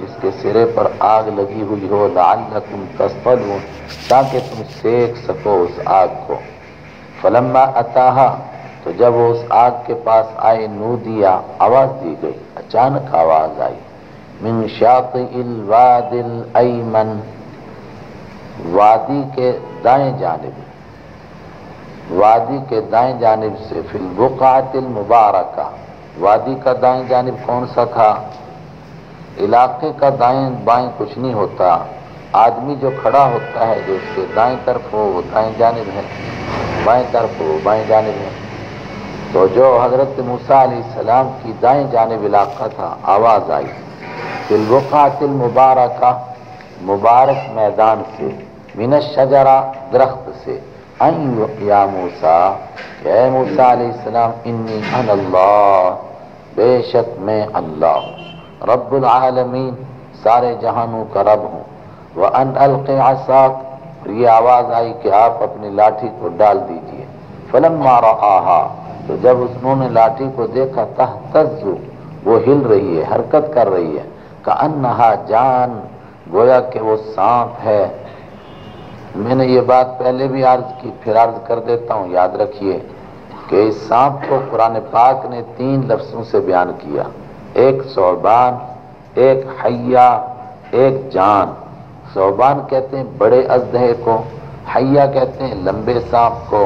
जिसके सिरे पर आग लगी हुई हो लालकुम तस्तलून ताकि तुम सेक सको उस आग को। फलम्मा अताहा तो जब वो उस आग के पास आए, नू दिया, आवाज़ दी गई, अचानक आवाज़ आई। मिन शातिल वादिल अयमन, वादी के दाएँ जानिब। वादी के दाएँ जानिब से, फिल बुकातिल मुबारका। वादी का दाएँ जानिब कौन सा था? इलाके का दाएँ बाएँ कुछ नहीं होता। आदमी जो खड़ा होता है, जो उसके दाएँ तरफ़ हो, वो दाएँ जानब है। बाएँ तरफ़ हो बाएँ जानब है। तो जो हज़रत मूसा सलाम की दाएँ जानब इलाका था, आवाज़ आई। फिलबुकातिल मुबारका, मुबारक मैदान से मिन शजरा दरख्त से। या मूसा, ए मूसा सलाम, इन्नी अन अल्लाह, बेशक मैं अल्लाह रब्बुल सारे जहानों का रब हूँ। वह अन अलक़ाक ये आवाज़ आई कि आप अपनी लाठी को डाल दीजिए। फलम मारा आहा तो जब उन्होंने लाठी को देखा तह तजु वो हिल रही है, हरकत कर रही है। का अन्नहा जान, गोया कि वो सांप है। मैंने ये बात पहले भी अर्ज़ की, फिर अर्ज़ कर देता हूँ, याद रखिए कि इस सांप को कुरान पाक ने तीन लफ्जों से बयान किया। एक सौबान, एक हैया एक जान। सौबान कहते हैं बड़े अजहे को हैया कहते हैं लंबे सांप को,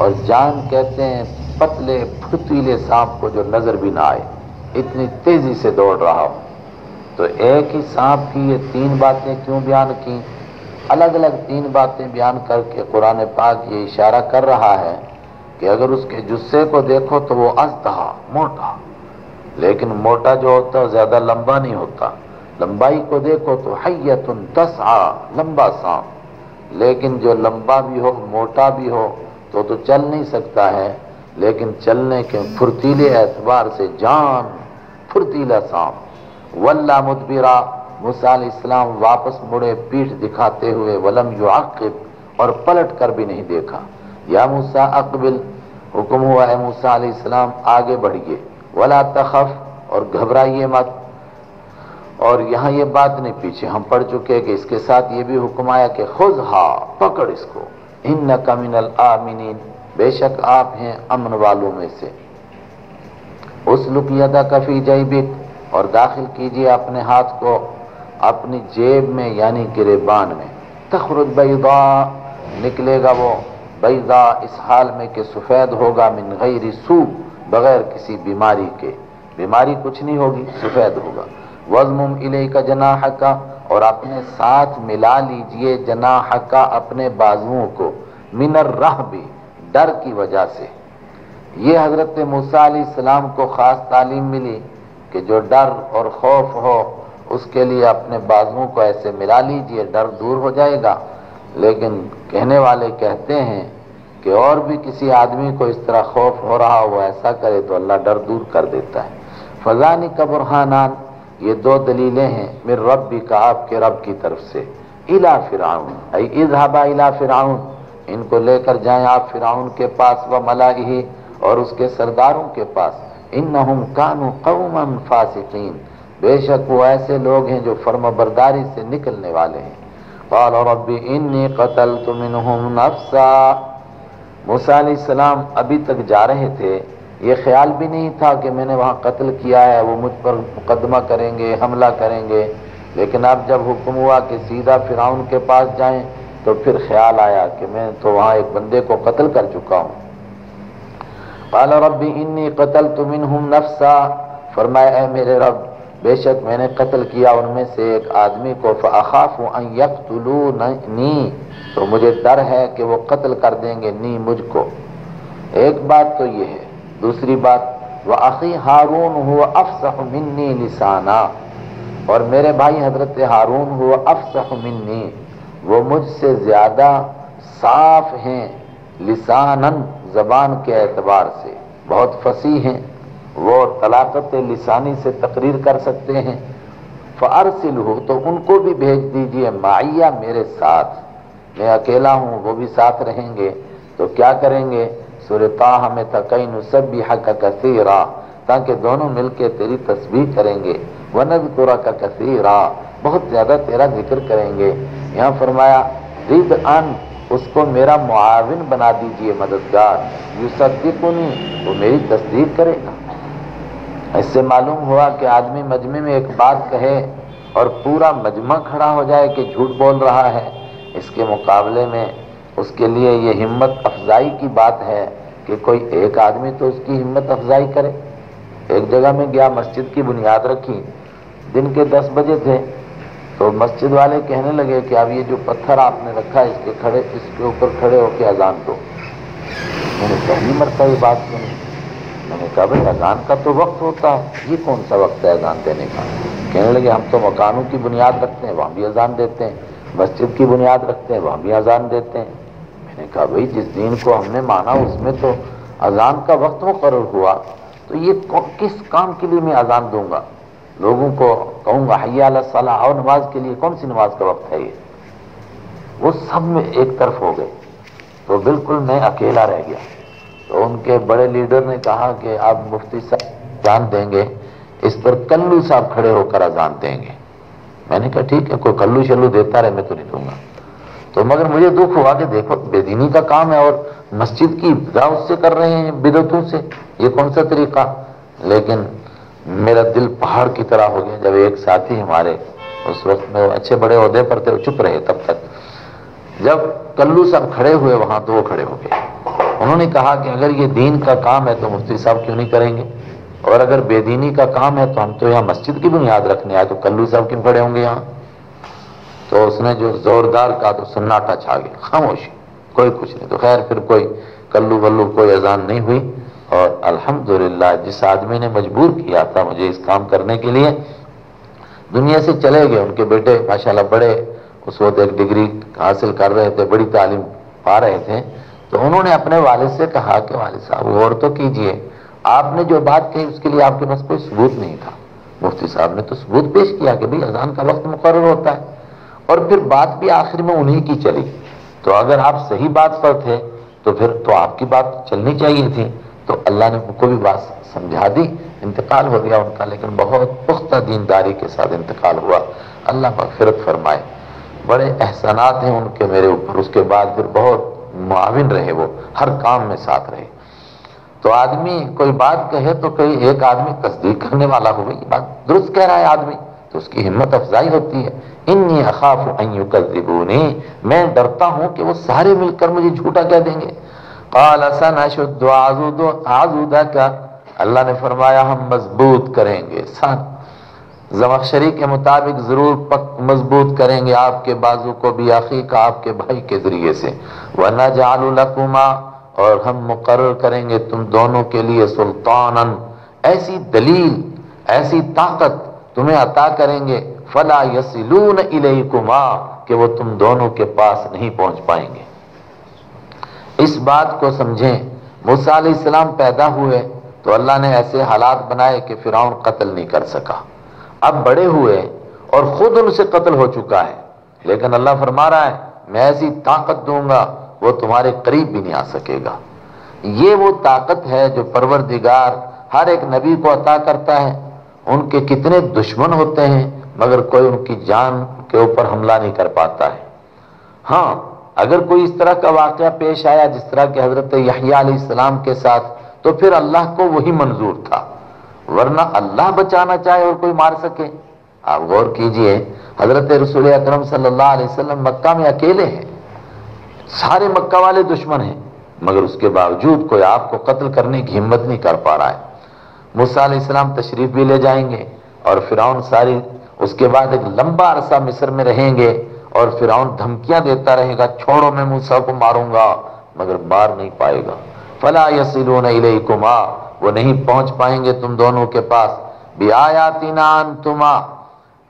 और जान कहते हैं पतले, फुर्तीले सांप को जो नज़र भी ना आए। इतनी तेज़ी से दौड़ रहा हो। तो एक ही सांप की ये तीन बातें क्यों बयान की? अलग अलग तीन बातें बयान करके कुरान पाक ये इशारा कर रहा है कि अगर उसके जुस्से को देखो तो वो अस्तहा मोटा। लेकिन मोटा जो होता है, ज़्यादा लंबा नहीं होता। लंबाई को देखो तो हैयतुन आ लंबा सांप लेकिन जो लंबा भी हो, मोटा भी हो तो तो चल नहीं सकता है। लेकिन चलने के फुर्तीले एतबार से जान, फुर्तीला सांप वल्ला मुदबिरा, मूसा इस्लाम वापस मुड़े पीठ दिखाते हुए वलम युआकिब, और पलट कर भी नहीं देखा। या मूसा, अकबिल, हुक्म हुआ है मूसा इस्लाम आगे बढ़िए। वला तखफ और घबराइए मत। और यहाँ ये बात नहीं, पीछे हम पढ़ चुके हैं कि इसके साथ ये भी हुक्म आया कि खुद हा, पकड़ इसको। इन न कमिनल आमिनीन, बेशक आप हैं अमन वालों में से। उस लुकियदा कफी जैबिक, और दाखिल कीजिए अपने हाथ को अपनी जेब में, यानी गिरेबान में। तखरुद बैदा, निकलेगा वो। बैदा, इस हाल में कि सफ़ेद होगा मिन गैर सू बगैर किसी बीमारी के। बीमारी कुछ नहीं होगी, सफ़ेद होगा। वजमुम इले का जनाह का और अपने साथ मिला लीजिए जनाह का अपने बाजुओं को, मिनर राह भी डर की वजह से। ये हज़रत मूसा सलाम को ख़ास तालीम मिली कि जो डर और खौफ हो, उसके लिए अपने बाजुओं को ऐसे मिला लीजिए, डर दूर हो जाएगा। लेकिन कहने वाले कहते हैं कि और भी किसी आदमी को इस तरह खौफ हो रहा हो ऐसा करे तो अल्लाह डर दूर कर देता है। फजानी बुरहानान ये दो दलीलें हैं, मेरे रब भी का आपके रब की तरफ़ से। इला फिराउन इजहाबा इला फिराउन, इनको लेकर जाएँ आप फिराउन के पास व मलाही और उसके सरदारों के पास। इन कानू कौमन फासिकीन, बेशक वो ऐसे लोग हैं जो फर्म बरदारी से निकलने वाले हैं। काल रब्बी इन्नी कतल तुम नफसा मूसा सलाम अभी तक जा रहे थे। ये ख्याल भी नहीं था कि मैंने वहाँ कत्ल किया है, वो मुझ पर मुकदमा करेंगे, हमला करेंगे। लेकिन अब जब हुक्म हुआ कि सीधा फिराउन के पास जाएँ तो फिर ख्याल आया कि मैं तो वहाँ एक बंदे को कत्ल कर चुका हूँ। काला रब्बी इन्नी कतल तुम नफसा, फरमाया मेरे रब बेशक मैंने कत्ल किया उनमें से एक आदमी को फ़ाफ़ नी तो मुझे डर है कि वो कत्ल कर देंगे, नी मुझको। एक बात तो ये है। दूसरी बात वह अखी हारून हुआ अफसह मिन्नी लिसाना और मेरे भाई हज़रत हारून हुआ अफसह मिन्नी। वो मुझसे ज़्यादा साफ़ हैं, लिसानन, जबान के एतबार से। बहुत फसी हैं। वो तलाकत लिसानी से तकरीर कर सकते हैं। फ़ारसिल हो तो उनको भी भेज दीजिए माइया मेरे साथ। मैं अकेला हूँ, वो भी साथ रहेंगे। तो क्या करेंगे? सुरता हमें तकैन सभी हक कसीरा, ताकि दोनों मिलके तेरी तस्वीर करेंगे। वनद तुरा का कसीरा, बहुत ज़्यादा तेरा ज़िक्र करेंगे। यहाँ फरमाया रिद अन, उसको मेरा मुआविन बना दीजिए, मददगार। युसद्दिकुनी, वो मेरी तस्दीक करेगा। इससे मालूम हुआ कि आदमी मजमे में एक बात कहे और पूरा मजमा खड़ा हो जाए कि झूठ बोल रहा है। इसके मुकाबले में उसके लिए ये हिम्मत अफजाई की बात है कि कोई एक आदमी तो उसकी हिम्मत अफजाई करे। एक जगह में गया, मस्जिद की बुनियाद रखी। दिन के दस बजे थे तो मस्जिद वाले कहने लगे कि अब ये जो पत्थर आपने रखा है इसके खड़े, इसके ऊपर खड़े होकर अजान दो। मैंने पहली मरता ये बात सुनी। मैंने कहा, भाई, अजान का तो वक्त होता है। ये कौन सा वक्त है अजान देने का? कहने लगे, हम तो मकानों की बुनियाद रखते हैं, वहाँ भी अजान देते हैं। मस्जिद की बुनियाद रखते हैं, वहाँ भी अजान देते हैं। मैंने कहा, भाई, जिस दिन को हमने माना, उसमें तो अजान का वक्त मुकर हुआ। तो ये किस काम के लिए मैं अजान दूँगा? लोगों को कहूँगा हैया सलाह और नमाज़ के लिए। कौन सी नमाज़ का वक्त है ये? वो सब में एक तरफ़ हो गए। तो बिल्कुल मैं अकेला रह गया। तो उनके बड़े लीडर ने कहा कि आप मुफ्ती साहब जान देंगे, इस पर कल्लू साहब खड़े होकर अजान देंगे। मैंने कहा, ठीक है, कोई कल्लू शल्लू देता रहे, मैं तो नहीं दूँगा। तो मगर मुझे दुख हुआ कि देखो, बेदीनी का काम है और मस्जिद की इब्तदा उससे कर रहे हैं, बिदतों से। ये कौन सा तरीका? लेकिन मेरा दिल पहाड़ की तरह हो गया जब एक साथी हमारे उस वक्त में अच्छे बड़े अहदे पर थे चुप रहे तब तक। जब कल्लू साहब खड़े हुए, वहाँ तो वो खड़े हो गए। उन्होंने कहा कि अगर ये दीन का काम है तो मुफ्ती साहब क्यों नहीं करेंगे? और अगर बेदीनी का काम है तो हम तो यहाँ मस्जिद की बुनियाद रखने आए तो कल्लू साहब क्यों खड़े होंगे यहाँ? तो उसने जो जोरदार कहा तो सन्नाटा छा गया खामोशी, कोई कुछ नहीं। तो खैर फिर कोई कल्लू वल्लू, कोई अजान नहीं हुई। और अल्हम्दुलिल्लाह, जिस आदमी ने मजबूर किया था मुझे इस काम करने के लिए, दुनिया से चले गए। उनके बेटे, माशाल्लाह, बड़े, उस वक्त एक डिग्री हासिल कर रहे थे, बड़ी तालीम पा रहे थे। तो उन्होंने अपने वालिद से कहा कि, वालिद साहब, गौर तो कीजिए, आपने जो बात कही उसके लिए आपके पास कोई सबूत नहीं था। मुफ्ती साहब ने तो सबूत पेश किया कि भाई अजान का वक्त मुकर होता है और फिर बात भी आखिर में उन्हीं की चली। तो अगर आप सही बात पर थे तो फिर तो आपकी बात चलनी चाहिए थी। तो अल्लाह ने उनको भी बात समझा दी, इंतकाल हो गया उनका, लेकिन बहुत पुख्ता दीनदारी के साथ इंतकाल हुआ। अल्लाह मगफिरत फरमाए, बड़े एहसानात हैं उनके मेरे ऊपर। उसके बाद फिर बहुत मुआविन रहे, वो हर काम में साथ रहे। तो आदमी कोई बात कहे तो कोई एक आदमी तस्दीक करने वाला हो गई बात दुरुस्त कह रहा है आदमी। तो उसकी हिम्मत अफजाई होती है। इन्नी अखाफ अयुकूनी मैं डरता हूँ कि वो सारे मिलकर मुझे झूठा कह देंगे। आजूदा का अल्लाह ने फरमाया, हम मज़बूत करेंगे सन जमखशरी के मुताबिक ज़रूर पक मज़बूत करेंगे आपके बाजू को भी आखी का आपके भाई के ज़रिए से। वरना जालकुमा और हम मुकर करेंगे तुम दोनों के लिए सुल्तान ऐसी दलील, ऐसी ताकत तुम्हें अता करेंगे। फला यसिलून इलेकुमा, कि वो तुम दोनों के पास नहीं पहुँच पाएँगे। इस बात को समझें, मूसा पैदा हुए तो अल्लाह ने ऐसे हालात बनाए कि फिर कत्ल नहीं कर सका। अब बड़े हुए और खुद उनसे कत्ल हो चुका है। लेकिन अल्लाह फरमा रहा है, मैं ऐसी ताकत दूँगा, वो तुम्हारे करीब भी नहीं आ सकेगा। ये वो ताकत है जो परवरदिगार हर एक नबी को अता करता है। उनके कितने दुश्मन होते हैं, मगर कोई उनकी जान के ऊपर हमला नहीं कर पाता है। हाँ अगर कोई इस तरह का वाक़ पेश आया, जिस तरह के हज़रत यहिया के साथ तो फिर अल्लाह को वही मंजूर था। वरना अल्लाह बचाना चाहे और कोई मार सके। आप गौर कीजिए, हज़रत रसूल अकरम वसल्लम मक्का में अकेले हैं। सारे मक्का वाले दुश्मन हैं, मगर उसके बावजूद कोई आपको कत्ल करने की हिम्मत नहीं कर पा रहा है। मूसा इस्लाम तशरीफ़ भी ले जाएँगे और फिर सारी, उसके बाद एक लंबा अरसा मिस्र में रहेंगे और फिर धमकियाँ देता रहेगा, छोड़ो मैं मूसा को मारूँगा, मगर मार नहीं पाएगा। फला यसिलून इलैकुमा वो नहीं पहुँच पाएँगे तुम दोनों के पास। भी आयातिनान तुमा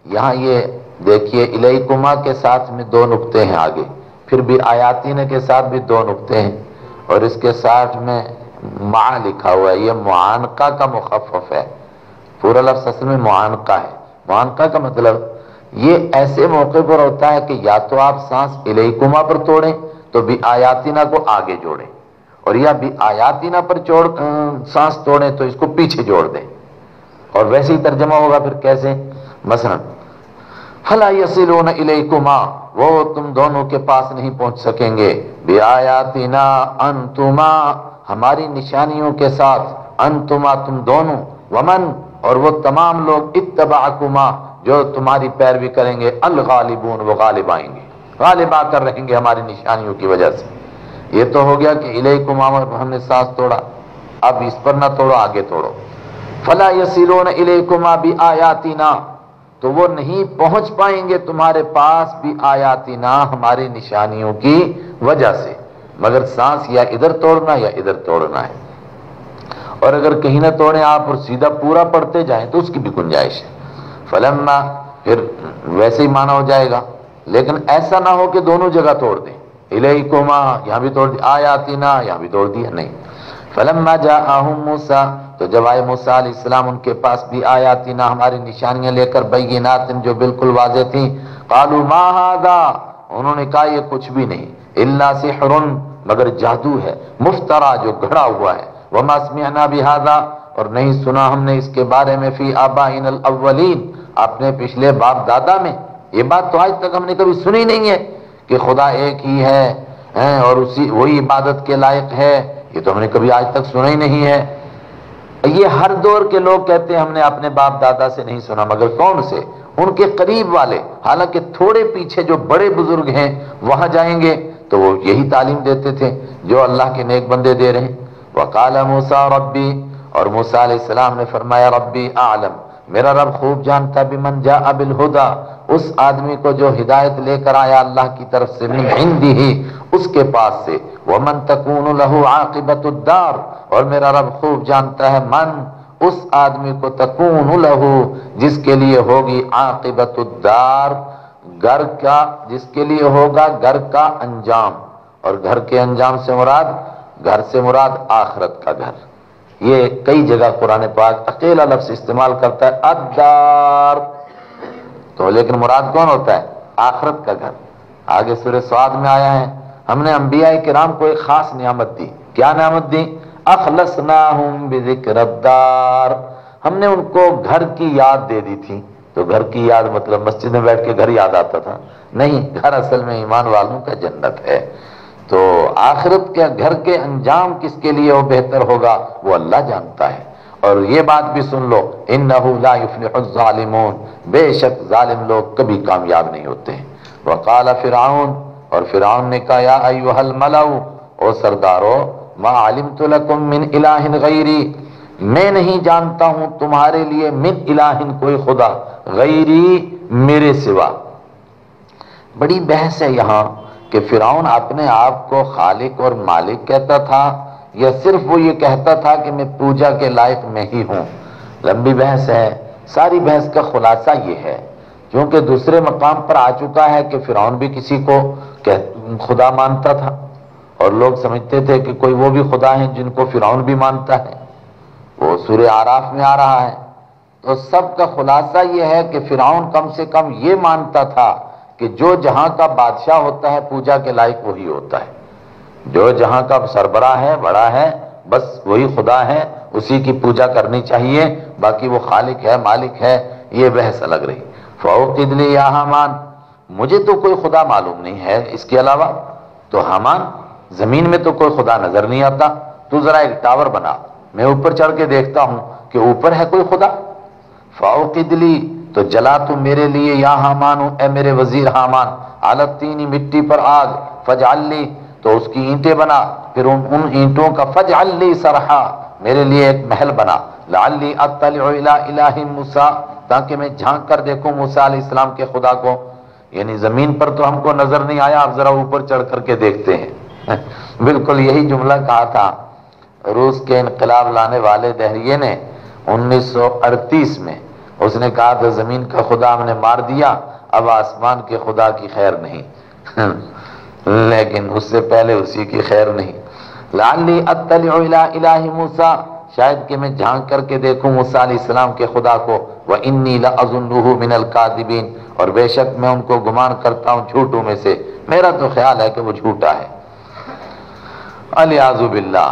यहाँ ये देखिए, इलैकुमा के साथ में दो नुक्ते हैं आगे। फिर भी आयातीन के साथ भी दो नुक्ते हैं। और इसके साथ में मा लिखा हुआ है। ये मुआनका का मुखफ़ है। पूरा लफ्ज असल में मुआनका है। मुआनका का मतलब ये ऐसे मौके पर होता है कि या तो आप सांस इलेकुमा पर तोड़ें तो भी आयातीना को आगे जोड़ें। और या भी आयातीना पर जोड़ सांस तोड़े तो इसको पीछे जोड़ दें। और वैसे ही तर्जमा होगा फिर कैसे? मसलन फला इलेकुमा वो तुम दोनों के पास नहीं पहुँच सकेंगे। बेआयातिना अंतुमा हमारी निशानियों के साथ, अंतुमा तुम दोनों वमन और वो तमाम लोग इतबाकुमा जो तुम्हारी पैरवी करेंगे अल गालिबून वो गालिब आएँगे। गालिब आकर रहेंगे हमारी निशानियों की वजह से। ये तो हो गया कि इले कुमार हमने सांस तोड़ा। अब इस पर ना तोड़ो, आगे तोड़ो। फला यसीलोन इले कुमा भी आयाती ना तो वो नहीं पहुँच पाएँगे तुम्हारे पास भी आयाती ना हमारी निशानियों की वजह से। मगर सांस या इधर तोड़ना या इधर तोड़ना है। और अगर कहीं ना तोड़े, आप और सीधा पूरा पढ़ते जाए तो उसकी भी गुंजाइश है। फलम्मा, फिर वैसे ही माना हो जाएगा। लेकिन ऐसा ना हो कि दोनों जगह तोड़ दें। इले कोमा यहाँ भी तोड़ दिया आयाती ना यहाँ भी तोड़ दिया नहीं फलम्मा जा आहूम मूसा तो जब आए मूसा इस्लाम उनके पास भी आयाती ना हमारी निशानियाँ लेकर बैनात जो बिल्कुल वाजे थी, कालू माहादा उन्होंने कहा, ये कुछ भी नहीं, इल्ला से मगर जादू है, मुफ्तरा जो घड़ा हुआ है, वमा स्मियाना बिहादा और नहीं सुना हमने इसके बारे में, फ़ी आबा इन अव्वलीन अपने पिछले बाप दादा में, ये बात तो आज तक हमने कभी सुनी नहीं है। कि खुदा एक ही है, है और उसी वही इबादत के लायक है। ये तो हमने कभी आज तक सुना ही नहीं है। ये हर दौर के लोग कहते हैं हमने अपने बाप दादा से नहीं सुना मगर कौन से? उनके करीब वाले हालाँकि थोड़े पीछे जो बड़े बुज़ुर्ग हैं वहाँ जाएँगे तो वो यही तालीम देते थे जो अल्लाह के नेक बंदे दे रहे हैं। वकाल मूसा रब्बी और मूसा ने फरमाया रब्बी आलम। मेरा रब खूब जानता भी मन जा अबिल हुदा। उस आदमी को जो हिदायत लेकर आया अल्लाह की तरफ़ से, मिन हिंदी ही, उसके पास से वह मन तकून लहू आकिबतुद्दार और मेरा रब खूब जानता है मन, उस आदमी को तकून लहू, जिसके लिए होगी आकिबतुद्दार घर का, जिसके लिए होगा घर का अंजाम। और घर के अंजाम से मुराद, घर से मुराद आखरत का घर। ये कई जगह कुरान पाक अकेला लफ्ज इस्तेमाल करता है अदार तो लेकिन मुराद कौन होता है? आखरत का घर। आगे सूर्य स्वाद में आया है, हमने अंबिया राम को एक खास नियामत दी। क्या नियामत दी? अखलस रद्दार हमने उनको घर की याद दे दी थी। तो घर की याद मतलब मस्जिद में बैठ के घर याद आता था। नहीं, घर असल में ईमान वालों का जन्नत है। तो आखिरत के घर के अंजाम किसके लिए वो बेहतर होगा, वो अल्लाह जानता है। और ये बात भी सुन लो इन ज़ालिमून। बेशक जालिम लोग कभी कामयाब नहीं होते हैं। वकाल फिराउन और फिराउन ने कहा, या अयुहल मलाऊ, ओ सरदारो, मा आलिम तुलकुम मिन इलाहिन गैरी। मैं नहीं जानता हूँ तुम्हारे लिए मिन इलाहिन कोई खुदा, गैरी मेरे सिवा। बड़ी बहस है यहाँ। कि फिराउन अपने आप को खालिक और मालिक कहता था, या सिर्फ़ वो ये कहता था कि मैं पूजा के लायक मैं ही हूँ। लंबी बहस है, सारी बहस का खुलासा ये है। क्योंकि दूसरे मकाम पर आ चुका है कि फिराउन भी किसी को कह, खुदा मानता था। और लोग समझते थे कि कोई वो भी खुदा है जिनको फिराउन भी मानता है। वो सूर्य आराफ में आ रहा है। तो सबका खुलासा यह है कि फिराउन कम से कम ये मानता था कि जो जहाँ का बादशाह होता है, पूजा के लायक वही होता है। जो जहाँ का सरबरा है, बड़ा है, बस वही खुदा है, उसी की पूजा करनी चाहिए। बाकी वो खालिक है, मालिक है, ये बहस अलग रही। फ़ौकिदली या हमान, मुझे तो कोई खुदा मालूम नहीं है इसके अलावा। तो हमान, ज़मीन में तो कोई खुदा नज़र नहीं आता। तू जरा एक टावर बना, मैं ऊपर चढ़ के देखता हूँ कि ऊपर है कोई खुदा। फ़ौकिदली तो जला तू मेरे लिए या हामान ए मेरे वज़ीर हामान। आलतीनी मिट्टी पर आग फजाली तो उसकी ईंटें बना फिर उन, उन ईंटों का फजाली सरहा मेरे लिए एक महल बना। लाली अतला मूसा ताकि मैं झाँक कर देखूँ मूसा इस्लाम के खुदा को। यानी ज़मीन पर तो हमको नज़र नहीं आया आप जरा ऊपर चढ़ करके देखते हैं। बिल्कुल यही जुमला कहा था। रूस के इनकलाब लाने वाले दहरिए ने 1938 में उसने कहा था ज़मीन का खुदा हमने मार दिया, अब आसमान के खुदा की खैर नहीं। लेकिन उससे पहले उसी की खैर नहीं। लाली मूसा, शायद कि मैं झाँक करके देखूँ मूसा इस्लाम के खुदा को वह इन्नी लजुन्नू मिनल कादिबीन और बेशक मैं उनको गुमान करता हूँ झूठों में से। मेरा तो ख्याल है कि वो झूठा है। अलियाजुबिल्ला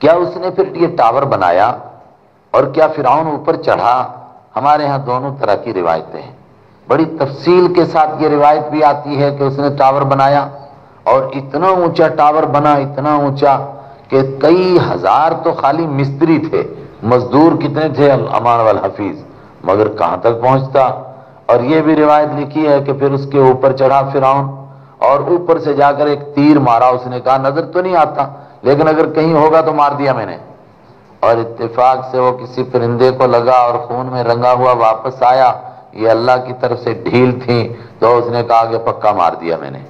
क्या उसने फिर ये टावर बनाया? और क्या फिराउन ऊपर चढ़ा? हमारे यहाँ दोनों तरह की रिवायतें हैं। बड़ी तफसील के साथ ये रिवायत भी आती है कि उसने टावर बनाया और इतना ऊँचा टावर बना, इतना ऊँचा कि कई हज़ार तो खाली मिस्त्री थे। मजदूर कितने थे? अमान वाल हफीज। मगर कहाँ तक पहुँचता? और ये भी रिवायत लिखी है कि फिर उसके ऊपर चढ़ा फिराउन और ऊपर से जाकर एक तीर मारा उसने। कहा, नज़र तो नहीं आता, लेकिन अगर कहीं होगा तो मार दिया मैंने। और इत्तेफाक से वो किसी परिंदे को लगा और खून में रंगा हुआ वापस आया। ये अल्लाह की तरफ़ से ढील थी तो उसने कहा कि पक्का मार दिया मैंने।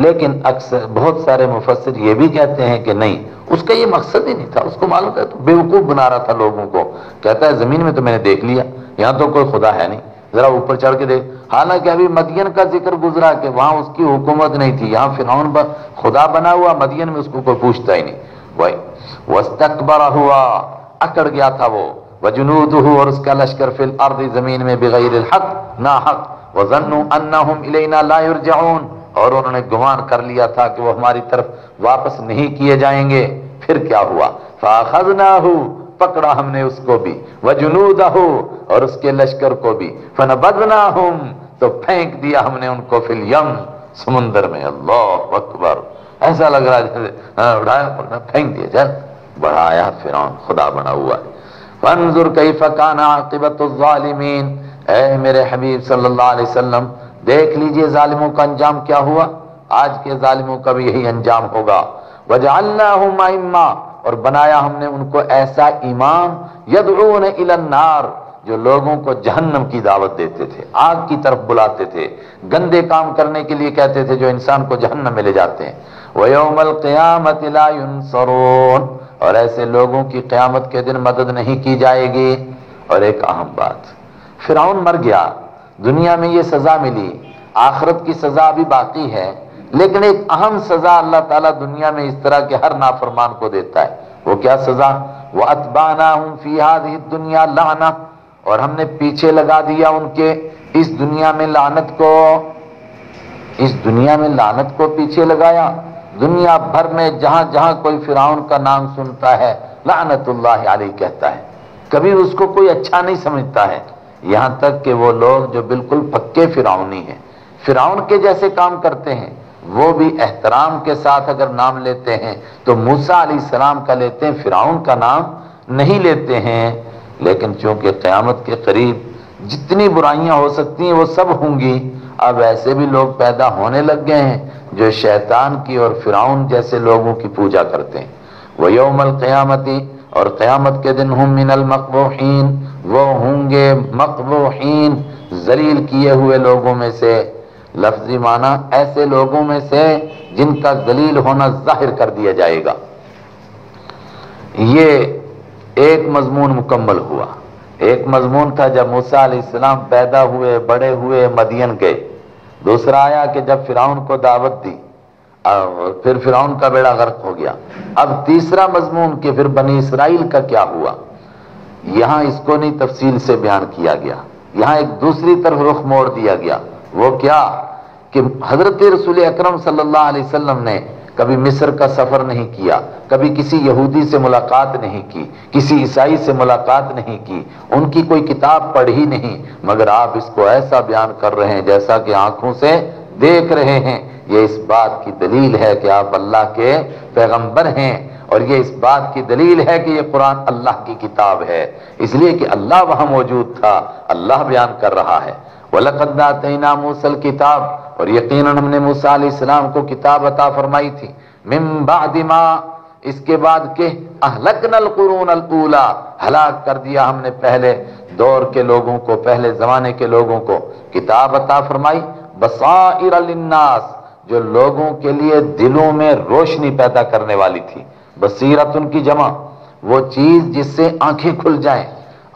लेकिन अक्सर बहुत सारे मुफसर ये भी कहते हैं कि नहीं, उसका ये मकसद ही नहीं था। उसको मालूम था तो बेवकूफ़ बना रहा था लोगों को। कहता है, ज़मीन में तो मैंने देख लिया, यहाँ तो कोई खुदा है नहीं। जरा ऊपर चढ़ के देख। हालाँकि अभी मदियन का ज़िक्र गुजरा कि वहाँ उसकी हुकूमत नहीं थी। यहाँ फिर खुदा बना हुआ मदियन में उसको कोई पूछता ही नहीं। वस्तकबर हुआ अकड़ गया था वो। वजनूद और उसका लश्कर फिल अर्द ज़मीन में बगैर हक, ना हक। वजन्नु अन्नहुम इलैना ला युरजाऊन। और उन्होंने गुमान कर लिया था कि वो हमारी तरफ़ वापस नहीं किए जाएँगे। फिर क्या हुआ? फाखजनाहु, पकड़ा हमने उसको भी। वजनूदहु और उसके लश्कर को भी। फन फनबदनाहुम तो फेंक दिया हमने उनको फिल यम। समुंदर में। अल्लाह अकबर। ऐसा लग रहा है हाँ, उड़ाया पकड़ा फेंक दिया चल। बढ़ाया फिर खुदा बना हुआ है। फंजुर कई फकाना आकिबतमीन ए मेरे हबीब सल्लल्लाहु अलैहि वसल्लम देख लीजिए जालिमों का अंजाम क्या हुआ? आज के जालिमों का भी यही अंजाम होगा। वजाल्ला और बनाया हमने उनको ऐसा इमाम यदून इलन्नार। जो लोगों को जहन्नम की दावत देते थे, आग की तरफ़ बुलाते थे, गंदे काम करने के लिए कहते थे, जो इंसान को जहन्नम में ले जाते हैं। वयोमल क़यामत सरोन और ऐसे लोगों की क़यामत के दिन मदद नहीं की जाएगी। और एक अहम बात फिराउन मर गया, दुनिया में ये सजा मिली, आखरत की सजा अभी बाकी है, लेकिन एक अहम सजा अल्लाह ताला दुनिया में इस तरह के हर नाफरमान को देता है। वो क्या सजा? वो अतबाना हूँ फिहाद दुनिया लाना। और हमने पीछे लगा दिया उनके इस दुनिया में लानत को। इस दुनिया में लानत को पीछे लगाया। दुनिया भर में जहाँ जहाँ कोई फिराउन का नाम सुनता है, लानतुल्लाह कहता है। कभी उसको कोई अच्छा नहीं समझता है। यहाँ तक कि वो लोग जो बिल्कुल पक्के फिराउनी हैं। फिराउन के जैसे काम करते हैं। वो भी एहतराम के साथ अगर नाम लेते हैं तो मूसा अली सलाम का लेते हैं, फिराउन का नाम नहीं लेते हैं। लेकिन चूँकि क़्यामत के करीब जितनी बुराइयाँ हो सकती हैं, वो सब होंगी। अब ऐसे भी लोग पैदा होने लग गए हैं, जो शैतान की और फिराउन जैसे लोगों की पूजा करते हैं। वो योमल क़्यामती और क़्यामत के दिन हम मिनल मकबूहीन, वो होंगे मकबूहीन, जलील किए हुए लोगों में से। लफ्जी माना ऐसे लोगों में से जिनका जलील होना ज़ाहिर कर दिया जाएगा। ये एक मजमून मुकम्मल हुआ। एक मजमून था जब मूसा इस्लाम पैदा हुए, बड़े हुए मदियन गए दूसरा आया कि जब फिराउन को दावत दी, और फिर फिराउन का बेड़ा गर्क हो गया। अब तीसरा मजमून कि फिर बनी इसराइल का क्या हुआ? यहाँ इसको नहीं तफसील से बयान किया गया। यहाँ एक दूसरी तरफ़ रुख मोड़ दिया गया। वो क्या? कि हज़रत रसूल अक्रम वसल्लम ने कभी मिस्र का सफ़र नहीं किया, कभी किसी यहूदी से मुलाकात नहीं की, किसी ईसाई से मुलाकात नहीं की, उनकी कोई किताब पढ़ी नहीं, मगर आप इसको ऐसा बयान कर रहे हैं जैसा कि आँखों से देख रहे हैं। ये इस बात की दलील है कि आप अल्लाह के पैगंबर हैं और ये इस बात की दलील है कि ये कुरान अल्लाह की किताब है। इसलिए कि अल्लाह वहाँ मौजूद था, अल्लाह बयान कर रहा है। वलकदा तैना मूसल किताब और यकीन हमने मूसा इस्लाम को किताब अता फरमाई थी। मिम्बादिमा इसके बाद के अहलकनल कुरून अला हलाक कर दिया हमने पहले दौर के लोगों को, पहले जमाने के लोगों को। किताब अता फरमाई, बसाइर जो लोगों के लिए दिलों में रोशनी पैदा करने वाली थी। बसीरत उनकी जमा, वो चीज़ जिससे आँखें खुल जाए,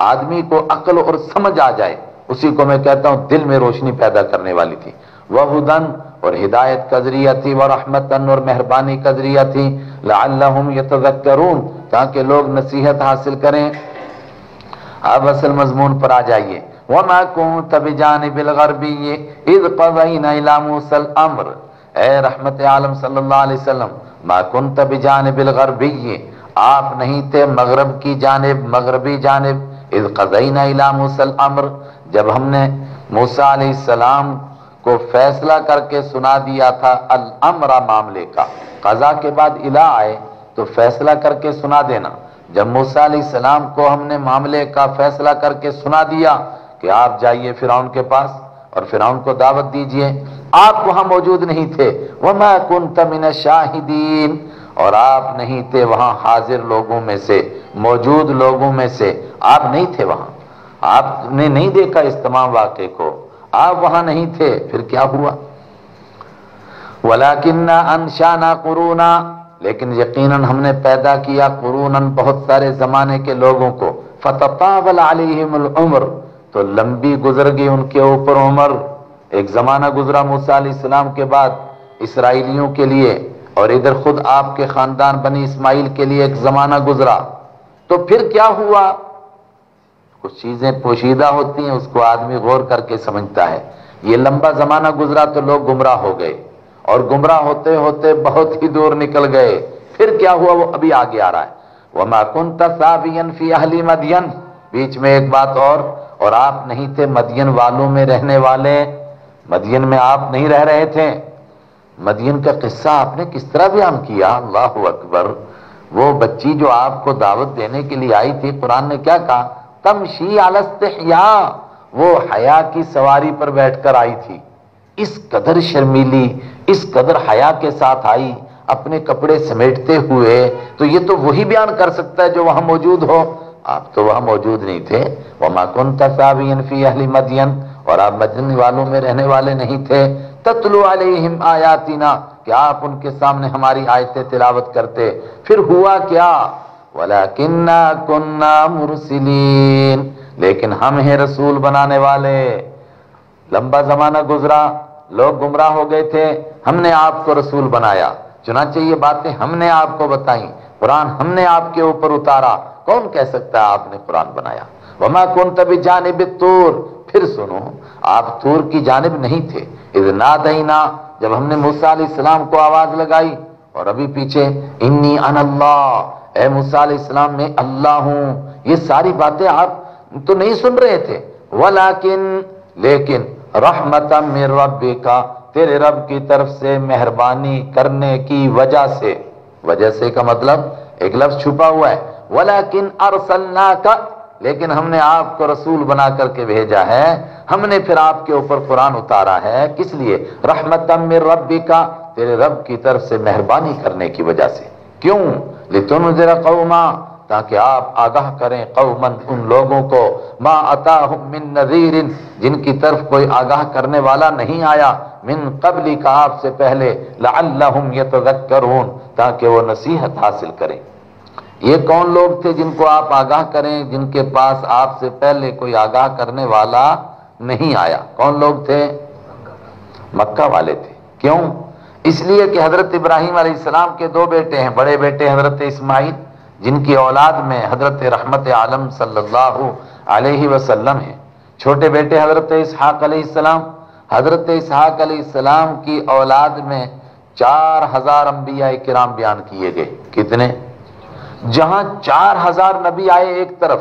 आदमी को अकल और समझ आ जाए। उसी को मैं कहता हूँ, दिल में रोशनी पैदा करने वाली थी। वह हुदन और हिदायत का ज़रिया थी वह रहमतन और मेहरबानी का ज़रिया थी। यतजक्करून, ताकि लोग नसीहत हासिल करें। अब असल मजमून पर आ जाइए। वमा जान अम्र ए रहमत आलम सल्लल्लाहु अलैहि वसल्लम बिजान बिलगरबी आप नहीं थे मगरब की जानिब, मगरबी जानिब। इस कज़ईना इला मूसल अम्र जब हमने मूसा सलाम को फैसला करके सुना दिया था अल अमरा मामले का, कज़ा के बाद इला आए तो फैसला करके सुना देना। जब मूसा सलाम को हमने मामले का फैसला करके सुना दिया कि आप जाइए फिर के पास और फिर को दावत दीजिए, आप वहाँ मौजूद नहीं थे। वह कुन तमिन शाहिदीन। और आप नहीं थे वहाँ हाजिर लोगों में से, मौजूद लोगों में से, आप नहीं थे वहाँ। आपने नहीं देखा इस तमाम वाक्य को। आप वहाँ नहीं थे, फिर क्या हुआ? वलाकिन्ना अनशाना कुरूना, लेकिन यकीनन हमने पैदा किया कुरूनन बहुत सारे जमाने के लोगों को। फततावल उम्र तो लंबी गुजर गई उनके ऊपर उम्र। एक जमाना गुजरा मूसा के बाद, इसराइलियों के लिए। और इधर खुद आपके खानदान बनी इस्माइल के लिए एक जमाना गुजरा। तो फिर क्या हुआ? कुछ चीज़ें पोशीदा होती हैं, उसको आदमी गौर करके समझता है। ये लंबा जमाना गुजरा तो लोग गुमराह हो गए। और गुमराह होते होते बहुत ही दूर निकल गए। फिर क्या हुआ? वो अभी आगे आ रहा है। वह माकुन तसाबियन फ़ी अहली मदियन। बीच में एक बात और और आप नहीं थे मदियन वालों में रहने वाले। मदियन में आप नहीं रह रहे थे। मदियन का किस्सा आपने किस तरह बयान किया? अल्लाह अकबर। वो बच्ची जो आपको दावत देने के लिए आई थी, कुरान ने क्या कहा? तमशी आलस्तया वो हया की सवारी पर बैठकर आई थी। इस कदर शर्मीली, इस कदर हया के साथ आई, अपने कपड़े समेटते हुए तो ये तो वही बयान कर सकता है जो वहाँ मौजूद हो। आप तो वहाँ मौजूद नहीं थे। वमा कुन तसाबियन फ़ी मदियन और आप मदन वालों में रहने वाले नहीं थे। तत्लु अलैहिम आयातिना क्या आप उनके सामने हमारी आयतें तिलावत करते। फिर हुआ क्या? वाला किन्ना कुन्ना मुरसिलीन। लेकिन हम हैं रसूल बनाने वाले। लंबा जमाना गुजरा, लोग गुमराह हो गए थे, हमने आपको रसूल बनाया। चुनाचे ये बातें हमने आपको बताई, कुरान हमने आपके ऊपर उतारा। कौन कह सकता है आपने कुरान बनाया? वमा कौन तभी जानिब तूर फिर सुनो, आप तूर की जानब नहीं थे। इध ना जब हमने मूसा इस्लाम को आवाज़ लगाई, और अभी पीछे, इन्नी अन अल्लाह ए मूसा इस्लाम में अल्लाह हूँ। ये सारी बातें आप तो नहीं सुन रहे थे। वलाकिन, लेकिन रहमत रब का तेरे रब की तरफ़ से मेहरबानी करने की वजह से। वजह से का मतलब एक लफ्ज छुपा हुआ है। वलाकिन अरसलना का लेकिन हमने आपको रसूल बना करके भेजा है। हमने फिर आपके ऊपर कुरान उतारा है। किस लिए? रहमत रबी का तेरे रब की तरफ़ से मेहरबानी करने की वजह से। क्यों? लितुन जरा कौमा, ताकि आप आगाह करें कौमन उन लोगों को। मा अता मिन नजीर जिनकी तरफ़ कोई आगाह करने वाला नहीं आया। मिन कबली का आपसे पहले, लअल्लहुम यतज़क्करून, ताकि वो नसीहत हासिल करें। ये कौन लोग थे जिनको आप आगाह करें, जिनके पास आपसे पहले कोई आगाह करने वाला नहीं आया? कौन लोग थे? मक्का वाले थे। क्यों? इसलिए कि हज़रत इब्राहिम सलाम के दो बेटे हैं। बड़े बेटे हज़रत इस्माइल, जिनकी औलाद में हज़रत रहमत आलम सल्लल्लाहु अलैहि वसल्लम है। छोटे बेटे हज़रत इसहाक सलाम। हज़रत इसहाक सलाम की औलाद में चार हज़ार अम्बिया किराम बयान किए गए। कितने? जहाँ चार हज़ार नबी आए एक तरफ़,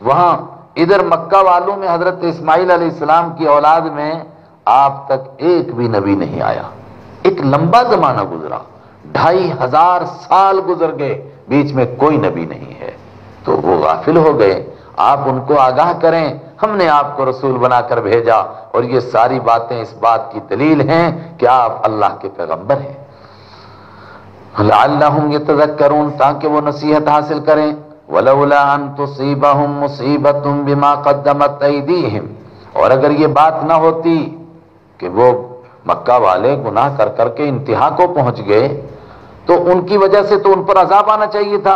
वहाँ इधर मक्का वालों में हज़रत इस्माइल इस्लाम की औलाद में आप तक एक भी नबी नहीं आया। एक लंबा जमाना गुजरा, ढाई हज़ार साल गुजर गए, बीच में कोई नबी नहीं है। तो वो गाफिल हो गए। आप उनको आगाह करें, हमने आपको रसूल बनाकर भेजा और ये सारी बातें इस बात की दलील हैं कि आप अल्लाह के पैगंबर हैं। ताकि वो नसीहत हासिल करें। और अगर ये बात ना होती कि वो मक्का वाले गुनाह कर करके इंतहा को पहुँच गए तो उनकी वजह से तो उन पर अजाब आना चाहिए था।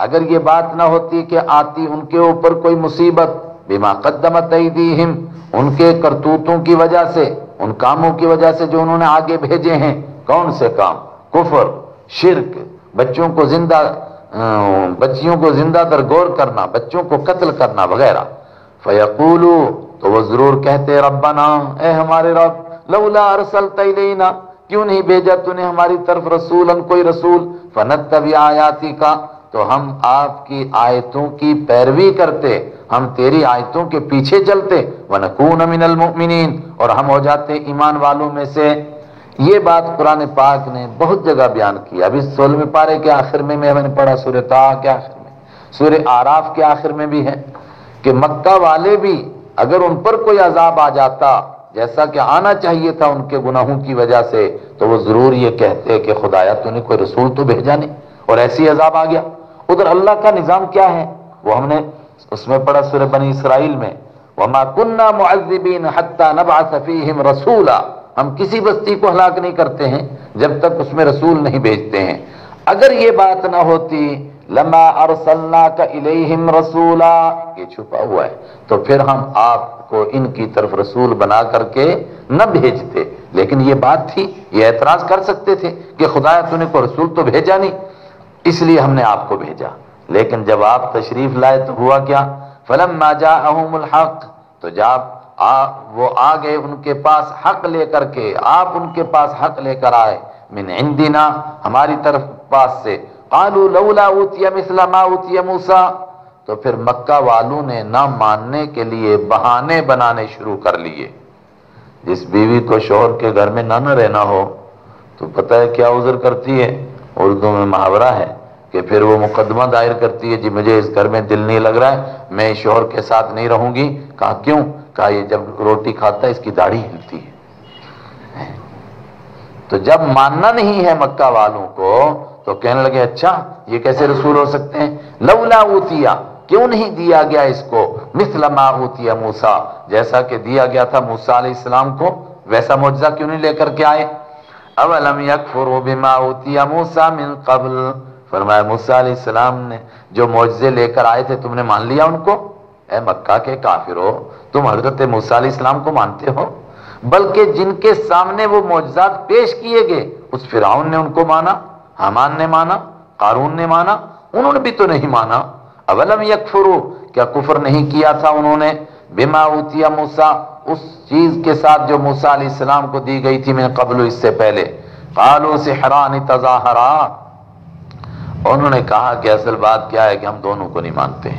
अगर ये बात ना होती कि आती उनके ऊपर कोई मुसीबत, बिमा कदमत हिम उनके करतूतों की वजह से, उन कामों की वजह से जो उन्होंने आगे भेजे हैं, कौन से काम? कुफर। शिरक, बच्चों को ज़िंदा बच्चियों को ज़िंदा दरगोर करना, बच्चों को कत्ल करना वगैरह। फयकूलू तो वो ज़रूर कहते रब्बना, ए हमारे रब, लौला अरसल क्यों नहीं भेजा तूने हमारी तरफ़ रसूलन, कोई रसूल? फनत तभी आयाती का तो हम आपकी आयतों की पैरवी करते, हम तेरी आयतों के पीछे चलते, वनकून मिनल मुमिनीन, और हम हो जाते ईमान वालों में से ये बात कुरान पाक ने बहुत जगह बयान की। अभी सोलहवें पारे के आखिर में मैंने पढ़ा सूर्य ता के आखिर में। सूर्य आराफ के आखिर में भी है कि मक्का वाले भी अगर उन पर कोई अजाब आ जाता, जैसा कि आना चाहिए था उनके गुनाहों की वजह से तो वो ज़रूर ये कहते कि खुदाया तूने कोई रसूल तो भेजा नहीं। और ऐसी अजाब आ गया। उधर अल्लाह का निज़ाम क्या है? वो हमने उसमें पढ़ा सुर बनी इसराइल में, वमा कुन्ना मुअज्जिबीन हत्ता नबअस फीहिम रसूला। हम किसी बस्ती को हलाक नहीं करते हैं, जब तक उसमें रसूल नहीं भेजते हैं। अगर ये बात ना होती, लमा अरसलना का इलेहिम रसूला, ये छुपा हुआ है। तो फिर हम आपको इनकी तरफ़ रसूल बना करके न भेजते। लेकिन ये बात थी, ये एतराज़ कर सकते थे कि खुदाया तूने को रसूल तो भेजा नहीं, इसलिए हमने आपको भेजा। लेकिन जब आप तशरीफ़ लाए तो हुआ क्या? फलम माजा अहमुल हक तो जब आ, वो आ गए उनके पास हक लेकर के आप उनके पास हक लेकर आए। मिन इंदिना हमारी तरफ़ पास से। कालू लौला उतिया मिसला उतिया मूसा। तो फिर मक्का वालों ने ना मानने के लिए बहाने बनाने शुरू कर लिए। जिस बीवी को शोहर के घर में ना न रहना हो तो पता है क्या उजर करती है? उर्दू में मुहावरा है कि फिर वो मुकदमा दायर करती है जी मुझे इस घर में दिल नहीं लग रहा है मैं शोहर के साथ नहीं रहूँगी। कहा क्यों? कहा ये जब रोटी खाता है, इसकी दाढ़ी हिलती है। तो जब मानना नहीं है मक्का वालों को तो कहने लगे अच्छा ये कैसे रसूल हो सकते हैं? लवला ऊतिया, क्यों नहीं दिया गया इसको? मिसलमा ऊतिया मूसा, जैसा कि दिया गया था मूसा इस्लाम को, वैसा मुआवजा क्यों नहीं लेकर के आए? अवलम यकफुरु बिमा ऊतिया मूसा मिन कबल, फरमाया, मूसा ने जो मुआवजे लेकर आए थे, तुमने मान लिया उनको? ए मक्का के काफिरो, तुम हज़रत मूसा इस्लाम को मानते हो? बल्कि जिनके सामने वो मुआजात पेश किए गए, उस फिराउन ने उनको माना, हमान ने माना कारून ने माना, उन्होंने भी तो नहीं माना। अवलम यकफुरु, क्या कुफर नहीं किया था उन्होंने? बिमा उतिया मूसा, उस चीज़ के साथ जो मूसा सलाम को दी गई थी मैं कबल इससे पहले। कालू से तजाहरा उन्होंने कहा कि असल बात क्या है कि हम दोनों को नहीं मानते।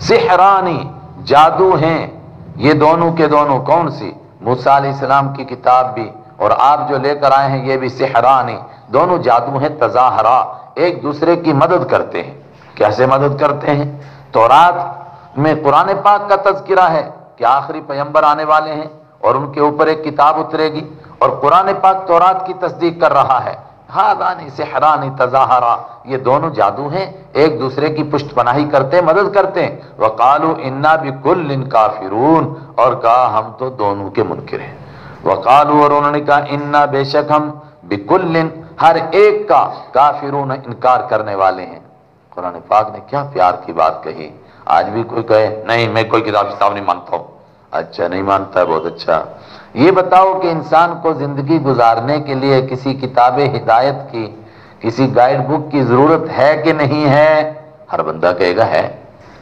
सिहरानी जादू हैं। ये दोनों के दोनों कौन सी? मूसा सलाम की किताब भी और आप जो लेकर आए हैं, ये भी सिहरानी। दोनों जादू हैं, तजाहरा। एक दूसरे की मदद करते हैं। कैसे मदद करते हैं? तो रात में कुरान पाक का तस्करा है कि आखिरी पैंबर आने वाले हैं और उनके ऊपर एक किताब उतरेगी और कुरान पाक तौरात की तस्दीक कर रहा है। हादानी सेहरानी तजाहरा। ये दोनों जादू हैं, एक दूसरे की पुष्ट पनाही करते, मदद करते। हैं वकालू इन्ना भी कुल इन काफिरून। और कहा, हम तो दोनों के मुनकर हैं। वकालू और उन्होंने कहा, इन्ना बेशक हम बिकुल्लिन, हर एक का काफिरून इनकार करने वाले हैं। कुरान पाक ने क्या प्यार की बात कही। आज भी कोई कहे, नहीं, मैं कोई किताब किताब नहीं मानता हूँ। अच्छा नहीं मानता है, बहुत अच्छा। ये बताओ कि इंसान को ज़िंदगी गुजारने के लिए किसी किताब हिदायत की, किसी गाइड बुक की ज़रूरत है कि नहीं है? हर बंदा कहेगा, है।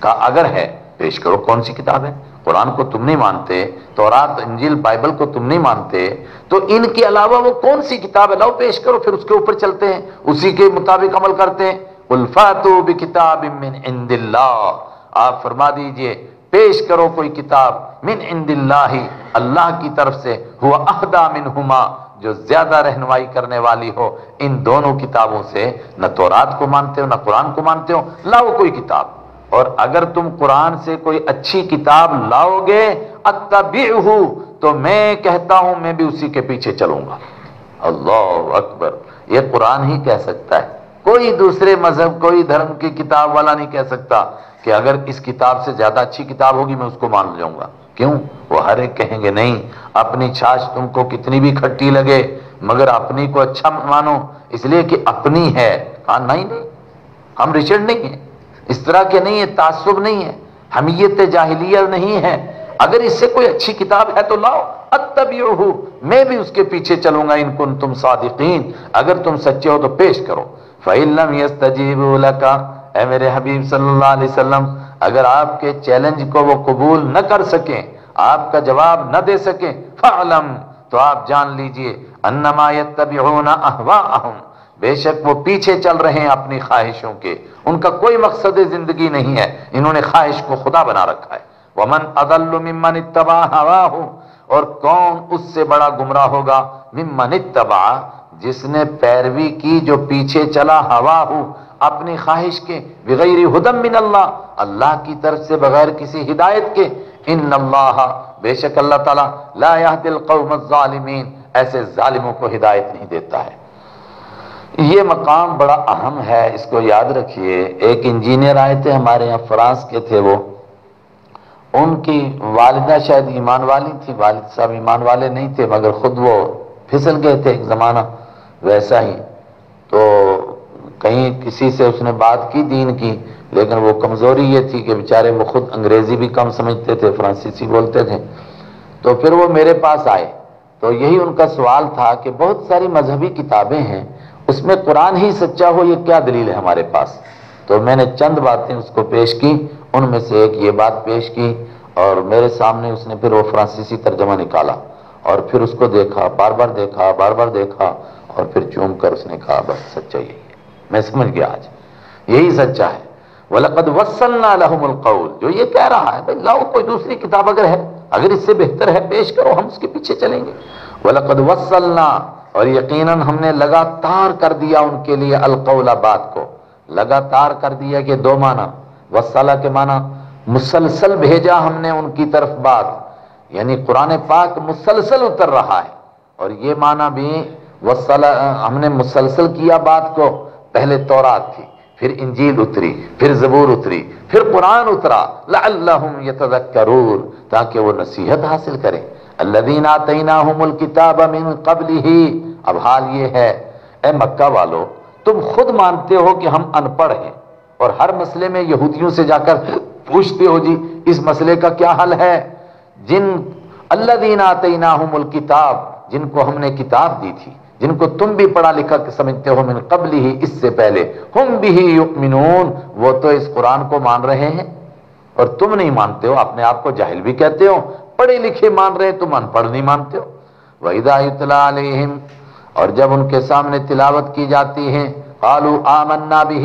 का अगर है, पेश करो, कौन सी किताब है? कुरान को तुम नहीं मानते तो रात इंजिल, बाइबल को तुम नहीं मानते तो इनके अलावा वो कौन सी किताब है? लाओ, पेश करो, फिर उसके ऊपर चलते हैं, उसी के मुताबिक अमल करते हैं। उल्फातो भी किताब आप फरमा दीजिए पेश करो कोई किताब, मिन इंदिल्लाही, अल्लाह की तरफ़ से हुआ अहदा मिन हुमा जो ज़्यादा रहनुमाई करने वाली हो, इन दोनों किताबों से, न तो रात को मानते हो, न कुरान को मानते हो, लाओ कोई किताब। और अगर तुम कुरान से कोई अच्छी किताब लाओगे अतबीहू तो मैं कहता हूँ, मैं भी उसी के पीछे चलूँगा। अल्लाह अकबर। ये कुरान ही कह सकता है। कोई दूसरे मज़हब, कोई धर्म की किताब वाला नहीं कह सकता। कि अगर इस किताब से ज़्यादा अच्छी किताब होगी, मैं उसको मान जाऊँगा। क्यों? वो हर एक कहेंगे, नहीं, अपनी छाछ तुमको कितनी भी खट्टी लगे, मगर अपनी को अच्छा मानो, इसलिए कि अपनी है। हाँ नहीं नहीं, हम रिचर्ड नहीं है। इस तरह के नहीं है, तासुब नहीं है, हमीयत जाहिलिया नहीं है। अगर इससे कोई अच्छी किताब है तो लाओ अतबियहू मैं भी उसके पीछे चलूँगा इनको तुम सादिकीन। अगर तुम सच्चे हो तो पेश करो। फ़ैलम यस्तजीब लका ए मेरे हबीब सल्लल्लाहु अलैहि वसल्लम, अगर आपके चैलेंज को वो कबूल न कर सके, आपका जवाब न दे सके फ़ालम तो आप जान लीजिए बेशक वो पीछे चल रहे हैं अपनी ख्वाहिशों के। उनका कोई मकसद ज़िंदगी नहीं है। इन्होंने ख्वाहिश को खुदा बना रखा है। वमन अदल्लुमन इतबा हवा हो और कौन उससे बड़ा गुमराह होगा? मिम्मन इतबा जिसने पैरवी की जो पीछे चला हवा हो अपनी ख्वाहिश के बगैर हुदम मिन अल्लाह अल्लाह की तरफ़ से बगैर किसी हिदायत के इन अल्लाह, बेशक अल्लाह ताला ला दिल कौम ऐसे जालिमों को हिदायत नहीं देता है। ये मकाम बड़ा अहम है, इसको याद रखिए। एक इंजीनियर आए थे हमारे यहाँ, फ्रांस के थे वो। उनकी वालिदा शायद ईमान वाली थी, वालिद साहब ईमान वाले नहीं थे, मगर खुद वो फिसल गए थे एक ज़माना, वैसा ही। तो कहीं किसी से उसने बात की दीन की, लेकिन वो कमज़ोरी ये थी कि बेचारे वो खुद अंग्रेज़ी भी कम समझते थे, फ्रांसीसी बोलते थे। तो फिर वो मेरे पास आए। तो यही उनका सवाल था कि बहुत सारी मजहबी किताबें हैं, उसमें कुरान ही सच्चा हो, ये क्या दलील है हमारे पास? तो मैंने चंद बातें उसको पेश की, उनमें से एक ये बात पेश की, और मेरे सामने उसने फिर वो फ्रांसीसी तर्जमा निकाला, और फिर उसको देखा, बार बार देखा, बार बार देखा, और फिर चूम कर उसने कहा, बस सच्चा मैं समझ गया आज। यही सच्चा है। वलकद वसलना जो ये कह रहा है, भाई, लाओ, कोई दूसरी किताब अगर है, अगर इससे बेहतर है, पेश करो, हम उसके पीछे चलेंगे। वलकद वसलना और यकीनन हमने लगातार कर दिया उनके लिए अलकौला बात को। लगातार कर दिया कि दो माना। वसला के माना, मुसलसल भेजा हमने उनकी तरफ़ बात। यानी कुरान पाक मुसलसल उतर रहा है। और ये माना भी वसला हमने मुसलसल किया बात को। पहले तौरात थी, फिर इंजील उतरी, फिर जबूर उतरी, फिर कुरान उतरा लतरूर ताकि वो नसीहत हासिल करें। अल्लदीना तईनाहुमुल किताब मिन कबल ही अब हाल ये है, ए मक्का वालो, तुम खुद मानते हो कि हम अनपढ़ हैं, और हर मसले में यहूदियों से जाकर पूछते हो जी, इस मसले का क्या हल है? जिन अल्लादीना तईनाहुमुल किताब, जिनको हमने किताब दी थी जिनको तुम भी पढ़ा लिखा समझते हो मिन कबल ही, इससे पहले। हम भी ही युमिनून वो तो इस कुरान को मान रहे हैं। और तुम नहीं मानते हो, अपने आप को जाहिल भी कहते हो। पढ़े लिखे मान रहे तुम अनपढ़ नहीं मानते हो। वहीदा और जब उनके सामने तिलावत की जाती है आलू आमन्ना भी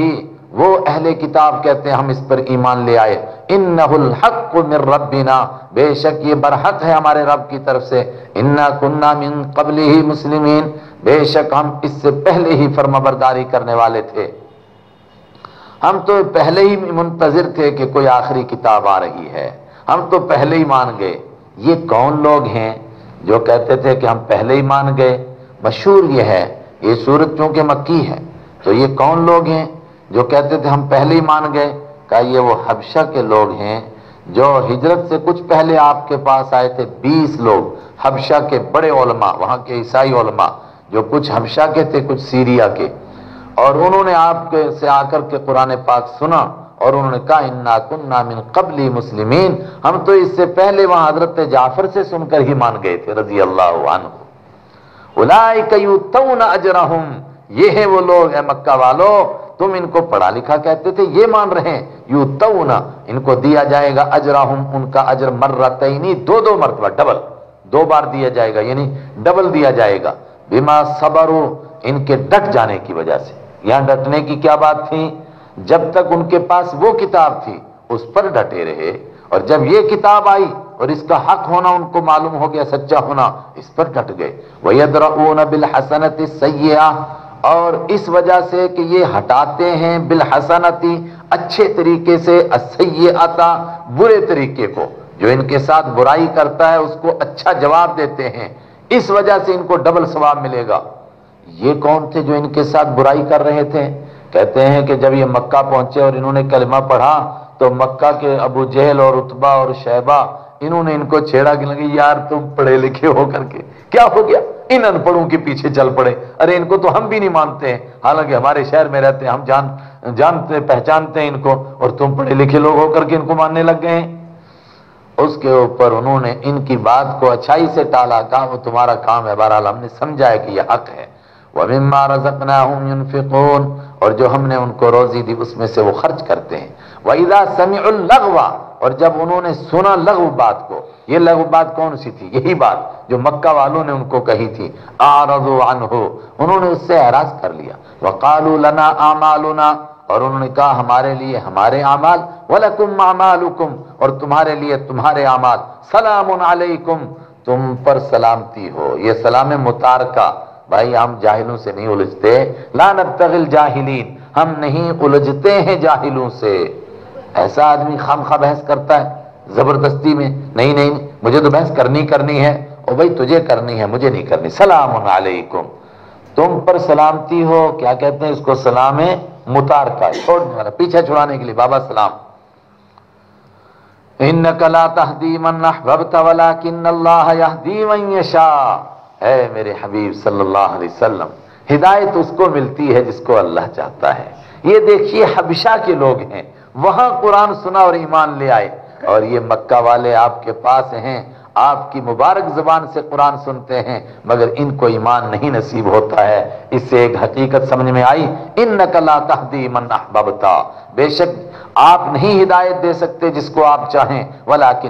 वो अहले किताब कहते हैं, हम इस पर ईमान ले आए। इन हक मिर रबिना बेशक ये बरहक है हमारे रब की तरफ़ से। इन्ना कुन्ना मिन कबली ही मुस्लिमीन। बेशक हम इससे पहले ही फर्माबरदारी करने वाले थे। हम तो पहले ही मुंतजर थे कि कोई आखिरी किताब आ रही है। हम तो पहले ही मान गए। ये कौन लोग हैं जो कहते थे कि हम पहले ही मान गए? मशहूर ये है, ये सूरत चूँकि मक्की है तो ये कौन लोग हैं? जो कहते थे, हम पहले ही मान गए। का ये वो हबशा के लोग हैं, जो हिजरत से कुछ पहले आपके पास आए थे, बीस लोग, हबशा के बड़े ओलमा वहाँ के ईसाई ओलमा जो कुछ हबशा के थे, कुछ सीरिया के। और उन्होंने आपके से आकर के कुरान पाक सुना, और उन्होंने कहा, इन्ना कुन्ना मिन कबली मुस्लिमीन। हम तो इससे पहले वहाँ हज़रत जाफ़र से सुनकर ही मान गए थे रज़ी अल्लाह अजरहुम। ये है वो लोग है मक्का वालो तुम इनको पढ़ा लिखा कहते थे, ये मान रहे हैं यू तऊना इनको दिया जाएगा अजराहुम, उनका अजर मर्रतनी, दो दो मरतबा, डबल। दो बार दिया जाएगा, यानी डबल दिया जाएगा। बिमा सबरो, इनके डट जाने की वजह से। यहाँ डटने की क्या बात थी? जब तक उनके पास वो किताब थी, उस पर डटे रहे, और जब ये किताब आई, और इसका हक होना उनको मालूम हो गया, सच्चा होना, इस पर डट गए। वयदरऊन बिल हसनत सैया और इस वजह से कि ये हटाते हैं बिल हसनती अच्छे तरीके से आता बुरे तरीके को। जो इनके साथ बुराई करता है, उसको अच्छा जवाब देते हैं। इस वजह से इनको डबल सवाब मिलेगा। ये कौन थे जो इनके साथ बुराई कर रहे थे? कहते हैं कि जब ये मक्का पहुँचे और इन्होंने कलमा पढ़ा तो मक्का के अबू जहल और उतबा और शहबा इन्होंने इनको छेड़ा कि लगे, यार, तुम पढ़े लिखे हो करके। क्या हो गया? इन अनपढ़ों के पीछे चल पड़े। अरे, इनको तो हम भी नहीं मानते हैं। हालाँकि हमारे शहर में रहते हैं, हम जान, जानते, पहचानते हैं इनको, और तुम पढ़े लिखे लोग होकर के इनको मानने लग गए उसके ऊपर उन्होंने इनकी बात को अच्छाई से टाला, कहा, वो तुम्हारा काम है, बहरहाल, हमने समझा है कि यह हक है। वमिम्मा युनफिकून, और जो हमने उनको रोजी दी, उसमें से वो खर्च करते हैं। वईदा समीउल लगवा और जब उन्होंने सुना लघु बात को, ये लघु बात कौन सी थी? यही बात जो मक्का वालों ने उनको कही थी। आरजो हो उन्होंने उससे एराज कर लिया। वकालू लना आमालुना। और उन्होंने कहा, हमारे लिए हमारे अमाल वलकुम अमालुकुम और तुम्हारे लिए तुम्हारे अमाल सलाम अलैकुम। तुम पर सलामती हो। ये सलाम मुतारका। भाई, हम जाहिलों से नहीं उलझते। लानत तगिल जाहिलीन। हम नहीं उलझते हैं जाहिलों से। ऐसा आदमी खाम खा बहस करता है, ज़बरदस्ती में, नहीं नहीं, मुझे तो बहस करनी करनी है और भाई तुझे करनी है, मुझे नहीं करनी सलाम तुम पर सलामती हो, क्या कहते हैं इसको सलाम है मुतार का वाला पीछे छुड़ाने के लिए, बाबा सलाम। इन कला है मेरे हबीब वसल्लम, हिदायत उसको मिलती है जिसको अल्लाह चाहता है। ये देखिए हबिशा के लोग हैं वहाँ कुरान सुना और ईमान ले आए। और ये मक्का वाले आपके पास हैं। आपकी मुबारक जबान से कुरान सुनते हैं, मगर इनको ईमान नहीं नसीब होता है। इससे एक हकीकत समझ में आई इन नकला तहदी मन बबता बेशक आप नहीं हिदायत दे सकते जिसको आप चाहें वला कि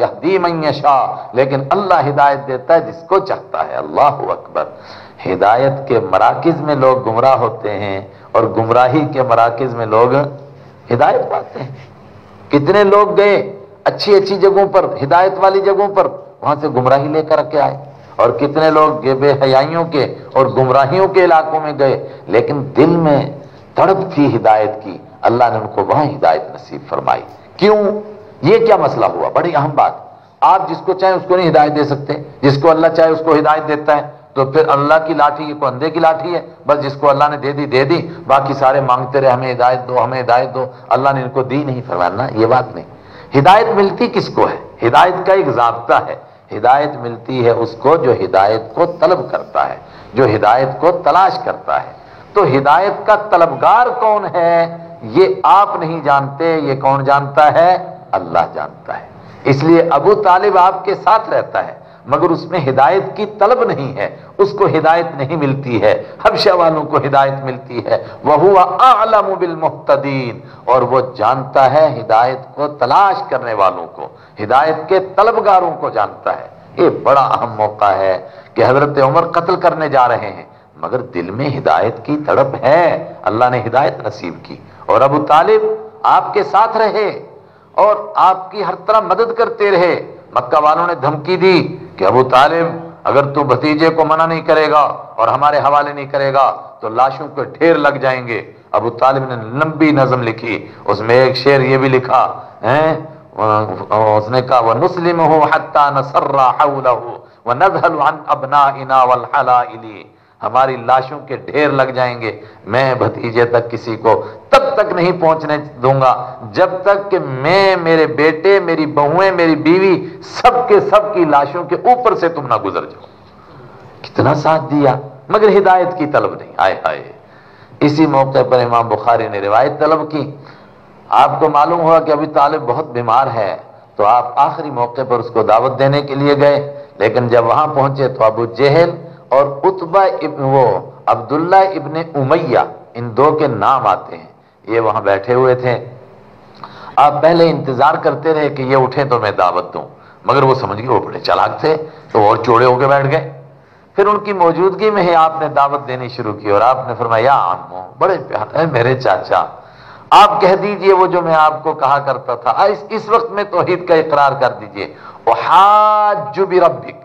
यहदी मैशा लेकिन अल्लाह हिदायत देता है जिसको चाहता है। अल्लाह अकबर। हिदायत के मराकज में लोग गुमराह होते हैं, और गुमराही के मराकज में लोग हिदायत पाते हैं। कितने लोग गए अच्छी अच्छी जगहों पर, हिदायत वाली जगहों पर, वहाँ से गुमराही लेकर के आए। और कितने लोग बेहयाइयों के और गुमराहियों के इलाकों में गए, लेकिन दिल में तड़प थी हिदायत की। अल्लाह ने उनको वहाँ हिदायत नसीब फरमाई। क्यों? ये क्या मसला हुआ? बड़ी अहम बात। आप जिसको चाहे उसको नहीं हिदायत दे सकते। जिसको अल्लाह चाहे उसको हिदायत देता है। तो फिर अल्लाह की लाठी ये अंधे की लाठी है। बस जिसको अल्लाह ने दे दी दे दी। बाकी सारे मांगते रहे, हमें हिदायत दो, हमें हिदायत दो। अल्लाह ने इनको दी नहीं, फरमाना, ये बात नहीं। हिदायत मिलती किसको है? हिदायत का एक जबता है। हिदायत मिलती है उसको जो हिदायत को तलब करता है, जो हिदायत को तलाश करता है। तो हिदायत का तलबगार कौन है? ये आप नहीं जानते, ये कौन जानता है? अल्लाह जानता है। इसलिए अबू तालिब आपके साथ रहता है। मगर उसमें हिदायत की तलब नहीं है, उसको हिदायत नहीं मिलती है हबशा वालों को हिदायत मिलती है। वह हुआ और वो जानता है हिदायत को तलाश करने वालों को, हिदायत के तलबगारों को जानता है। ये बड़ा अहम मौका है कि हज़रत उमर कत्ल करने जा रहे हैं, मगर दिल में हिदायत की तड़प है, अल्लाह ने हिदायत नसीब की। और अबू तालिब आपके साथ रहे, और आपकी हर तरह मदद करते रहे। मक्का वालों ने धमकी दी कि अबू तालिब, अगर तू भतीजे को मना नहीं करेगा और हमारे हवाले नहीं करेगा तो लाशों के ढेर लग जाएँगे। अबू तालिब ने लंबी नजम लिखी, उसमें एक शेर यह भी लिखा, है? उसने कहा, वह मुस्लिम हो हत्ता नसर्रा वह नजहल अबना इना वल हमारी लाशों के ढेर लग जाएँगे। मैं भतीजे तक किसी को तब तक नहीं पहुँचने दूँगा, जब तक कि मैं, मेरे बेटे, मेरी बहुएँ, मेरी बीवी सबके सब की लाशों के ऊपर से तुम ना गुजर जाओ। कितना साथ दिया, मगर हिदायत की तलब नहीं। आए हाय। इसी मौके पर इमाम बुखारी ने रिवायत तलब की। आपको मालूम हुआ कि अभी तालिब बहुत बीमार है तो आप आखिरी मौके पर उसको दावत देने के लिए गए, लेकिन जब वहाँ पहुँचे तो अबू जेहल और उतबा वो अब्दुल्ला इब्न उमैया इन दो के नाम आते हैं। ये वहाँ बैठे हुए थे। आप पहले इंतज़ार करते रहे कि ये उठे तो मैं दावत दूँ। मगर वो समझ गए वो बड़े चलाक थे तो और चोड़े होके बैठ गए। फिर उनकी मौजूदगी में ही आपने दावत देनी शुरू की और आपने फरमाया आमो बड़े प्यार है मेरे चाचा। आप कह दीजिए वो जो मैं आपको कहा करता था। इस, इस वक्त में तोहीद का इकरार कर दीजिए। हाजुबी रबिक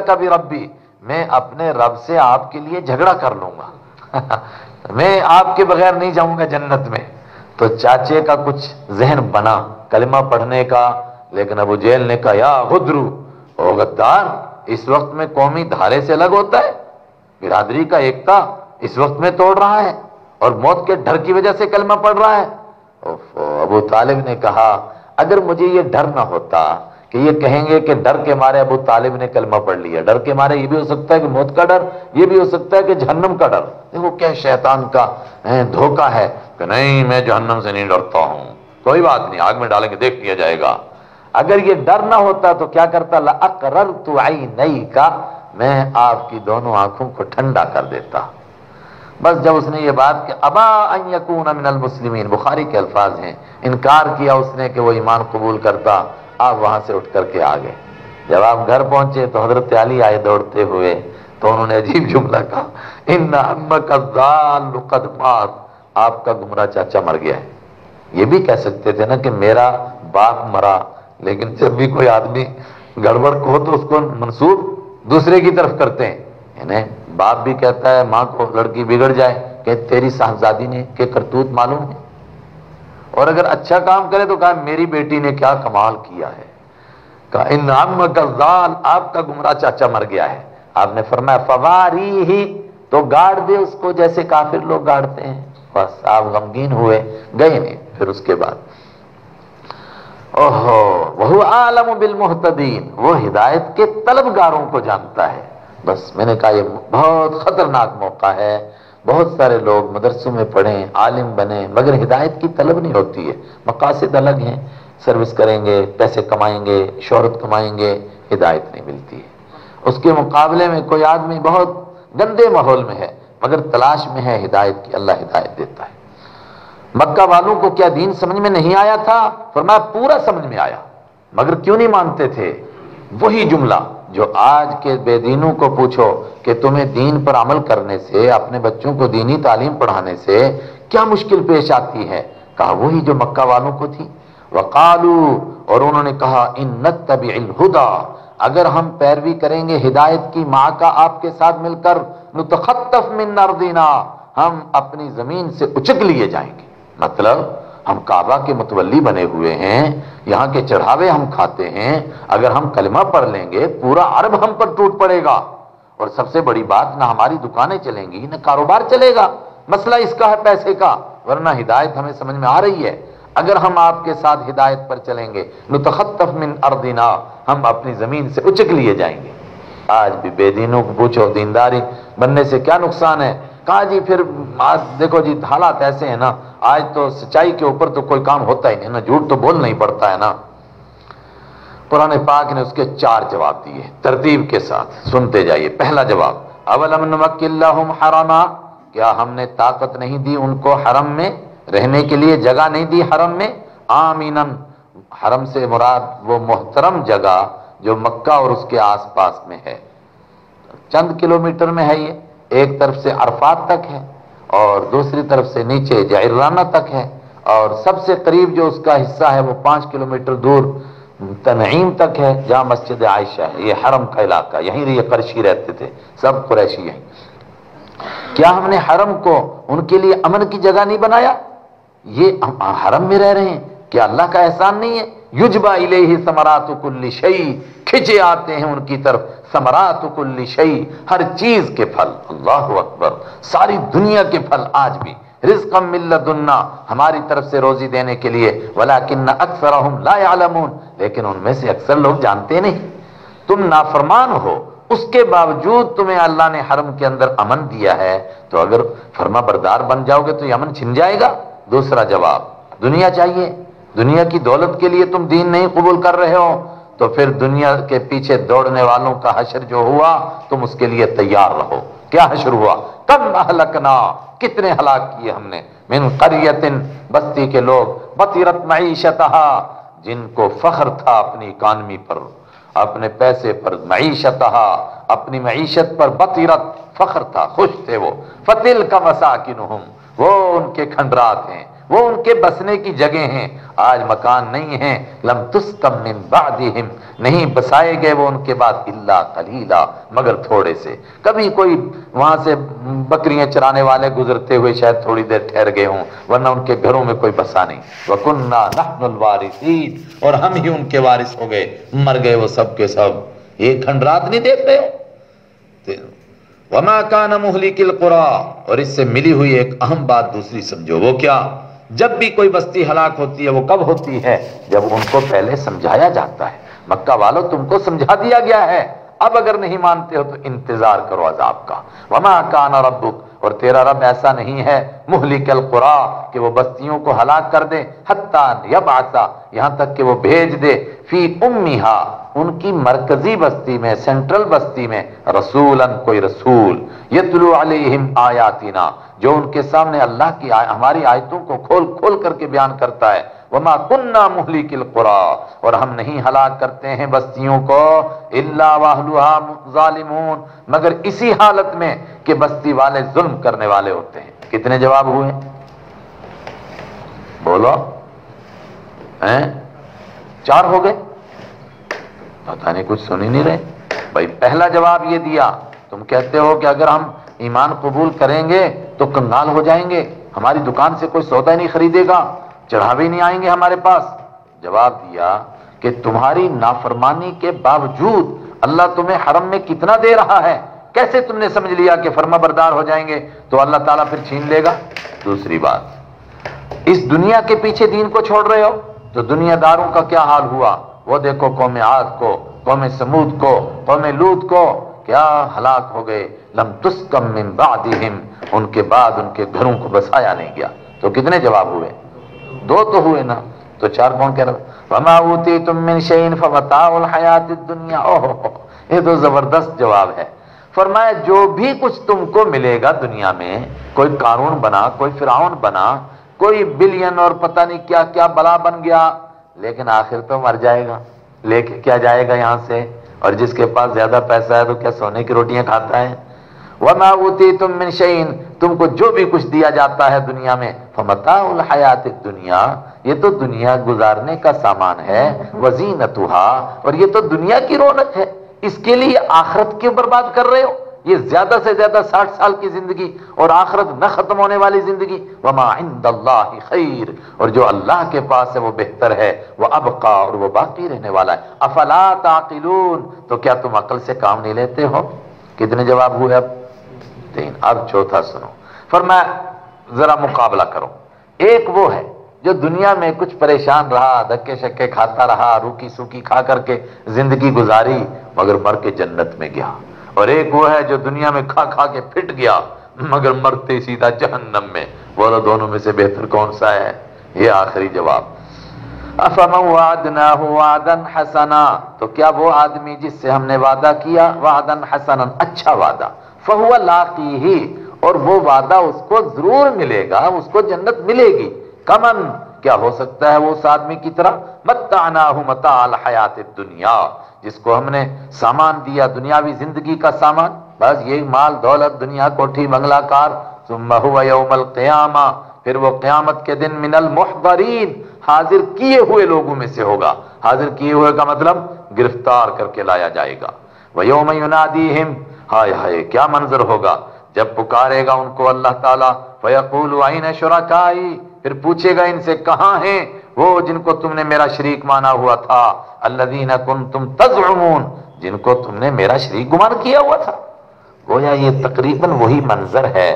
कभी रब्बी, मैं अपने रब से आपके लिए झगड़ा कर लूँगा। मैं आपके बगैर नहीं जाऊँगा जन्नत में। तो चाचे का कुछ जहन बना, कलमा पढ़ने का, लेकिन अबू जेल ने कहा, या हुद्रू, ओ गद्दार, इस वक्त में कौमी धारे से अलग होता है। बिरादरी का एकता इस वक्त में तोड़ रहा है और मौत के डर की वजह से कलमा पढ़ रहा है। अबू तालिब ने कहा, अगर मुझे ये डर ना होता कि ये कहेंगे कि डर के मारे अबू तालिब ने कलमा पढ़ लिया। डर के मारे ये भी हो सकता है कि मौत का डर, ये भी हो सकता है कि जहन्नम का डर। देखो क्या शैतान का धोखा है कि नहीं, मैं जहन्नम से नहीं डरता हूँ। कोई बात नहीं, आग में डालेंगे देख लिया जाएगा। अगर ये डर ना होता तो क्या करता? अकरर तु आई नई का मैं आपकी दोनों आँखों को ठंडा कर देता। बस जब उसने ये बात कि अबा यकून मिनल मुस्लिमीन, बुखारी के अल्फाज हैं। इनकार किया उसने कि वो ईमान कबूल करता। आप वहाँ से उठ करके आ गए। जब आप घर पहुँचे तो हज़रत अली आए दौड़ते हुए तो उन्होंने अजीब जुमला कहा इन मात आपका गुमरा चाचा मर गया है। ये भी कह सकते थे ना कि मेरा बाप मरा, लेकिन जब भी कोई आदमी गड़बड़ को तो उसको मंसूब दूसरे की तरफ़ करते हैं। यानी बाप भी कहता है, माँ को लड़की बिगड़ जाए कि तेरी साहबजादी ने, के करतूत मालूम है? और अगर अच्छा काम करे तो कहा, मेरी बेटी ने क्या कमाल किया है? कहा, इन गजाल आपका गुमरा चाचा मर गया है। आपने फरमाया, फवारी ही तो गाड़ दे उसको जैसे काफिर लोग गाड़ते हैं। बस, आप गमगीन हुए, गए नहीं, फिर उसके बाद। ओहो, वह आलम बिल मोहतदीन, वो हिदायत के तलबगारों को जानता है। बस, मैंने कहा, ये बहुत खतरनाक मौका है। बहुत सारे लोग मदरसों में पढ़े, आलिम बने, मगर हिदायत की तलब नहीं होती है। मकासद अलग हैं। सर्विस करेंगे, पैसे कमाएँगे, शोहरत कमाएँगे, हिदायत नहीं मिलती है। उसके मुकाबले में कोई आदमी बहुत गंदे माहौल में है, मगर तलाश में है, हिदायत की अल्लाह हिदायत देता है। मक्का वालों को क्या दीन समझ में नहीं आया था? फरमाया, पूरा समझ में आया। मगर क्यों नहीं मानते थे? वही जुमला। जो आज के बेदीनों को पूछो कि तुम्हें दीन पर अमल करने से, अपने बच्चों को दीनी तालीम पढ़ाने से क्या मुश्किल पेश आती है? कहा, वही जो मक्का वालों को थी। वकालू, और उन्होंने कहा इन नतबा अगर हम पैरवी करेंगे, हिदायत की माँ का आपके साथ मिलकर नुतखतफ मिन नरदीना, हम अपनी ज़मीन से उचक लिए जाएँगे। मतलब हम काबा के मुतवली बने हुए हैं, यहाँ के चढ़ावे हम खाते हैं, अगर हम कलमा पढ़ लेंगे, पूरा अरब हम पर टूट पड़ेगा। और सबसे बड़ी बात, ना हमारी दुकानें चलेंगी, ना कारोबार चलेगा। मसला इसका है पैसे का, वरना हिदायत हमें समझ में आ रही है। अगर हम आपके साथ हिदायत पर चलेंगे मिन अर्दिना, हम अपनी ज़मीन से उचक लिए जाएँगे। आज भी बेदीनों को पूछो, दीनदारी, बनने से क्या नुकसान है? कहा जी, फिर आज देखो जी, हालात ऐसे हैं ना, आज तो सिंचाई के ऊपर तो कोई काम होता ही नहीं ना, झूठ तो बोल नहीं पड़ता है ना। पुराने पाक ने उसके चार जवाब दिए, तरतीब के साथ, सुनते जाइए, पहला जवाब हरामा, क्या हमने ताकत नहीं दी उनको हरम में? रहने के लिए जगह नहीं दी हरम में? आमीनन, हरम से मुराद वो मोहतरम जगह जो मक्का और उसके आसपास में है। चंद किलोमीटर में है ये। एक तरफ़ से अरफात तक है और दूसरी तरफ़ से नीचे जायराना तक है और सबसे करीब जो उसका हिस्सा है वो पाँच किलोमीटर दूर तनईम तक है, जहाँ मस्जिद आयशा है। ये हरम का इलाका, यहीं ये करशी रहते थे, सब कुरैशी यहीं क्या हमने हरम को उनके लिए अमन की जगह नहीं बनाया? ये हरम में रह रहे हैं। क्या अल्लाह का एहसान नहीं है? युजबा इले ही समरात कुल्ली शई। खिंचे आते हैं उनकी तरफ़, समरात कुल्ली शई। हर चीज़ के फल, अल्लाह अकबर। सारी दुनिया के फल आज भी। रिज्कम मिल्लदुन्ना हमारी तरफ़ से रोजी देने के लिए। वला किन्ना अक्सर लामून लेकिन उनमें से अक्सर लोग जानते नहीं। तुम नाफरमान हो। उसके बावजूद तुम्हें अल्लाह ने हरम के अंदर अमन दिया है। तो अगर फर्मा बरदार बन जाओगे तो यह अमन छिन जाएगा। दूसरा जवाब, दुनिया चाहिए। दुनिया की दौलत के लिए तुम दीन नहीं कबूल कर रहे हो तो फिर दुनिया के पीछे दौड़ने वालों का हशर जो हुआ, तुम उसके लिए तैयार रहो। क्या हशर हुआ? कब अहलकना। कितने हलाक किए हमने। मिन करियतिन, बस्ती के लोग। बतीरत मीशत जिनको फख्र था अपनी इकानमी पर। अपने पैसे पर मीशत अपनी मीशत पर बतीरत। फख्र था, खुश थे वो। फतिल का मसाकिन वो उनके खंडरात हैं। वो उनके बसने की जगह हैं। आज मकान नहीं है। लम तुस्कम मिन बादिहिम। नहीं बसाए गए वो उनके बाद इल्ला कलीला, मगर थोड़े से। कभी कोई वहाँ से बकरियाँ चराने वाले गुजरते हुए शायद थोड़ी देर ठहर गए हों, वरना उनके घरों में कोई बसा नहीं। वकुन्ना नहनुल वारिसीन, और हम ही उनके वारिस हो गए। मर गए वो सब के सब। एक खंडरात नहीं देख रहे हो? वमा का नमुहली किल और इससे मिली हुई एक अहम बात दूसरी समझो। वो क्या? जब भी कोई बस्ती हलाक होती है, वो कब होती है? जब उनको पहले समझाया जाता है। मक्का वालों तुमको समझा दिया गया है। अब अगर नहीं मानते हो तो इंतज़ार करो अजाब का। वमा काना रब्बुक और तेरा रब ऐसा नहीं है मुहलिकल कुरा कि वो बस्तियों को हलाक कर दे। हत्ता यब आसा यहाँ तक कि वो भेज दे। फ़ी उम्मीहा उनकी मरकजी बस्ती में सेंट्रल बस्ती में रसूलन कोई रसूल। ये तुलु अलैहिम आयातिना जो उनके सामने अल्लाह की आ, हमारी आयतों को खोल खोल करके बयान करता है। वमा कुन्ना मुहलिकिल कुरा। और हम नहीं हलाक करते हैं बस्तियों को, इल्ला वाहलुहा जालिमून। मगर इसी हालत में कि बस्ती वाले जुल्म करने वाले होते हैं। कितने जवाब हुए? बोलो। हैं? चार हो गए। पता नहीं, कुछ सुन ही नहीं रहे। भाई, पहला जवाब ये दिया। तुम कहते हो कि अगर हम ईमान कबूल करेंगे तो कंगाल हो जाएँगे। हमारी दुकान से कोई सौदा नहीं खरीदेगा। चढ़ावे नहीं आएँगे हमारे पास। जवाब दिया कि तुम्हारी नाफरमानी के बावजूद अल्लाह तुम्हें हरम में कितना दे रहा है? कैसे तुमने समझ लिया कि फर्मा बरदार हो जाएँगे? तो अल्लाह ताला फिर छीन लेगा। दूसरी बात, इस दुनिया के पीछे दीन को छोड़ रहे हो? तो दुनियादारों का क्या हाल हुआ? वो देखो कौम आद को, कौम समूद को, कौम लूत को, क्या हलाक हो गए? लम तुस्कम उनके बाद उनके घरों को बसाया नहीं गया। तो कितने जवाब हुए? दो तो हुए ना तो चार कौन कह रहा वमा ऊती तुम मिन फवताउल हयात दुनिया। ओहो ये तो ज़बरदस्त जवाब है। फरमाया, जो भी कुछ तुमको मिलेगा दुनिया में, कोई कानून बना, कोई फिराउन बना, कोई बिलियन और पता नहीं क्या क्या बला बन गया, लेकिन आखिर तो मर जाएगा। लेके क्या जाएगा यहाँ से? और जिसके पास ज़्यादा पैसा है तो क्या सोने की रोटियाँ खाता है? वमा उती तुम मिन शईन तुमको जो भी कुछ दिया जाता है दुनिया में, फमताउल हयात दुनिया, ये तो दुनिया गुजारने का सामान है वजीनतुहा और ये तो दुनिया की रौनक है। इसके लिए आखरत क्यों बर्बाद कर रहे हो? ये ज़्यादा से ज़्यादा साठ साल की ज़िंदगी, और आखरत न खत्म होने वाली ज़िंदगी। वमा खैर, और जो अल्लाह के पास है वो बेहतर है, वो अबका, और वो बाकी रहने वाला है। अफला ताकिलून तो क्या तुम अकल से काम नहीं लेते हो? कितने जवाब हुए अब? तीन अब चौथा सुनो। फिर मैं जरा मुकाबला करो। एक वो है जो दुनिया में कुछ परेशान रहा, धक्के शक्के खाता रहा रूकी सूखी खा करके ज़िंदगी गुजारी, मगर मर के जन्नत में गया। और एक वो है जो दुनिया में खा खा के फिट गया, मगर मरते सीधा जहन्नम में। बोलो, दोनों में से बेहतर कौन सा है? ये आखिरी जवाब। वादन हसना। तो क्या वो आदमी जिससे हमने वादा किया? वादन हसन अच्छा वादा। फहुआ लाकी ही, और वो वादा उसको ज़रूर मिलेगा, उसको जन्नत मिलेगी। कमन, क्या हो सकता है वो उस आदमी की तरह? मत्ताना मता हयात दुनिया, जिसको हमने सामान दिया, दुनियावी ज़िंदगी का सामान। बस ये माल, दौलत, दुनिया कोठी बंगला कार यौमल क़यामा, फिर वो क्यामत के दिन मिनल मुहबरीन हाजिर किए हुए लोगों में से होगा। हाजिर किए हुए का मतलब गिरफ़्तार करके लाया जाएगा। वह योम युनादी हिम हाय हाय, क्या मंजर होगा? जब पुकारेगा उनको अल्लाह ताला, फयकूल आइन शुराकाई? फिर पूछेगा इनसे, कहाँ हैं? वो जिनको तुमने मेरा शरीक माना हुआ था। अल्लादीन कुन तुम तजमून जिनको तुमने मेरा शरीक गुमान किया हुआ था। गोया ये तकरीबन वही मंजर है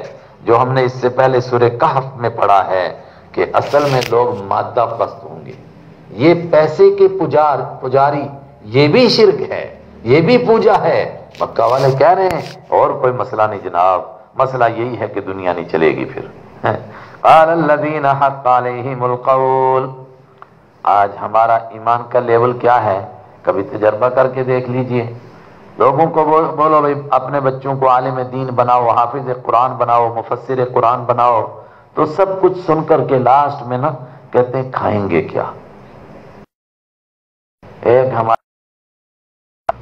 जो हमने इससे पहले सूर्य कहफ में पढ़ा है कि असल में लोग मादा पस्त होंगे। ये पैसे के पुजार, पुजारी, ये भी शिरक है, ये भी पूजा है। मक्का वाले कह रहे हैं, और कोई मसला नहीं जनाब। मसला यही है कि दुनिया नहीं चलेगी फिर। आज हमारा ईमान का लेवल क्या है? कभी तजर्बा करके देख लीजिए। लोगों को बोलो भाई, अपने बच्चों को आलिम दीन बनाओ, हाफिज कुरान बनाओ मुफसर कुरान बनाओ। तो सब कुछ सुन करके लास्ट में ना कहते हैं, खाएँगे क्या? एक हमारे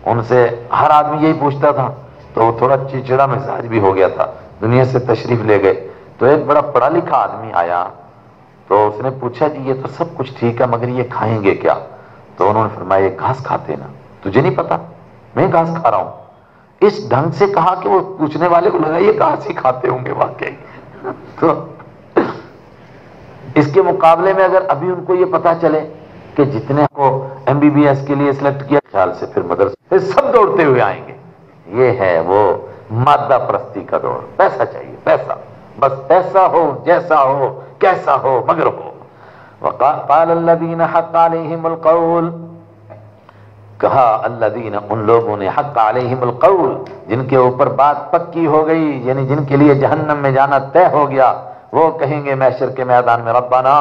उनसे हर आदमी यही पूछता था तो वो थोड़ा चिड़चिड़ा मिजाज भी हो गया था। दुनिया से तशरीफ़ ले गए। तो एक बड़ा पढ़ा लिखा आदमी आया तो उसने पूछा जी ये तो सब कुछ ठीक है, मगर ये खाएँगे क्या? तो उन्होंने फरमाया घास खाते ना। तुझे नहीं पता? मैं घास खा रहा हूँ। इस ढंग से कहा कि वो पूछने वाले को लगा, ये घास ही खाते होंगे वाकई। तो इसके मुकाबले में अगर अभी उनको ये पता चले कि जितने को एमबीबीएस के लिए सिलेक्ट किया, ख्याल से फिर मदरसे सब दौड़ते हुए आएँगे। ये है वो मादा प्रस्ती का दौड़ पैसा चाहिए, पैसा। बस पैसा हो, जैसा हो, कैसा हो, मगर हो। कहा अल्लादीन, उन लोगों ने हक ही कौल, जिनके ऊपर बात पक्की हो गई, यानी जिनके लिए जहन्नम में जाना तय हो गया, वो कहेंगे मैशर के मैदान में रब्बाना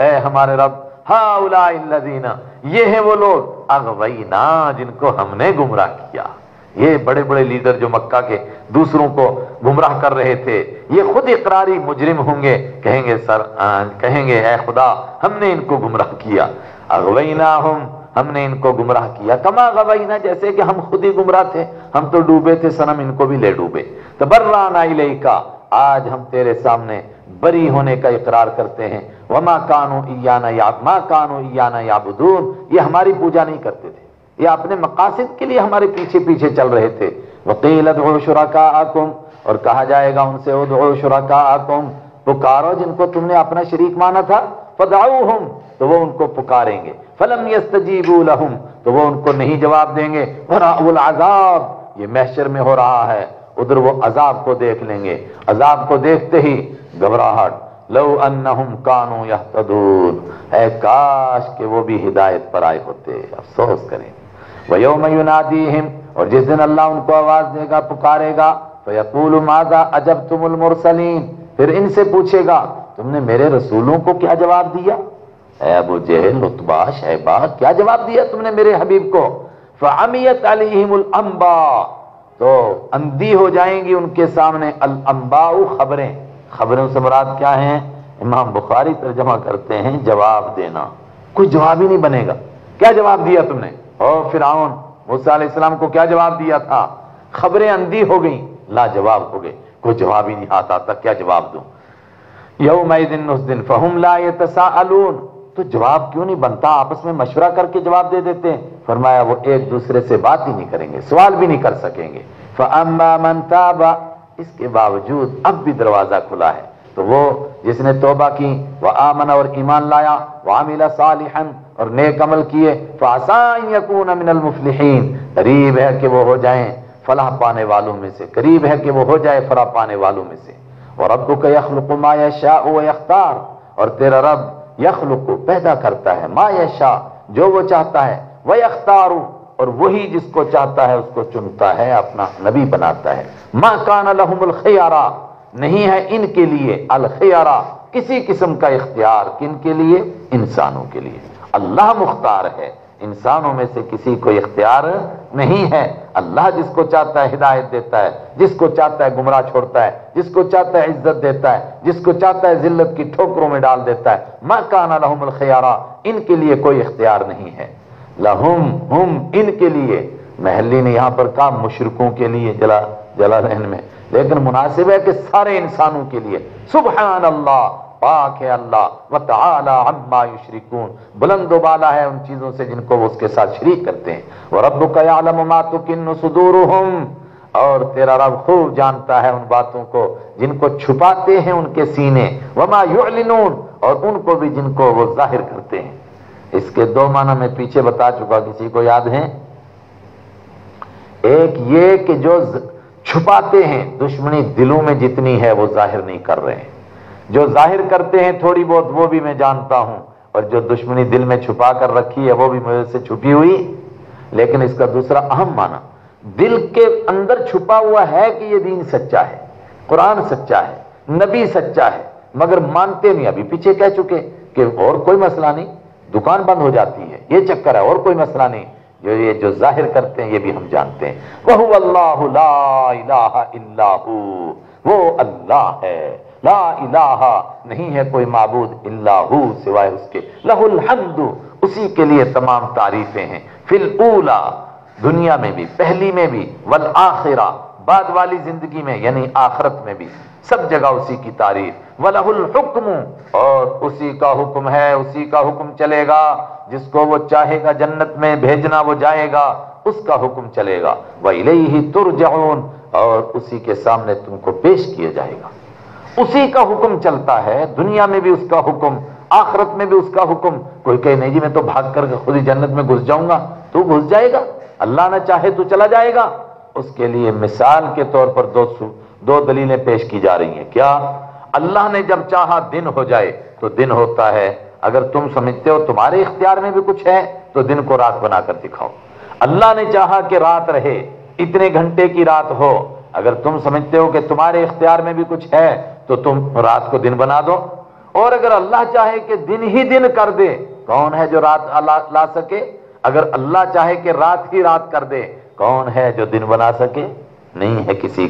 ए हमारे रब हाउलादीना ये है वो लोग। अगवैना जिनको हमने गुमराह किया। ये बड़े बड़े लीडर जो मक्का के दूसरों को गुमराह कर रहे थे, ये खुद इकरारी मुजरिम होंगे। कहेंगे, सर कहेंगे है खुदा, हमने इनको गुमराह किया। अगवैना हम हमने इनको गुमराह किया। कमा गवाईना जैसे कि हम खुद ही गुमराह थे। हम तो डूबे थे, सनम इनको भी ले डूबे। तो बर्राना का आज हम तेरे सामने बरी होने का इकरार करते हैं। वमा कानो ईयाना या मा कानो ईयाना याबुदून। ये हमारी पूजा नहीं करते थे। ये अपने मकासद के लिए हमारे पीछे पीछे चल रहे थे। वकील शुरा आकुम और कहा जाएगा उनसे उदो शुरा आकुम पुकारो जिनको तुमने अपना शरीक माना था फदाऊ हम तो वो उनको पुकारेंगे। फलम यस्तजीबू लहुम। तो वो उनको नहीं जवाब देंगे। अजाब। ये मैशर में हो रहा है। उधर वो अजाब को देख लेंगे। अजाब को देखते ही घबराहट। लो अन्नहुम कानू यहतदून। है काश के वो भी हिदायत पर आए होते। अफसोस करें। वयोम युनादीहिम। और जिस दिन अल्लाह उनको आवाज़ देगा, पुकारेगा फयकूल माजा अजब तुमुल मुरसलीन। फिर इनसे पूछेगा, तुमने मेरे रसूलों को क्या जवाब दिया? अबू जहल उतबा शहबा क्या जवाब दिया तुमने मेरे हबीब को? फ़ामियत अलीहिमुल अंबा तो अंधी हो जाएँगी उनके सामने अल अंबाउ खबरें। खबरों से मुराद क्या है? इमाम बुखारी तर्जमा करते हैं जवाब देना। कोई जवाब ही नहीं बनेगा। क्या जवाब दिया तुमने? ओ फिर मूसा को क्या जवाब दिया था? खबरें अंधी हो गई, लाजवाब हो गए। कोई जवाब ही नहीं आता था क्या जवाब दू? यौम दिन उस दिन फहुम ला तसाअलून तो जवाब क्यों नहीं बनता? आपस में मशवरा करके जवाब दे देते हैं। फरमाया, वो एक दूसरे से बात ही नहीं करेंगे, सवाल भी नहीं कर सकेंगे। इसके बावजूद अब भी दरवाज़ा खुला है। तो वो जिसने तोबा की वह आमन और ईमान लाया वामिला सालिहन और नेक अमल किए फ़ासाकून मिनल मुफलिहीन। करीब है कि वो हो जाए, फलाह पाने वालों में से। करीब है कि वो हो जाए फलाह पाने वालों में से। और अब रब का यखलुकुमा शाह यख्तार। और तेरा रब यखलुक पैदा करता है, मा शाह जो वो चाहता है वह अख्तारू और वही जिसको चाहता है उसको चुनता है, अपना नबी बनाता है। मा कान लहुमुल खयारा, नहीं है इनके लिए अल खयारा, किसी किस्म का इख्तियार किन के लिए? इंसानों के लिए। अल्लाह मुख्तार है। इंसानों में से किसी को इख्तियार नहीं है। अल्लाह जिसको चाहता है हिदायत देता है, जिसको चाहता है गुमराह छोड़ता है, जिसको चाहता है इज़्ज़त देता है, जिसको चाहता है जिल्लत की ठोकरों में डाल देता है, मा काना लहुम खयारा, इनके लिए कोई इख्तियार नहीं है। लहुम, हम, इनके लिए। महली ने यहाँ पर कहा, मुशरकों के लिए, जला जला रहन में। लेकिन मुनासिब है कि सारे इंसानों के लिए। सुबह अल्लाह पाक है अल्लाह वम्मा युशरिकून। बुलंद बाला है उन चीज़ों से जिनको वो उसके साथ शरीक करते हैं। वह रब का सुदूर और तेरा रब खूब जानता है उन बातों को, जिनको छुपाते हैं उनके सीने। वमा युलिनून और उनको भी जिनको वो ज़ाहिर करते हैं। इसके दो माना मैं पीछे बता चुका किसी को याद है? एक ये कि जो छुपाते हैं, दुश्मनी दिलों में जितनी है वो ज़ाहिर नहीं कर रहे हैं। जो ज़ाहिर करते हैं थोड़ी बहुत, वो भी मैं जानता हूँ। और जो दुश्मनी दिल में छुपा कर रखी है, वो भी मुझे से छुपी हुई। लेकिन इसका दूसरा अहम माना, दिल के अंदर छुपा हुआ है कि ये दीन सच्चा है, कुरान सच्चा है, नबी सच्चा है, मगर मानते नहीं, अभी पीछे कह चुके कि और कोई मसला नहीं, दुकान बंद हो जाती है, ये चक्कर है, और कोई मसला नहीं। जो ये, जो ज़ाहिर करते हैं, ये भी हम जानते हैं। वह अल्लाह वो अल्लाह है। ला इलाहा, नहीं है कोई माबूद इल्लाहू सिवाय उसके। लहुल हमदु, उसी के लिए तमाम तारीफें हैं। फिल ऊला, दुनिया में भी, पहली में भी, वल आखिरा, बाद वाली ज़िंदगी में, यानी आखरत में भी। सब जगह उसी की तारीफ़। वलहुल हुक्म, और उसी का हुक्म है, उसी का हुक्म चलेगा। जिसको वो चाहेगा जन्नत में भेजना, वो जाएगा, उसका हुक्म चलेगा। वही तुरजाउन और उसी के सामने तुमको पेश किया जाएगा। उसी का हुक्म चलता है, दुनिया में भी उसका हुक्म, आखरत में भी उसका हुक्म। कोई कहे, नहीं जी, मैं तो भाग कर खुद ही जन्नत में घुस जाऊँगा। तू घुस जाएगा। अल्लाह ने चाहे तो चला जाएगा। उसके लिए मिसाल के तौर पर दो दो दलीलें पेश की जा रही हैं। क्या? अल्लाह ने जब चाहा दिन हो जाए तो दिन होता है। अगर तुम समझते हो, तुम्हारे इख्तियार में भी कुछ है तो दिन को रात बनाकर दिखाओ। अल्लाह ने चाहा कि रात रहे, इतने घंटे की रात हो। अगर तुम समझते हो कि तुम्हारे इख्तियार में भी कुछ है तो तुम रात को दिन बना दो। और अगर अल्लाह चाहे कि दिन ही दिन कर दे कौन है जो रात ला, सके? अगर अल्लाह चाहे कि रात ही रात कर दे कौन है जो दिन बना सके? नहीं है किसी।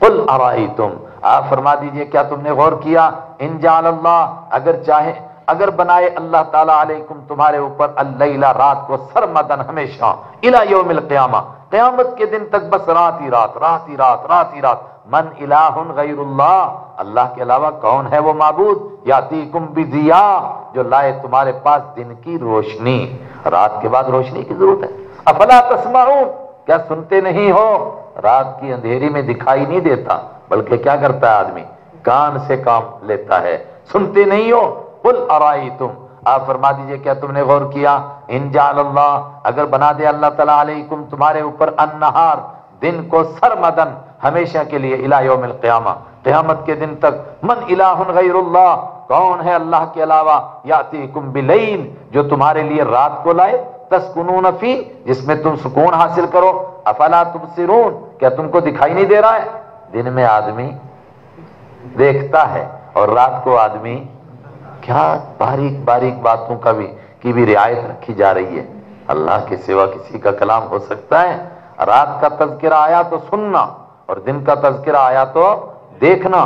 कुल अराई तुम आप फरमा दीजिए क्या तुमने गौर किया? इन अल्लाह अगर चाहे अगर बनाए अल्लाह ताला अलैकुम तुम्हारे ऊपर अल्लाह रात को सरमदन हमेशा इला यौमिल क़यामा। क़यामत के दिन तक बस रात ही रात रात ही रात रात ही रात। मन इलाहुन गैरुल्लाह। अल्लाह के अलावा कौन है वो माबूद? यातीकुम बिजिया, जो लाए तुम्हारे पास दिन की रोशनी। रात के बाद रोशनी की ज़रूरत है। अफला तस्माऊन, क्या सुनते नहीं हो? रात की अंधेरी में दिखाई नहीं देता, बल्कि क्या करता है आदमी? कान से काम लेता है। सुनते नहीं हो? कुल अराई तुम आप फरमा दीजिए, क्या तुमने गौर किया? इन अल्लाह अगर बना दे अल्लाह तला तुम्हारे ऊपर अन्नहार दिन को सरमदन हमेशा के लिए इला यौमिल क़यामा। क़यामत के दिन तक, मन इलाहुन गैरुल्लाह, कौन है अल्लाह के अलावा? यातीकुम बिलैल, जो तुम्हारे लिए रात को लाए, तस्कुनून जिसमें तुम सुकून हासिल करो। अफला तुबसिरून, क्या तुमको दिखाई नहीं दे रहा है? दिन में आदमी देखता है, और रात को आदमी, क्या बारीक बारीक बातों का भी, की भी रियायत रखी जा रही है। अल्लाह के सिवा किसी का कलाम हो सकता है। रात का तस्करा आया तो सुनना और दिन का तस्करा आया तो देखना।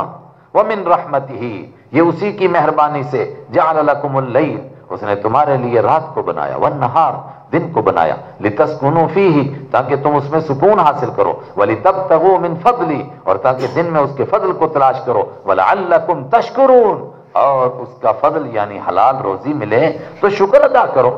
वह मिन रहमत ही ये उसी की मेहरबानी से जालकुमल्लई उसने तुम्हारे लिए रात को बनाया वन नहार दिन को बनाया। लितस्कुनु फ़ी ही ताकि तुम उसमें सुकून हासिल करो। वली तब तगो मिन फजली और ताकि दिन में उसके फजल को तलाश करो। वला अल्लाकुम तशकुरून, और उसका फजल यानी हलाल रोजी मिले तो शुक्र अदा करो।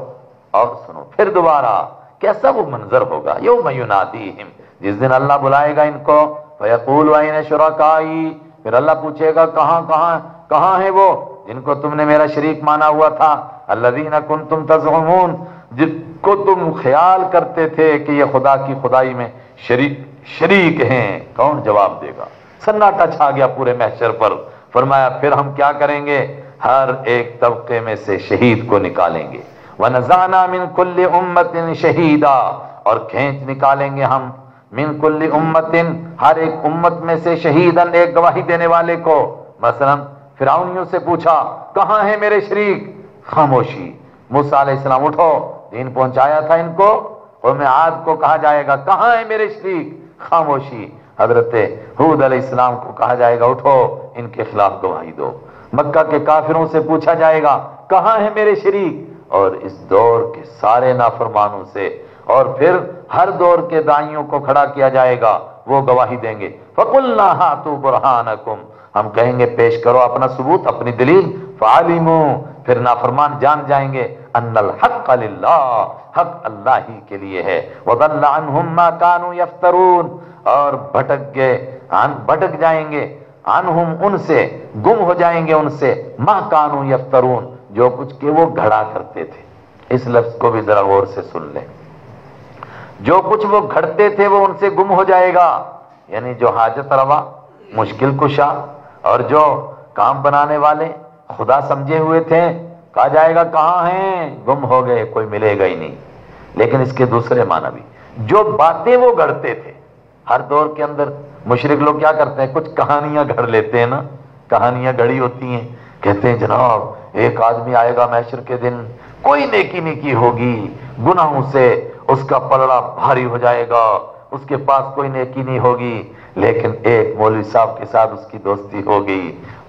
और सुनो, फिर दोबारा कैसा वो मंजर होगा? यो मयुनादी हिम जिस दिन अल्लाह बुलाएगा इनको, फयकूल वाइन शुरकाई? फिर अल्लाह पूछेगा, कहाँ कहाँ कहाँ है वो जिनको तुमने मेरा शरीक माना हुआ था? अल्लाह कुन तुम तजमून जिसको तुम ख्याल करते थे कि ये खुदा की खुदाई में शरीक शरीक हैं, कौन जवाब देगा? सन्नाटा छा गया पूरे महशर पर। फरमाया, फिर हम क्या करेंगे? हर एक तबके में से शहीद को निकालेंगे। व नजाना मिन कुल्ली उम्मतिन शहीदा। और खींच निकालेंगे हम मिन कुल्ली उम्मतिन, हर एक उम्मत में से शहीदन एक गवाही देने वाले को। मसलन, फिराउनियों से पूछा, कहाँ है मेरे शरीक? खामोशी। मूसा सलाम उठो, दीन पहुँचाया था इनको, और मैं आज को कहा जाएगा, कहाँ है मेरे शरीक? खामोशी। हज़रत हूद इस्लाम को कहा जाएगा, उठो, इनके खिलाफ गवाही दो। मक्का के काफिरों से पूछा जाएगा, कहाँ है मेरे शरीक? और इस दौर के सारे नाफरमानों से, और फिर हर दौर के दाइयों को खड़ा किया जाएगा, वो गवाही देंगे। फकुल्ला हाथू बुरहान हम कहेंगे, पेश करो अपना सबूत, अपनी दलील। फालिमो। फिर नाफरमान जान जाएँगे, अन्नल हक हक अल्लाह ही के लिए है। वदल्ला कानू यफ्तरून। और भटक गए भटक जाएँगे। अनहुम उनसे, गुम हो जाएँगे उनसे। मा कानू यफ्तरून। जो कुछ के वो घड़ा करते थे। इस लफ्ज को भी जरा गौर से सुन ले। जो कुछ वो घड़ते थे, वो उनसे गुम हो जाएगा। यानी जो हाजत रवा, मुश्किल कुशा, और जो काम बनाने वाले, खुदा समझे हुए थे, कहा जाएगा, कहाँ हैं? गुम हो गए, कोई मिलेगा ही नहीं। लेकिन इसके दूसरे माना भी जो बातें वो गढ़ते थे, हर दौर के अंदर मुशरक लोग क्या करते हैं? कुछ कहानियाँ घड़ लेते हैं ना? कहानियाँ घड़ी होती हैं। कहते हैं, जनाब, एक आदमी आएगा मैशर के दिन, कोई नेकी नेकी होगी, गुनाहों से उसका पलड़ा भारी हो जाएगा, उसके पास कोई नेकी नहीं होगी। लेकिन एक मौलवी साहब के साथ उसकी दोस्ती होगी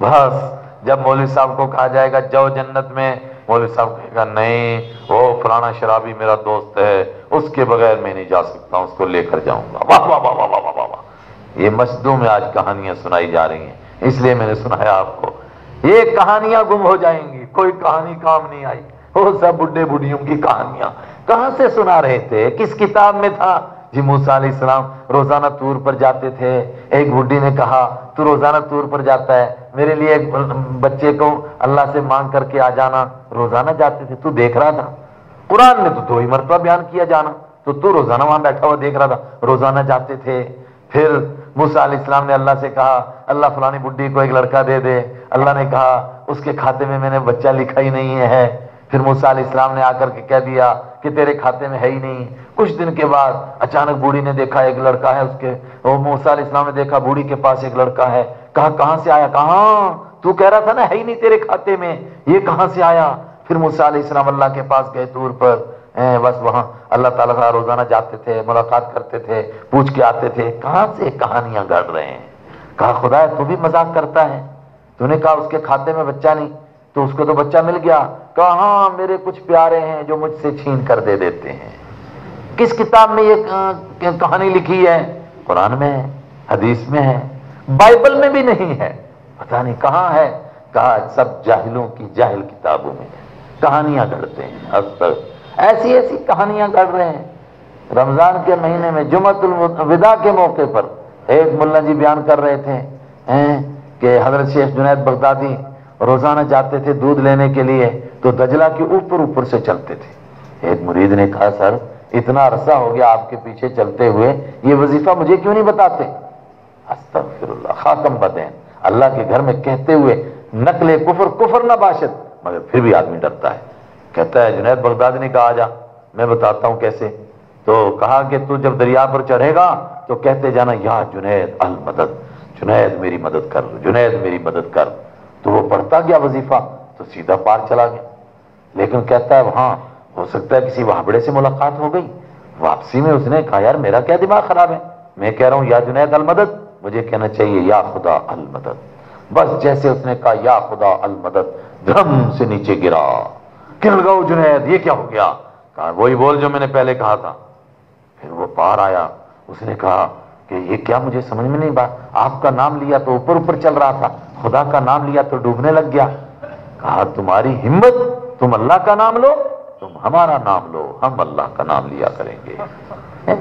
बस, जब मौलवी साहब को कहा जाएगा, जाओ जन्नत में, मौलवी साहब कहेगा, नहीं वो फलाना शराबी मेरा दोस्त है, उसके बगैर मैं नहीं जा सकता, उसको लेकर जाऊँगा। वाह वाह वाह वाह वाह वाह वाह ये मस्जिदों में आज कहानियाँ सुनाई जा रही हैं, इसलिए मैंने सुनाया आपको। ये कहानियाँ गुम हो जाएँगी, कोई कहानी काम नहीं आई। वो सब बुढ़े बुढ़ियों की कहानियाँ। कहाँ से सुना रहे थे? किस किताब में था? जी, मूसा सलाम रोज़ाना तूर पर जाते थे। एक बुढ़ी ने कहा, तू रोज़ाना तूर पर जाता है। मेरे लिए एक बच्चे को अल्लाह से मांग करके आ जाना। रोज़ाना जाते थे। तू देख रहा था। कुरान ने तो दो ही मरतबा बयान किया जाना। तो तू रोज़ाना वहाँ बैठा हुआ देख रहा था। रोज़ाना जाते थे। फिर मूसा इस्लाम ने अल्लाह से कहा, अल्लाह फलानी बुढ़ी को एक लड़का दे दे। अल्लाह ने कहा, उसके खाते में मैंने बच्चा लिखा ही नहीं है। फिर मूसा इस्लाम ने आकर के कह दिया कि, तेरे खाते में है ही नहीं। कुछ दिन के बाद अचानक बूढ़ी ने देखा एक लड़का है उसके वो मूसा इस्लाम ने देखा बूढ़ी के पास एक लड़का है। कहा, कहाँ से आया? कहा? तू कह रहा था ना, है ही नहीं तेरे खाते में। ये कहाँ से आया? फिर मूसा इस्लाम अल्लाह के पास गए दूर पर। बस वहाँ अल्लाह ताला का रोज़ाना जाते थे, मुलाकात करते थे, पूछ के आते थे, कहाँ से कहानियाँ गढ़ रहे हैं? कहा, खुदा है, तू भी मज़ाक करता है। तूने कहा, उसके खाते में बच्चा नहीं तो उसको तो बच्चा मिल गया। कहा मेरे कुछ प्यारे हैं जो मुझसे छीन कर दे देते हैं। किस किताब में ये कहानी लिखी है? कुरान में है, हदीस में है, बाइबल में भी नहीं है। पता नहीं कहाँ है। कहा, सब जाहिलों की जाहिल किताबों में कहानियाँ गढ़ते हैं अब तक ऐसी ऐसी कहानियाँ गढ़ रहे हैं। रमज़ान के महीने में जुमतुल विदा के मौके पर, एक मुल्ला जी बयान कर रहे थे कि हज़रत शेख जुनैद बगदादी रोज़ाना जाते थे दूध लेने के लिए तो दजला के ऊपर ऊपर से चलते थे। एक मुरीद ने कहा, सर, इतना अरसा हो गया आपके पीछे चलते हुए, ये वजीफा मुझे क्यों नहीं बताते? बदेन। अल्लाह के घर में कहते हुए, नकले कुफर कुफर ना बाशत। मगर फिर भी आदमी डरता है। कहता है, जुनेद बगदादी ने कहा जा मैं बताता हूँ कैसे। तो कहा कि, तू जब दरिया पर चढ़ेगा तो कहते जाना, या जुनैद, अल मदद, जुनेद मेरी मदद कर, जुनेद मेरी मदद कर। तो वो पढ़ता गया वजीफा तो सीधा पार चला गया। लेकिन कहता है वहाँ हो सकता है किसी वहाबड़े से मुलाकात हो गई। वापसी में उसने कहा, यार, मेरा क्या दिमाग खराब है? मैं कह रहा हूँ, या जुनेद, अल मदद, मुझे कहना चाहिए, या खुदा, अल मदद। बस जैसे उसने कहा, या खुदा, अल मदद, धम से नीचे गिरा। क्यों लगाओ जुनैद, ये क्या हो गया? कहा, वही बोल जो मैंने पहले कहा था। फिर वो पार आया। उसने कहा कि ये क्या मुझे समझ में नहीं बात आपका नाम लिया तो ऊपर ऊपर चल रहा था। खुदा का नाम लिया तो डूबने लग गया। कहा, तुम्हारी हिम्मत, तुम अल्लाह का नाम लो, तुम हमारा नाम लो। हम अल्लाह का नाम लिया करेंगे। है?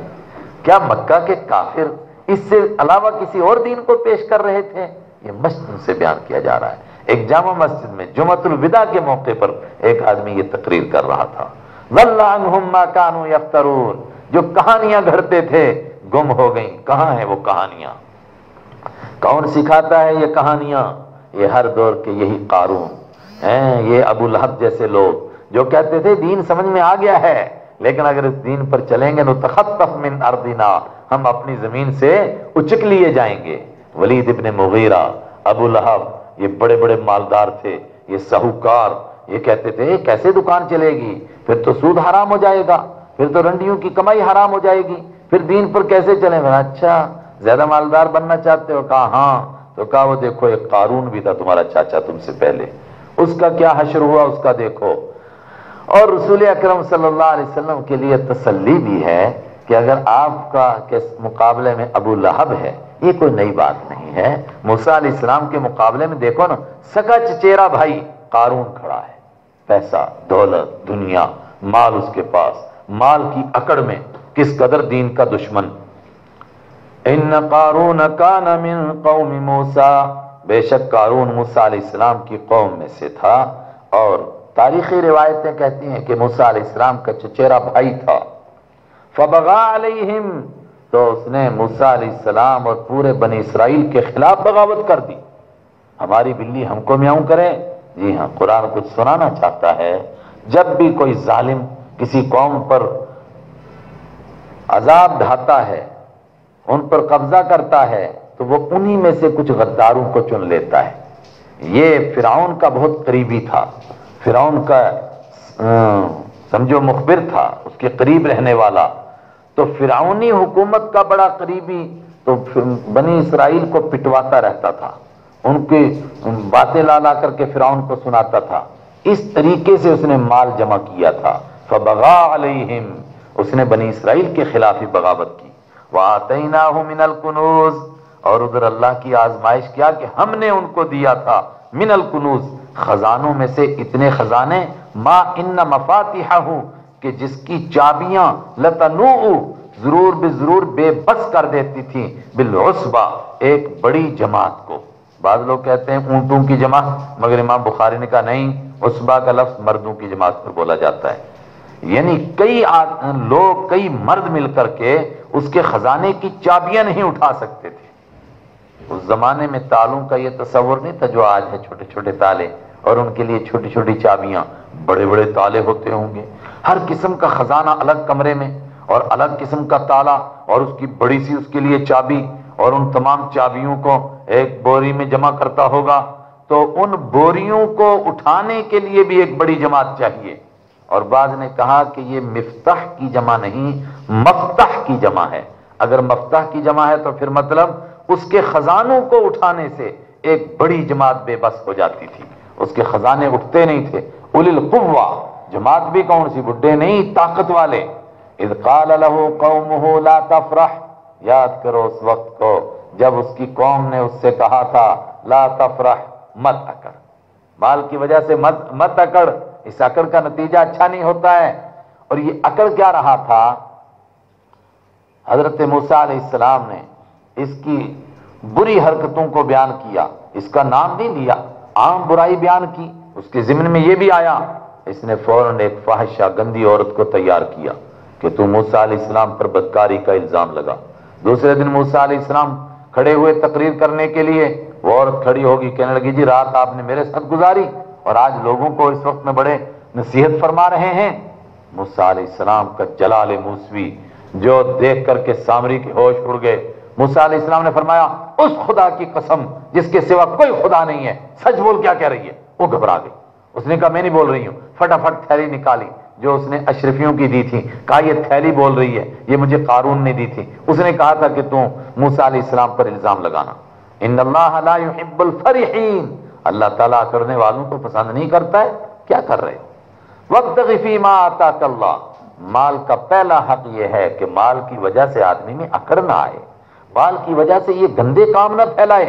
क्या मक्का के काफिर इससे अलावा किसी और दीन को पेश कर रहे थे? ये मस्त से बयान किया जा रहा है। एक जामा मस्जिद में जुमतुल विदा के मौके पर एक आदमी ये तकरीर कर रहा था। कानू यफ्तरून। जो कहानियाँ घड़ते थे, गुम हो गई। कहाँ है वो कहानियाँ? कौन सिखाता है ये कहानियाँ? ये हर दौर के यही कारून। हैं, ये अबू लहब जैसे लोग, जो कहते थे, दीन समझ में आ गया है, लेकिन अगर इस दीन पर चलेंगे तो तखतफ मिन अर्दिना, हम अपनी ज़मीन से उचक लिए जाएँगे। Walid ibn Mughira, Abu Lahab, ये बड़े बड़े मालदार थे, ये साहूकार, ये कहते थे कैसे दुकान चलेगी? फिर तो सूद हराम हो जाएगा, फिर तो रंडियों की कमाई हराम हो जाएगी, फिर दीन पर कैसे चले? अच्छा ज़्यादा मालदार बनना चाहते हो? कहा हाँ। तो कहा, वो देखो, एक कारून भी था तुम्हारा चाचा तुमसे पहले। उसका क्या हशर हुआ, उसका देखो। और रसूल अक्रम सल्लल्लाहु अलैहि वसल्लम के लिए तसल्ली भी है कि अगर आपका के मुकाबले में अबू लहब है, ये कोई नई बात नहीं है। मूसा इस्लाम के मुकाबले में देखो ना सका चचेरा भाई कारून खड़ा है। पैसा, दौलत, दुनिया, माल उसके पास। माल की अकड़ में किस कदर दीन का दुश्मन। इन कारून का नमिन कौम मूसा। बेशक कारून मूसा इस्लाम की कौम में से था। और तारीखी रिवायतें कहती हैं कि मूसा इस्लाम का चचेरा भाई था। फबगा तो उसने मूसा सलाम और पूरे बनी इसराइल के खिलाफ बगावत कर दी। हमारी बिल्ली हमको म्याऊं करे। जी हाँ कुरान कुछ सुनाना चाहता है। जब भी कोई जालिम किसी कौम पर अजाब ढाता है, उन पर कब्जा करता है तो वो उन्हीं में से कुछ गद्दारों को चुन लेता है। ये फिराउन का बहुत करीबी था। फिराउन का समझो मुखबिर था, उसके करीब रहने वाला। तो फिराउनी हुकूमत का बड़ा करीबी तो बनी इसराइल को पिटवाता रहता था। उनकी बातें ला ला करके फिराउन को सुनाता था। इस तरीके से उसने माल जमा किया था। फबगा उसने बनी इसराइल के खिलाफ ही बगावत की। वातना मिनल कुनूज, और उधर अल्लाह की आजमाइश किया कि हमने उनको दिया था मिनल कुनूज। खजानों में से इतने खजाने, माँ इन मफातिहा कि जिसकी चाबियाँ लतनू ज़रूर बे ज़रूर बेबस कर देती थी। बिलउसबा एक बड़ी जमात को। बाद लोग कहते हैं, ऊंटों की जमात, मगर इमाम बुखारी ने कहा, नहीं, उसबा का लफ्ज मर्दों की जमात पर बोला जाता है। यानी कई लोग, कई मर्द मिलकर के उसके खजाने की चाबियाँ नहीं उठा सकते थे। उस जमाने में तालों का ये तस्वर नहीं था जो आज है छोटे छोटे ताले। और उनके लिए छोटी छोटी चाबियाँ। बड़े बड़े ताले होते होंगे। हर किस्म का खजाना अलग कमरे में, और अलग किस्म का ताला, और उसकी बड़ी सी उसके लिए चाबी, और उन तमाम चाबियों को एक बोरी में जमा करता होगा। तो उन बोरियों को उठाने के लिए भी एक बड़ी जमात चाहिए। और बाद ने कहा कि ये मिफ्ताह की जमा नहीं, मफ्ताह की जमा है। अगर मफ्ताह की जमा है तो फिर मतलब उसके खजानों को उठाने से एक बड़ी जमात बेबस हो जाती थी। उसके खजाने उठते नहीं थे। उलिल कुवा जमात भी कौन सी? बुढ़े नहीं, ताकत वाले। याद करो उस वक्त को, जब उसकी कौम ने उससे कहा था, ला तफरह, मत अकड़। माल की वजह से मत मत अकड़। इस अकड़ का नतीजा अच्छा नहीं होता है। और ये अकड़ क्या रहा था? हज़रत मूसा ने इसकी बुरी हरकतों को बयान किया, इसका नाम नहीं लिया, आम बुराई बयान की, उसके जिम्न में यह भी आया, इसने फ़ौरन एक फाहिशा गंदी औरत को तैयार किया कि तू मूसा इस्लाम पर बदकारी का इल्ज़ाम लगा। दूसरे दिन मूसा इस्लाम खड़े हुए तकरीर करने के लिए, वो औरत खड़ी होगी, कहने लगी, जी, रात आपने मेरे साथ गुजारी और आज लोगों को इस वक्त में बड़े नसीहत फरमा रहे हैं। मूसा इस्लाम का जलाल मूसवी जो देख करके सामरी के होश उड़ गए। मूसा इस्लाम ने फरमाया, उस खुदा की कसम जिसके सिवा कोई खुदा नहीं है, सच बोल क्या कह रही है? वो घबरा गई। उसने कहा, मैं नहीं बोल रही हूँ। फटाफट थैली निकाली, जो उसने अशरफियों की दी थी। कहा, ये थैली बोल रही है, ये मुझे कानून ने दी थी। उसने कहा था कि तू मूसा इस्लाम पर इल्ज़ाम लगाना। इन फरीहीन। अल्लाह ताला करने वालों को पसंद नहीं करता है। क्या कर रहे वक्त गफीमा आता माल का पहला हक यह है कि माल की वजह से आदमी में अकड़ ना आए। माल की वजह से ये गंदे काम ना फैलाए।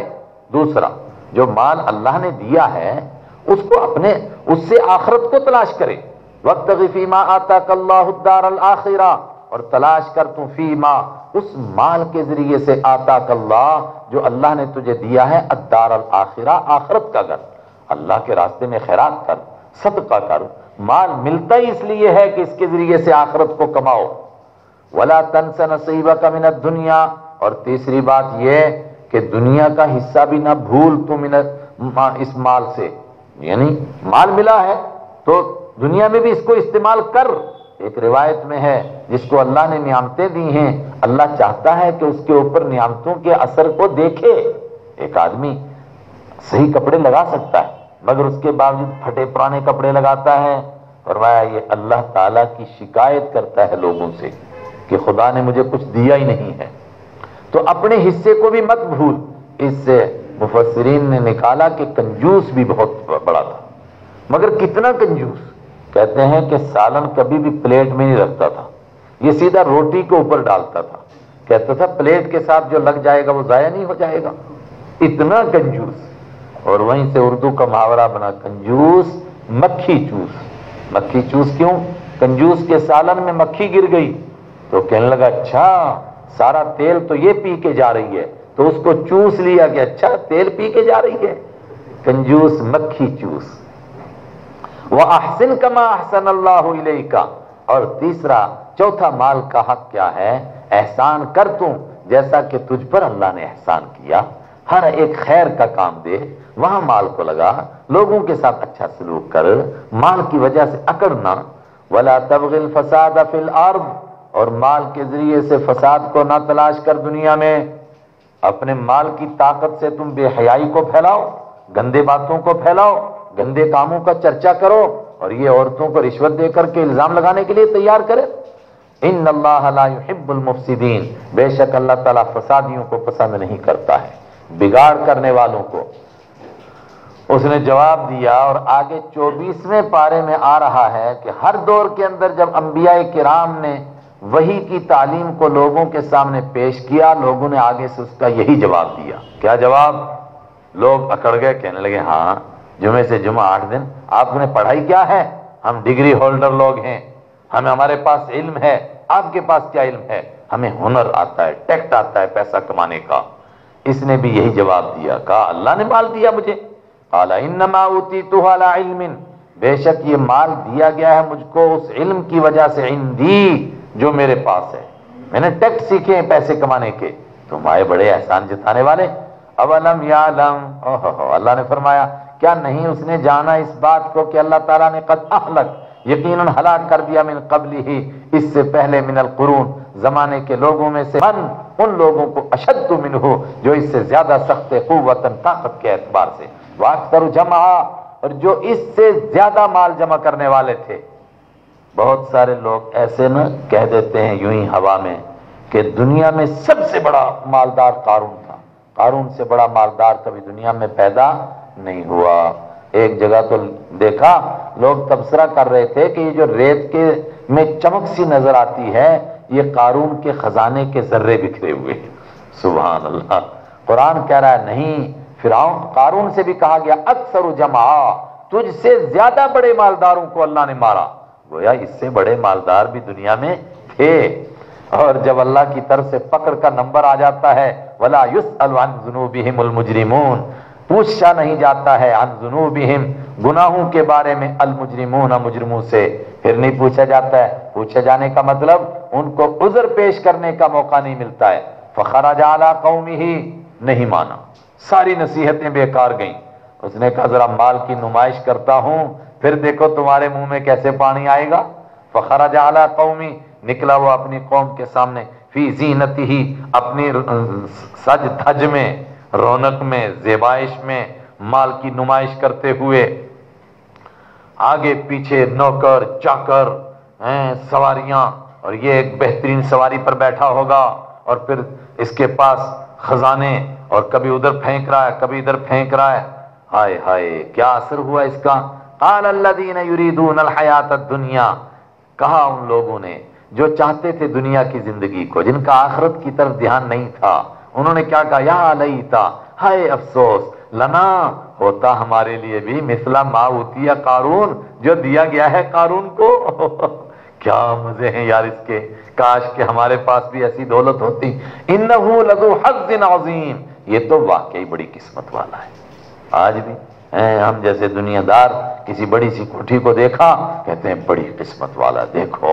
दूसरा, जो माल अल्लाह ने दिया है, उसको अपने, उससे आखरत को तलाश करे। वक्त फीमा आता कल्लादार आखिरा, और तलाश कर तू फीमा, उस माल के ज़रिए से आता कल्ला जो अल्लाह ने तुझे दिया है अद्दार आखिरा, आखरत का घर। अल्लाह के रास्ते में खैरात कर, सदका कर। माल मिलता ही इसलिए है कि इसके ज़रिए से आखरत को कमाओ। वला तन स नसीबा मिनत दुनिया और तीसरी बात यह कि दुनिया का हिस्सा भी ना भूल तुम मिनत इस माल से। यानी माल मिला है तो दुनिया में भी इसको इस्तेमाल कर। एक रिवायत में है, जिसको अल्लाह ने नियामतें दी हैं, अल्लाह चाहता है कि उसके ऊपर नियामतों के असर को देखे। एक आदमी सही कपड़े लगा सकता है, मगर उसके बावजूद फटे पुराने कपड़े लगाता है। फरमाया, ये अल्लाह ताला की शिकायत करता है लोगों से कि खुदा ने मुझे कुछ दिया ही नहीं है। तो अपने हिस्से को भी मत भूल। इससे मुफसरीन ने निकाला कि कंजूस भी बहुत बड़ा था। मगर कितना कंजूस? कहते हैं कि सालन कभी भी प्लेट में नहीं रखता था। ये सीधा रोटी के ऊपर डालता था। कहता था, प्लेट के साथ जो लग जाएगा वो जाया नहीं हो जाएगा। इतना कंजूस। और वहीं से उर्दू का मुहावरा बना, कंजूस, मक्खी चूस। मक्खी चूस क्यों? कंजूस के सालन में मक्खी गिर गई। तो कहने लगा अच्छा सारा तेल तो ये पी के जा रही है तो उसको चूस लिया कि अच्छा तेल पी के जा रही है। कंजूस, मक्खी चूस। वह अहसिन कमा अहसन अल्लाह का और तीसरा, चौथा माल का हक क्या है? एहसान कर तू, जैसा कि तुझ पर अल्लाह ने एहसान किया। हर एक खैर का काम दे, वहाँ माल को लगा, लोगों के साथ अच्छा सलूक कर, माल की वजह से अकड़ना। वला तबगिल फसाद फिल अर्द और माल के ज़रिए से फसाद को ना तलाश कर दुनिया में, अपने माल की ताकत से तुम बेहयाई को फैलाओ, गंदे बातों को फैलाओ, गंदे कामों का चर्चा करो और ये औरतों को रिश्वत देकर के इल्ज़ाम लगाने के लिए तैयार करे। इन अल्लाहबुल मुफसिदीन। बेशक अल्लाह ताला फसादियों को पसंद नहीं करता है, बिगाड़ करने वालों को। उसने जवाब दिया, और आगे चौबीसवें पारे में आ रहा है कि हर दौर के अंदर जब अंबिया किराम ने वही की तालीम को लोगों के सामने पेश किया, लोगों ने आगे से उसका यही जवाब दिया। क्या जवाब? लोग अकड़ गए, कहने लगे हाँ जुमे से जुमा आठ दिन। आपने पढ़ाई क्या है? हम डिग्री होल्डर लोग हैं। हमें हमारे पास इल्म है। आपके पास क्या इल्म है? हमें हुनर आता है, टेक्ट आता है पैसा कमाने का। इसने भी यही जवाब दिया। कहा, अल्लाह ने माल दिया मुझे। बेशक ये माल दिया गया है मुझको, उस इल्म की वजह से। इंदी जो मेरे पास है। मैंने टेक्ट सीखे हैं पैसे कमाने के। तुम आए बड़े एहसान जताने वाले, अवलम यालम। ओहो अल्लाह ने फरमाया, क्या नहीं उसने जाना इस बात को कि अल्लाह ताला ने कद अहलक, यकीनन हलाक कर दिया मिन कबली ही, इससे पहले मिनल कुरून, जमाने के लोगों में से मन उन लोगों को अशद मिन हो जो इससे ज़्यादा सख्त कुवतन ताकत के एतबार से। वाक्तर जमा, और जो इससे ज़्यादा माल जमा करने वाले थे। बहुत सारे लोग ऐसे न कह देते हैं यूँ ही हवा में कि दुनिया में सबसे बड़ा मालदार कारून था। कारून से बड़ा मालदार कभी दुनिया में पैदा नहीं हुआ। एक जगह तो देखा, लोग तबसरा कर रहे थे कि ये जो रेत के में चमक सी नज़र आती है, ये कारून के खजाने के जर्रे बिखरे हुए। सुबह अल्लाह कुरान कह रहा है, नहीं फिर कारून से भी कहा गया, अक्सर जमा, तुझसे ज़्यादा बड़े मालदारों को अल्लाह ने मारा। गोया इससे बड़े मालदार भी दुनिया में थे। और जब अल्लाह की तरफ़ से पकड़ का नंबर आ जाता है, वला युस पूछा नहीं जाता है अनजुनूबिहिम गुनाहों के बारे में अल मुजरिमून मुजरिमों से। फिर नहीं पूछा जाता है। पूछे जाने का मतलब उनको उजर पेश करने का मौका नहीं मिलता है। फखरा जाला कौमी ही नहीं माना। सारी नसीहतें बेकार गईं। उसने कहा, जरा माल की नुमाइश करता हूँ फिर देखो तुम्हारे मुँह में कैसे पानी आएगा। फखरा जाला कौमी, निकला वो अपनी कौम के सामने। फ़ी जीनती ही अपनी सज धज में, रौनक में, जेबाइश में, माल की नुमाइश करते हुए। आगे पीछे नौकर, चाकर, हैं, सवारियाँ, और ये एक बेहतरीन सवारी पर बैठा होगा, और फिर इसके पास खजाने, और कभी उधर फेंक रहा है, कभी इधर फेंक रहा है। हाय हाय, क्या असर हुआ इसका? दुनिया कहा उन लोगों ने, जो चाहते थे दुनिया की ज़िंदगी को, जिनका आखरत की तरफ़ ध्यान नहीं था, उन्होंने क्या कहा, या था हाय अफसोस, लना होता हमारे लिए भी मिसला माऊतिया कारून, जो दिया गया है कारून को। क्या मज़े हैं यार इसके, काश के हमारे पास भी ऐसी दौलत होती। इन लगो हक अजीम, ये तो वाकई बड़ी किस्मत वाला है। आज भी। हम जैसे दुनियादार किसी बड़ी सी कोठी को देखा, कहते हैं, बड़ी किस्मत वाला, देखो।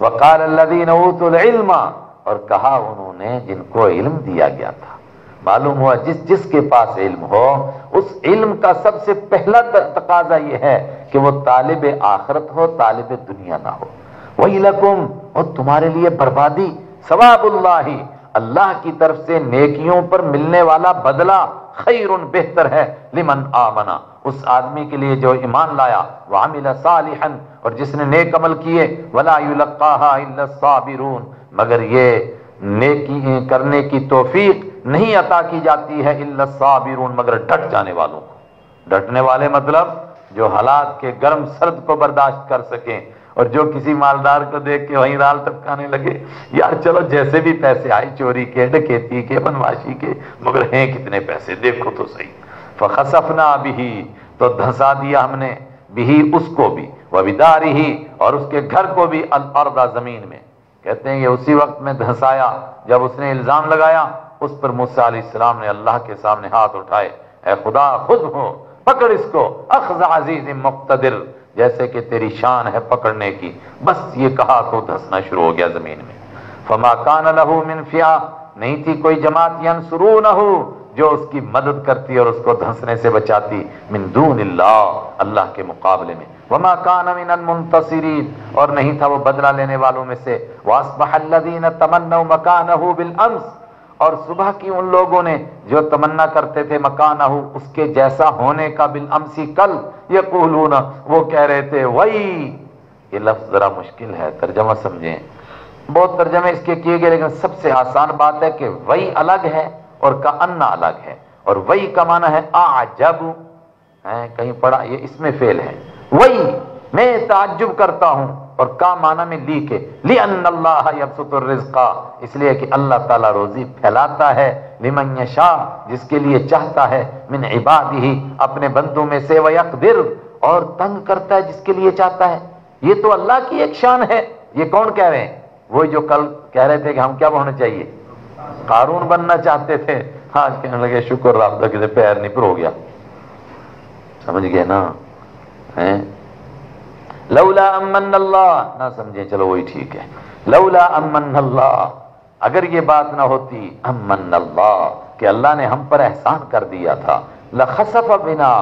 वकाल अल्लादीन इल्मा, और कहा उन्होंने, जिनको इल्म दिया गया था। मालूम हुआ, जिस जिसके पास इल्म हो, उस इल्म का सबसे पहला तकाजा यह है कि वो तालिब आखरत हो, तालिब दुनिया ना हो। वही लकुम, और तुम्हारे लिए बर्बादी, सवाबुल्लाही। अल्लाह की तरफ़ से नेकियों पर मिलने वाला बदला खैर बेहतर है, लिमन आमना। उस आदमी के लिए जो ईमान लाया वामिल सालिहन, और जिसने नेक अमल किए, वला साबिरून। मगर ये नेकी करने की तोफीक नहीं अता की जाती है साबिरून, मगर डट जाने वालों को। डटने वाले मतलब जो हालात के गर्म सर्द को बर्दाश्त कर सकें और जो किसी मालदार को देख के वहीं राल टपकाने लगे, यार चलो जैसे भी पैसे आए, चोरी के, डकेती के, बनवासी के, मगर हैं कितने पैसे? देखो तो सही। फसफना भी तो धंसा दिया हमने भी उसको भी वह विदारी ही, और उसके घर को भी अलर्दा ज़मीन में। कहते हैं, ये उसी वक्त में धंसाया, जब उसने इल्ज़ाम लगाया, उस पर मूसा सलाम ने अल्लाह के सामने हाथ उठाए ए खुदा, खुद हो, पकड़ इसको, अखज अज़ीज़ मुख्तदिर जैसे कि तेरी शान है पकड़ने की। बस ये कहा तो धसना शुरू हो गया ज़मीन में। फमा कान लहू मिनफिया नहीं थी कोई जमात शुरू न हो जो उसकी मदद करती और उसको धंसने से बचाती। मिन दून अल्लाह के मुकाबले में। वमा कान मिन मुंतसिरीन, और नहीं था वो बदला लेने वालों में से। वासबहल्लदीन तमन्नौ मकानहु बिल अम्स और सुबह की उन लोगों ने जो तमन्ना करते थे मकान हो उसके जैसा होने का बिल अमसी कल ये कहलूना वो कह रहे थे, वही, ये लफ्ज जरा मुश्किल है, तर्जमा समझें। बहुत तर्जमे इसके किए गए, लेकिन सबसे आसान बात है कि वही अलग है और का अन्ना अलग है, और वही का माना है आ जब है, कहीं पड़ा ये इसमें फेल है। वही, मैं ताज्जुब करता हूँ और का माना में ली के ली रिज्का, इसलिए कि अल्लाह ताला रोजी फैलाता है, लिमन शाह जिसके लिए चाहता है, मिन इबाद ही अपने बंदों में से वयकदिर, और तंग करता है जिसके लिए चाहता है। ये तो अल्लाह की एक शान है। ये कौन कह रहे हैं? वो जो कल कह रहे थे कि हम क्या होना चाहिए? कानून बनना चाहते थे। आज कहने लगे, शुक्र राबदा के पैर निपर हो गया। समझ गए ना? है? लौला अमन अल्लाह ना समझे, चलो वही ठीक है। लौला अमन अल्लाह अगर ये बात ना होती अमन अल्लाह कि अल्लाह ने हम पर एहसान कर दिया था। लखसफ बिना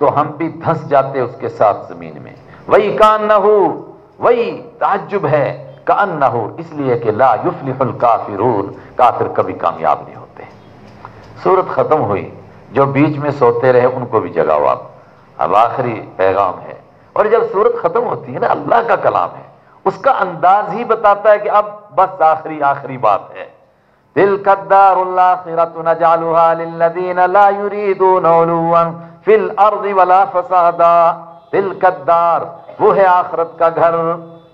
तो हम भी धंस जाते उसके साथ ज़मीन में। वही कान न हो वही ताजुब है कान न हो इसलिए कि ला युफलिहुल काफिरून, काफिर कभी कामयाब नहीं होते। सूरत खत्म हुई। जो बीच में सोते रहे, उनको भी जगाओ आप। अब आखिरी पैगाम है और जब सूरत खत्म होती है ना, अल्लाह का कलाम है। उसका अंदाज ही बताता है कि अब बस आखिरी आखिरी बात है। दिल फिल अर्दी वला फसादा। दिल कद्दार वो है आखरत का घर,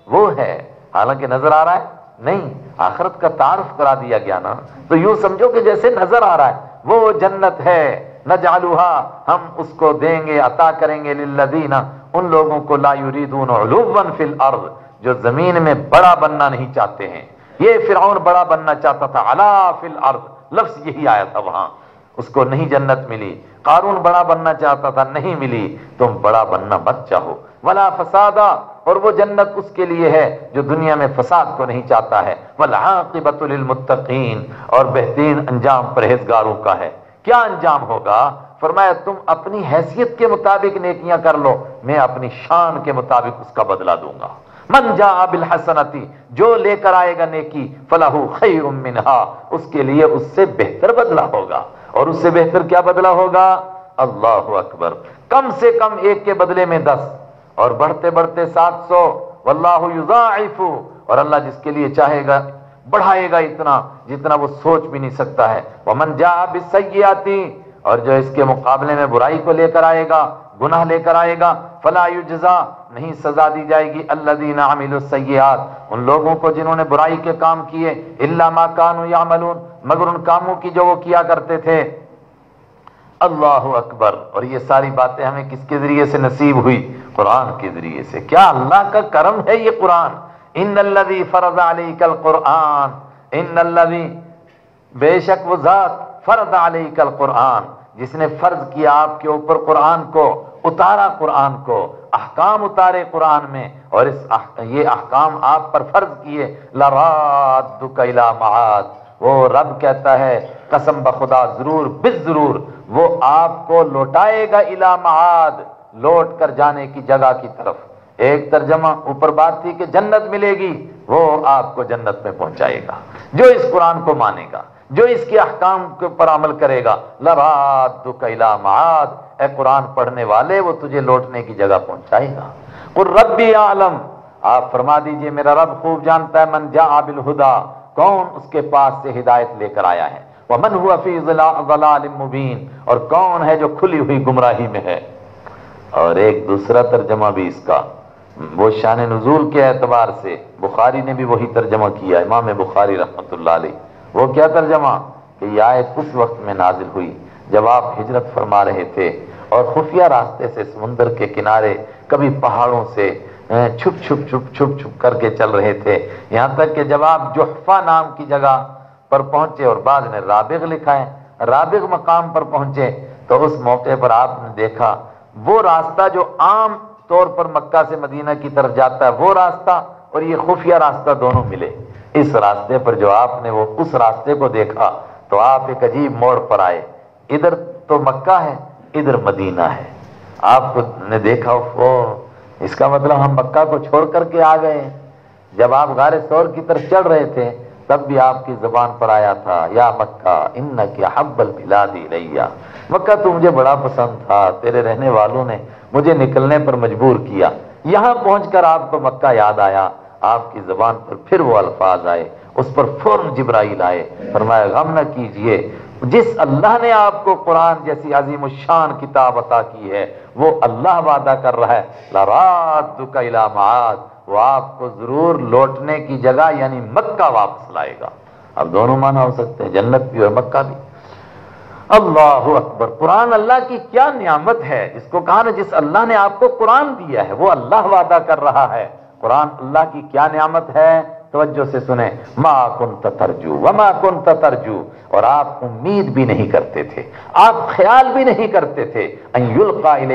वो है। हालाँकि नज़र आ रहा है? नहीं, आखरत का तारफ करा दिया गया ना। तो यूँ समझो कि जैसे नज़र आ रहा है, वो जन्नत है न जालूहा हम उसको देंगे, अता करेंगे लिल्लदीना उन लोगों को ला युरीदून फिल अर्द जो ज़मीन में बड़ा बनना नहीं चाहते हैं। ये फिरौन बड़ा बनना चाहता था, अला फिल अर्द लफ्ज यही आया था वहाँ। उसको नहीं जन्नत मिली। कारून बड़ा बनना चाहता था, नहीं मिली। तुम बड़ा बनना मत चाहो। वला फसादा, और वो जन्नत उसके लिए है, जो दुनिया में फसाद को नहीं चाहता है। वलाकिबतुलमुत्तकीन और बेहतरीन अंजाम परहेजगारों का है। क्या अंजाम होगा? फरमाया, तुम अपनी हैसियत के मुताबिक नेकियाँ कर लो, मैं अपनी शान के मुताबिक उसका बदला दूँगा। मन जा बिल हसनती जो लेकर आएगा नेकी, फलाहू खैर मिनहा, उसके लिए उससे बेहतर बदला होगा। और उससे बेहतर क्या बदला होगा? अल्लाह अकबर। कम से कम एक के बदले में दस, और बढ़ते बढ़ते सात सौ। वल्लाफू और अल्लाह जिसके लिए चाहेगा, बढ़ाएगा इतना, जितना वो सोच भी नहीं सकता है। वमन जा बिसयाती और जो इसके मुकाबले में बुराई को लेकर आएगा, गुनाह लेकर आएगा फलायुजा नहीं सजा दी जाएगी। अल्लादीन आमिलसयात उन लोगों को जिन्होंने बुराई के काम किए, इल्ला मा कानू यामलून, मगर उन कामों की जो वो किया करते थे। अल्लाह अकबर। और ये सारी बातें हमें किसके ज़रिए से नसीब हुई? कुरान के ज़रिए से। क्या अल्लाह का करम है ये कुरान? इन नल्लवी फरद अली कल कुरान इन नल्लवी बेशक वो जात फर्द अली कल कुरान जिसने फ़र्ज़ किया आपके ऊपर कुरान को, उतारा कुरान को, अहकाम उतारे कुरान में, और इस ये अहकाम आप पर फ़र्ज़ किए लरादुकला वो रब कहता है, कसम बखुदा ज़रूर, बिज ज़रूर, वो आपको लौटाएगा इला महाद लौट कर जाने की जगह की तरफ़। एक तर्जमा, ऊपर बात थी कि जन्नत मिलेगी, वो आपको जन्नत में पहुंचाएगा, जो इस कुरान को मानेगा। जो इसके अहकाम के ऊपर अमल करेगा। लबाद कैला महाद ए कुरान पढ़ने वाले, वो तुझे लौटने की जगह पहुंचाएगा। रबी आलम। आप फरमा दीजिए, मेरा रब खूब जानता है, मन जा आबिल हुदा। कौन उसके पास से हिदायत लेकर आया है? वह मन हुआ मुबीन। और कौन है जो खुली हुई गुमराही में है? और एक दूसरा तर्जमा भी इसका। वो शान नजूल के एतबार से। बुखारी ने भी वही तर्जमा किया। इमाम बुखारी रहमत वो क्या तर्जमा? कि यह उस वक्त में नाजिल हुई, जब आप हिजरत फरमा रहे थे और खुफिया रास्ते से समुंदर के किनारे कभी पहाड़ों से छुप छुप छुप छुप छुप करके चल रहे थे। यहाँ तक कि जब आप जुहफा नाम की जगह पर पहुँचे और बाद में राबिग लिखा है राबिग मकाम पर पहुँचे तो उस मौके पर आपने देखा, वो रास्ता जो आम तौर पर मक्का से मदीना की तरफ़ जाता है, वो रास्ता और ये खुफिया रास्ता दोनों मिले। इस रास्ते पर जो आपने वो उस रास्ते को देखा तो आप एक अजीब मोड़ पर आए। इधर तो मक्का है, इधर मदीना है। आपको ने देखा वो इसका मतलब हम मक्का को छोड़ करके आ गए जब आप गारे सौर की तरफ़ चढ़ रहे थे, तब भी आपकी जबान पर आया था, या मक्का इन की हब्बल दी रैया मक्का तो मुझे बड़ा पसंद था, तेरे रहने वालों ने मुझे निकलने पर मजबूर किया। यहाँ पहुंचकर आपको मक्का याद आया। आपकी जबान पर फिर वो अल्फाज आए, उस पर फ़ौरन जिब्राइल आए, फरमाया, गम न कीजिए, जिस अल्लाह ने आपको कुरान जैसी अजीम शान किताब अता की है, वो अल्लाह वादा कर रहा है लरात वो आपको ज़रूर लौटने की जगह, यानी मक्का वापस लाएगा। अब दोनों माना हो सकते हैं, जन्नत भी और मक्का भी। अल्लाह अकबर, कुरान अल्लाह की क्या नियामत है? इसको कहा ना, जिस अल्लाह ने आपको कुरान दिया है, वो अल्लाह वादा कर रहा है। कुरान अल्लाह की क्या नियामत है? तवज्जो से सुने। मा कुन तर्जू वमा कुन तर्जू। और आप उम्मीद भी नहीं करते थे। आप ख्याल भी नहीं करते थे।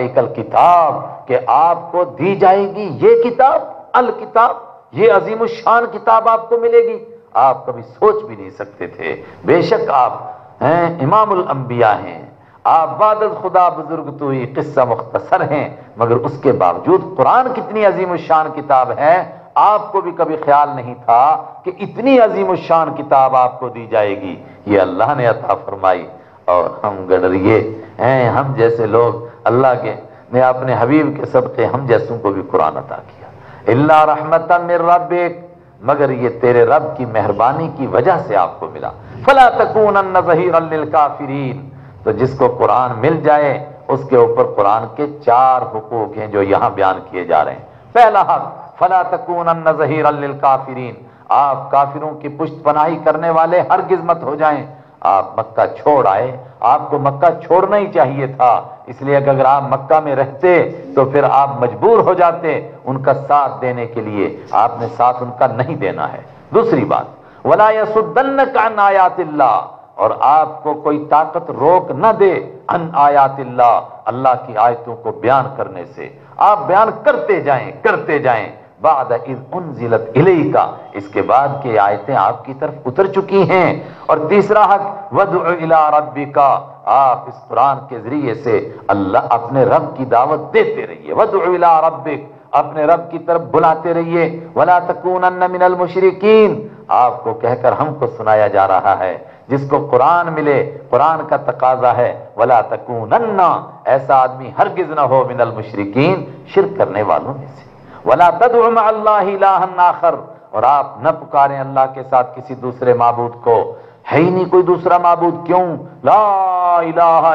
कल किताब, के आपको दी जाएगी ये किताब, अल किताब। ये अजीम शान किताब आपको मिलेगी। आप कभी सोच भी नहीं सकते थे। बेशक आप, हैं, इमामुल अंबिया हैं। आप खुदा बुज़ुर्ग तो ये किस्सा मुख्तसर है, मगर उसके बावजूद कुरान कितनी अजीम शान किताब है? आपको भी कभी ख्याल नहीं था कि इतनी अजीम शान किताब आपको दी जाएगी। ये अल्लाह ने अता फरमाई, और हम गडरिए हैं, हम जैसे लोग अल्लाह के, ने अपने हबीब के सबके हम जैसों को भी कुरान अता किया। इल्ला रहमत रब मगर ये तेरे रब की मेहरबानी की वजह से आपको मिला। फला तकून काफिरीन। तो जिसको कुरान मिल जाए, उसके ऊपर कुरान के चार हुकूक हैं जो यहाँ बयान किए जा रहे हैं। पहला हक, फला तकून जहीर काफिरीन। आप काफिरों की पुष्ट पनाही करने वाले हर मत हो जाएँ। आप मक्का छोड़ आए। आपको मक्का छोड़ना ही चाहिए था। इसलिए अगर आप मक्का में रहते तो फिर आप मजबूर हो जाते उनका साथ देने के लिए। आपने साथ उनका नहीं देना है। दूसरी बात वलायसुद्दन का नायातिल्ला और आपको कोई ताकत रोक न दे, अन आयातिल्ला, अल्लाह की आयतों को बयान करने से। आप बयान करते जाएँ करते जाएँ। बाद उनजिलत का इसके बाद के आयतें आपकी तरफ़ उतर चुकी हैं। और तीसरा हक वद रबी का आप इस कुरान के ज़रिए से अल्लाह अपने रब की दावत देते रहिए। वद अपने रब की तरफ़ बुलाते रहिए। वला तकून मिनल मुशरिकीन। आपको कहकर हमको सुनाया जा रहा है। जिसको कुरान मिले, कुरान का तकाजा है, वला तकून ऐसा आदमी हरगिज ना हो मिनल मुशरिकीन शिर करने वालों में से। वला तदम अल्लाह और आप न पुकारें अल्लाह के साथ किसी दूसरे माबूद को। है ही नहीं कोई दूसरा माबूद, क्यों? ला इलाहा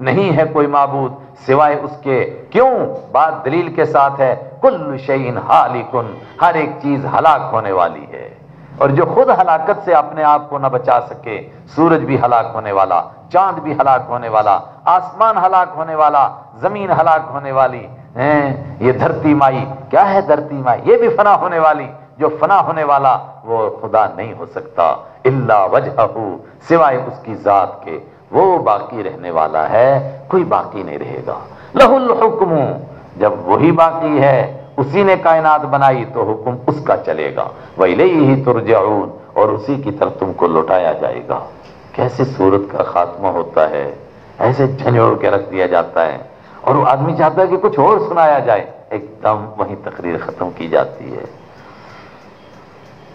नहीं है कोई माबूद, सिवाय उसके। क्यों? बात दलील के साथ है कुल शहीन हालिकुन, हर एक चीज़ हलाक होने वाली है। और जो खुद हलाकत से अपने आप को न बचा सके, सूरज भी हलाक होने वाला, चाँद भी हलाक होने वाला, आसमान हलाक होने वाला, ज़मीन हलाक होने वाली, हैं, ये धरती माई, क्या है धरती माई? ये भी फना होने वाली, जो फना होने वाला, वो खुदा नहीं हो सकता। इल्ला वजहू सिवाय उसकी जात के, वो बाकी रहने वाला है, कोई बाकी नहीं रहेगा। लहुल हुक्म, जब वही बाकी है उसी ने कायनात बनाई तो हुक्म उसका चलेगा। वही ही तुरजाउन और उसी की तरफ़ तुमको लौटाया जाएगा। कैसे सूरत का खात्मा होता है? ऐसे झंझोड़ के रख दिया जाता है। और वो आदमी चाहता है कि कुछ और सुनाया जाए। एकदम वही तकरीर खत्म की जाती है।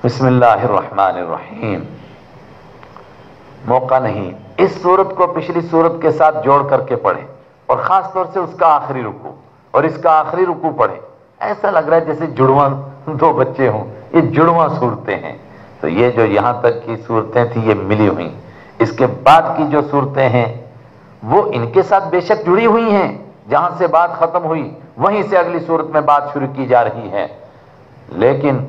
बिस्मिल्लाहिर्रहमानिर्रहीम। मौका नहीं। इस सूरत को पिछली सूरत के साथ जोड़ करके पढ़े। और खास तौर से उसका आखिरी रुकू। और इसका आखिरी रुकू पढ़े। ऐसा लग रहा है जैसे जुड़वा दो बच्चे हों। ये जुड़वा सूरतें हैं। तो ये जो यहाँ तक की सूरतें थी, ये मिली हुई। इसके बाद की जो सूरतें हैं, वो इनके साथ बेशक जुड़ी हुई हैं। जहाँ से बात खत्म हुई, वहीं से अगली सूरत में बात शुरू की जा रही है। लेकिन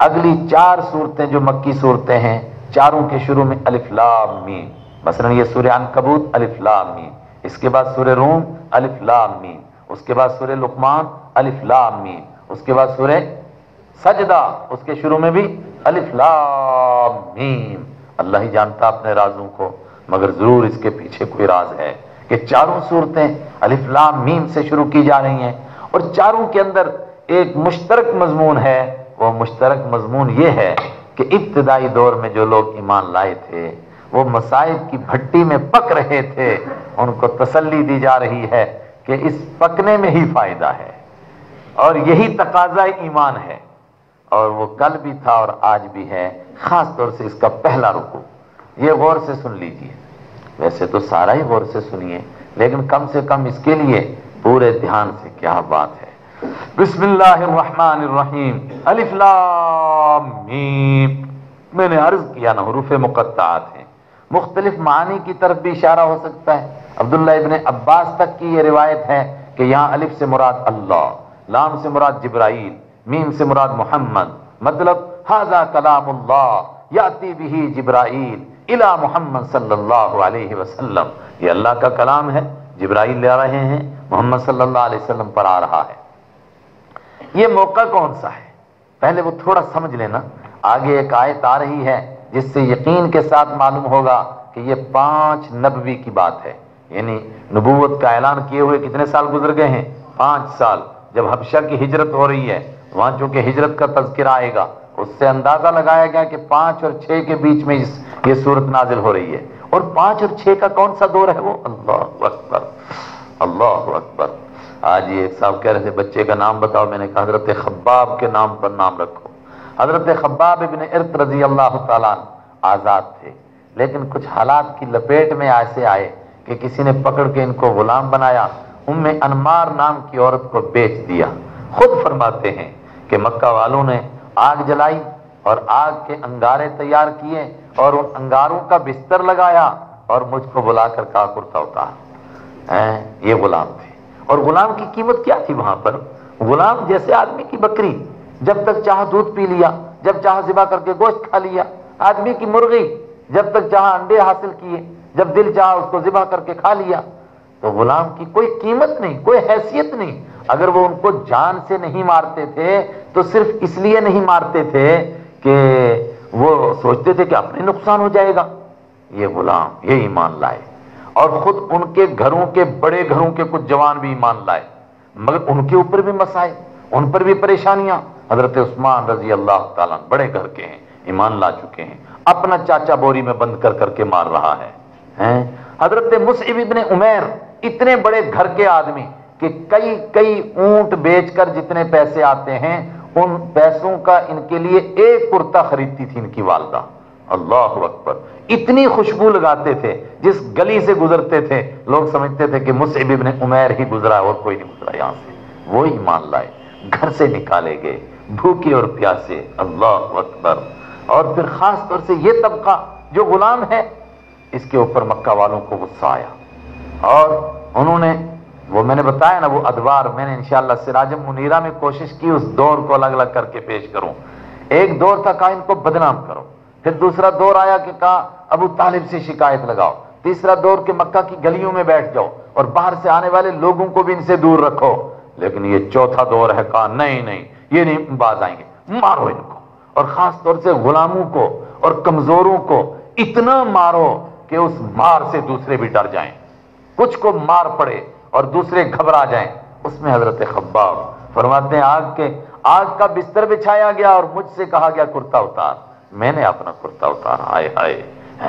अगली चार सूरतें जो मक्की सूरतें हैं, चारों के शुरू में अलिफ्लाम मीम। मसलन ये सूर्य कबूत अलिफ्लाम मीम। इसके बाद सूर्य रूम अलिफ्लाम उसके बाद सूर्य लुकमान अलिफ्लाम मीम। उसके बाद सूर्य सजदा, उसके शुरू में भी अलिफ्लाम मीम। अल्लाह ही जानता अपने राजों को, मगर ज़रूर इसके पीछे कोई राज है कि चारों सूरतें अलिफ्लाम मीम से शुरू की जा रही हैं और चारों के अंदर एक मुश्तरक मजमून है। वो मुश्तरक मजमून ये है कि इब्तदाई दौर में जो लोग ईमान लाए थे, वो मसाइब की भट्टी में पक रहे थे, उनको तसल्ली दी जा रही है। कि इस पकने में ही फ़ायदा है। और यही तकाजा ईमान है। और वो कल भी था और आज भी है। खास तौर से इसका पहला रुकू। ये गौर से सुन लीजिए। वैसे तो सारा ही गौर से सुनिए, लेकिन कम से कम इसके लिए पूरे ध्यान से क्या बात है। बिस्मिल्लाहिर्रहमानिर्रहीम। अलिफ लाम, मीम। मैंने अर्ज़ किया ना हरूफ मुकत्तात हैं। मुख्तलिफ़ मानी की तरफ़ भी इशारा हो सकता है। अब्दुल्ला इबन अब्बास तक की ये रिवायत है कि यहाँ अलिफ से मुराद अल्लाह, लाम से मुराद जिब्राइल, मीम से मुराद मोहम्मद मतलब हाजा कलामुल्लाह, याती बिही जिब्राइल इला मोहम्मद सल्लल्लाहु अलैहि वसल्लम। ये अल्लाह का कलाम है, जिब्राइल ले रहे हैं, मोहम्मद सल्लल्लाहु अलैहि वसल्लम पर आ रहा है। ये मौका कौन सा है? पहले वो थोड़ा समझ लेना। आगे एक आयत आ रही है जिससे यकीन के साथ मालूम होगा कि ये पाँच नबवी की बात है। यानी नबूवत का ऐलान किए हुए कितने साल गुजर गए हैं? पाँच साल। जब हबशा की हिजरत हो रही है, वहाँ चूँकि हिजरत का तस्करा आएगा, उससे अंदाज़ा लगाया गया कि पाँच और छह के बीच में इस, ये सूरत नाजिल हो रही है। और पाँच और छह का कौन सा दौर है वो? अल्लाह अकबर। अल्लाह अकबर। आज ये एक साहब कह रहे थे, बच्चे का नाम बताओ। मैंने कहा, हज़रत खब्बाब के नाम पर नाम रखो। हज़रत खब्बाब इबन इर्त रज़ी अल्लाह आज़ाद थे। लेकिन कुछ हालात की लपेट में ऐसे आए कि किसी ने पकड़ के इनको गुलाम बनाया उनमें अनमार नाम की औरत को बेच दिया। खुद फरमाते हैं कि मक्का वालों ने आग जलाई और आग के अंगारे तैयार किए और उन अंगारों का बिस्तर लगाया और मुझको बुलाकर कहा कुर्ता उतार। ये गुलाम थे। और गुलाम की कीमत क्या थी वहाँ पर? गुलाम जैसे आदमी की बकरी। जब तक चाह दूध पी लिया, जब चाह जिबा करके गोश्त खा लिया, आदमी की मुर्गी जब तक चाह अंडे हासिल किए, जब दिल चाह उसको जिबा करके खा लिया तो गुलाम की कोई कीमत नहीं, कोई हैसियत नहीं। अगर वो उनको जान से नहीं मारते थे तो सिर्फ़ इसलिए नहीं मारते थे कि वो सोचते थे कि अपने नुकसान हो जाएगा। ये गुलाम, ये ईमान लाए। और खुद उनके घरों के, बड़े घरों के कुछ जवान भी ईमान लाए। मगर उनके ऊपर भी मसाए उन पर भी परेशानियाँ हज़रत उस्मान रज़ी अल्लाह बड़े घर के हैं, ईमान ला चुके हैं। अपना चाचा बोरी में बंद कर करके मार रहा है हज़रत मुसइब इब्ने उमैर, इतने बड़े घर के आदमी कि कई कई ऊँट बेचकर जितने पैसे आते हैं, उन पैसों का इनके लिए एक कुर्ता खरीदती थी इनकी वालदा। अल्लाह अकबर। इतनी खुशबू लगाते थे, जिस गली से गुजरते थे, लोग समझते थे कि मुसइब इब्ने उमैर ही गुजरा और कोई नहीं गुजरा यहाँ से। वो ही मान लाए, घर से निकाले गए। भूखे और प्यासे, अल्लाह अकबर। और फिर खास तौर से ये तबका जो गुलाम है, इसके ऊपर मक्का वालों को गुस्सा आया। और उन्होंने, वो मैंने बताया ना, वो अदवार मैंने इंशाला सिराजम मुनीरा में कोशिश की, उस दौर को अलग अलग करके पेश करूँ। एक दौर था, कहा इनको बदनाम करो। फिर दूसरा दौर आया कि कहा, अबू तालिब से शिकायत लगाओ। तीसरा दौर के मक्का की गलियों में बैठ जाओ, और बाहर से आने वाले लोगों को भी इनसे दूर रखो। लेकिन ये चौथा दौर है, कहा, नहीं नहीं ये नहीं, बाज आएँगे। मारो इनको। और खास तौर से गुलामों को और कमजोरों को इतना मारो कि उस मार से दूसरे भी डर जाएँ। कुछ को मार पड़े और दूसरे घबरा जाएँ। उसमें हज़रत खब्बाब फरमाते हैं, आग के, आग का बिस्तर बिछाया गया और मुझसे कहा गया, कुर्ता उतार। मैंने अपना कुर्ता उतारा। हाय हाय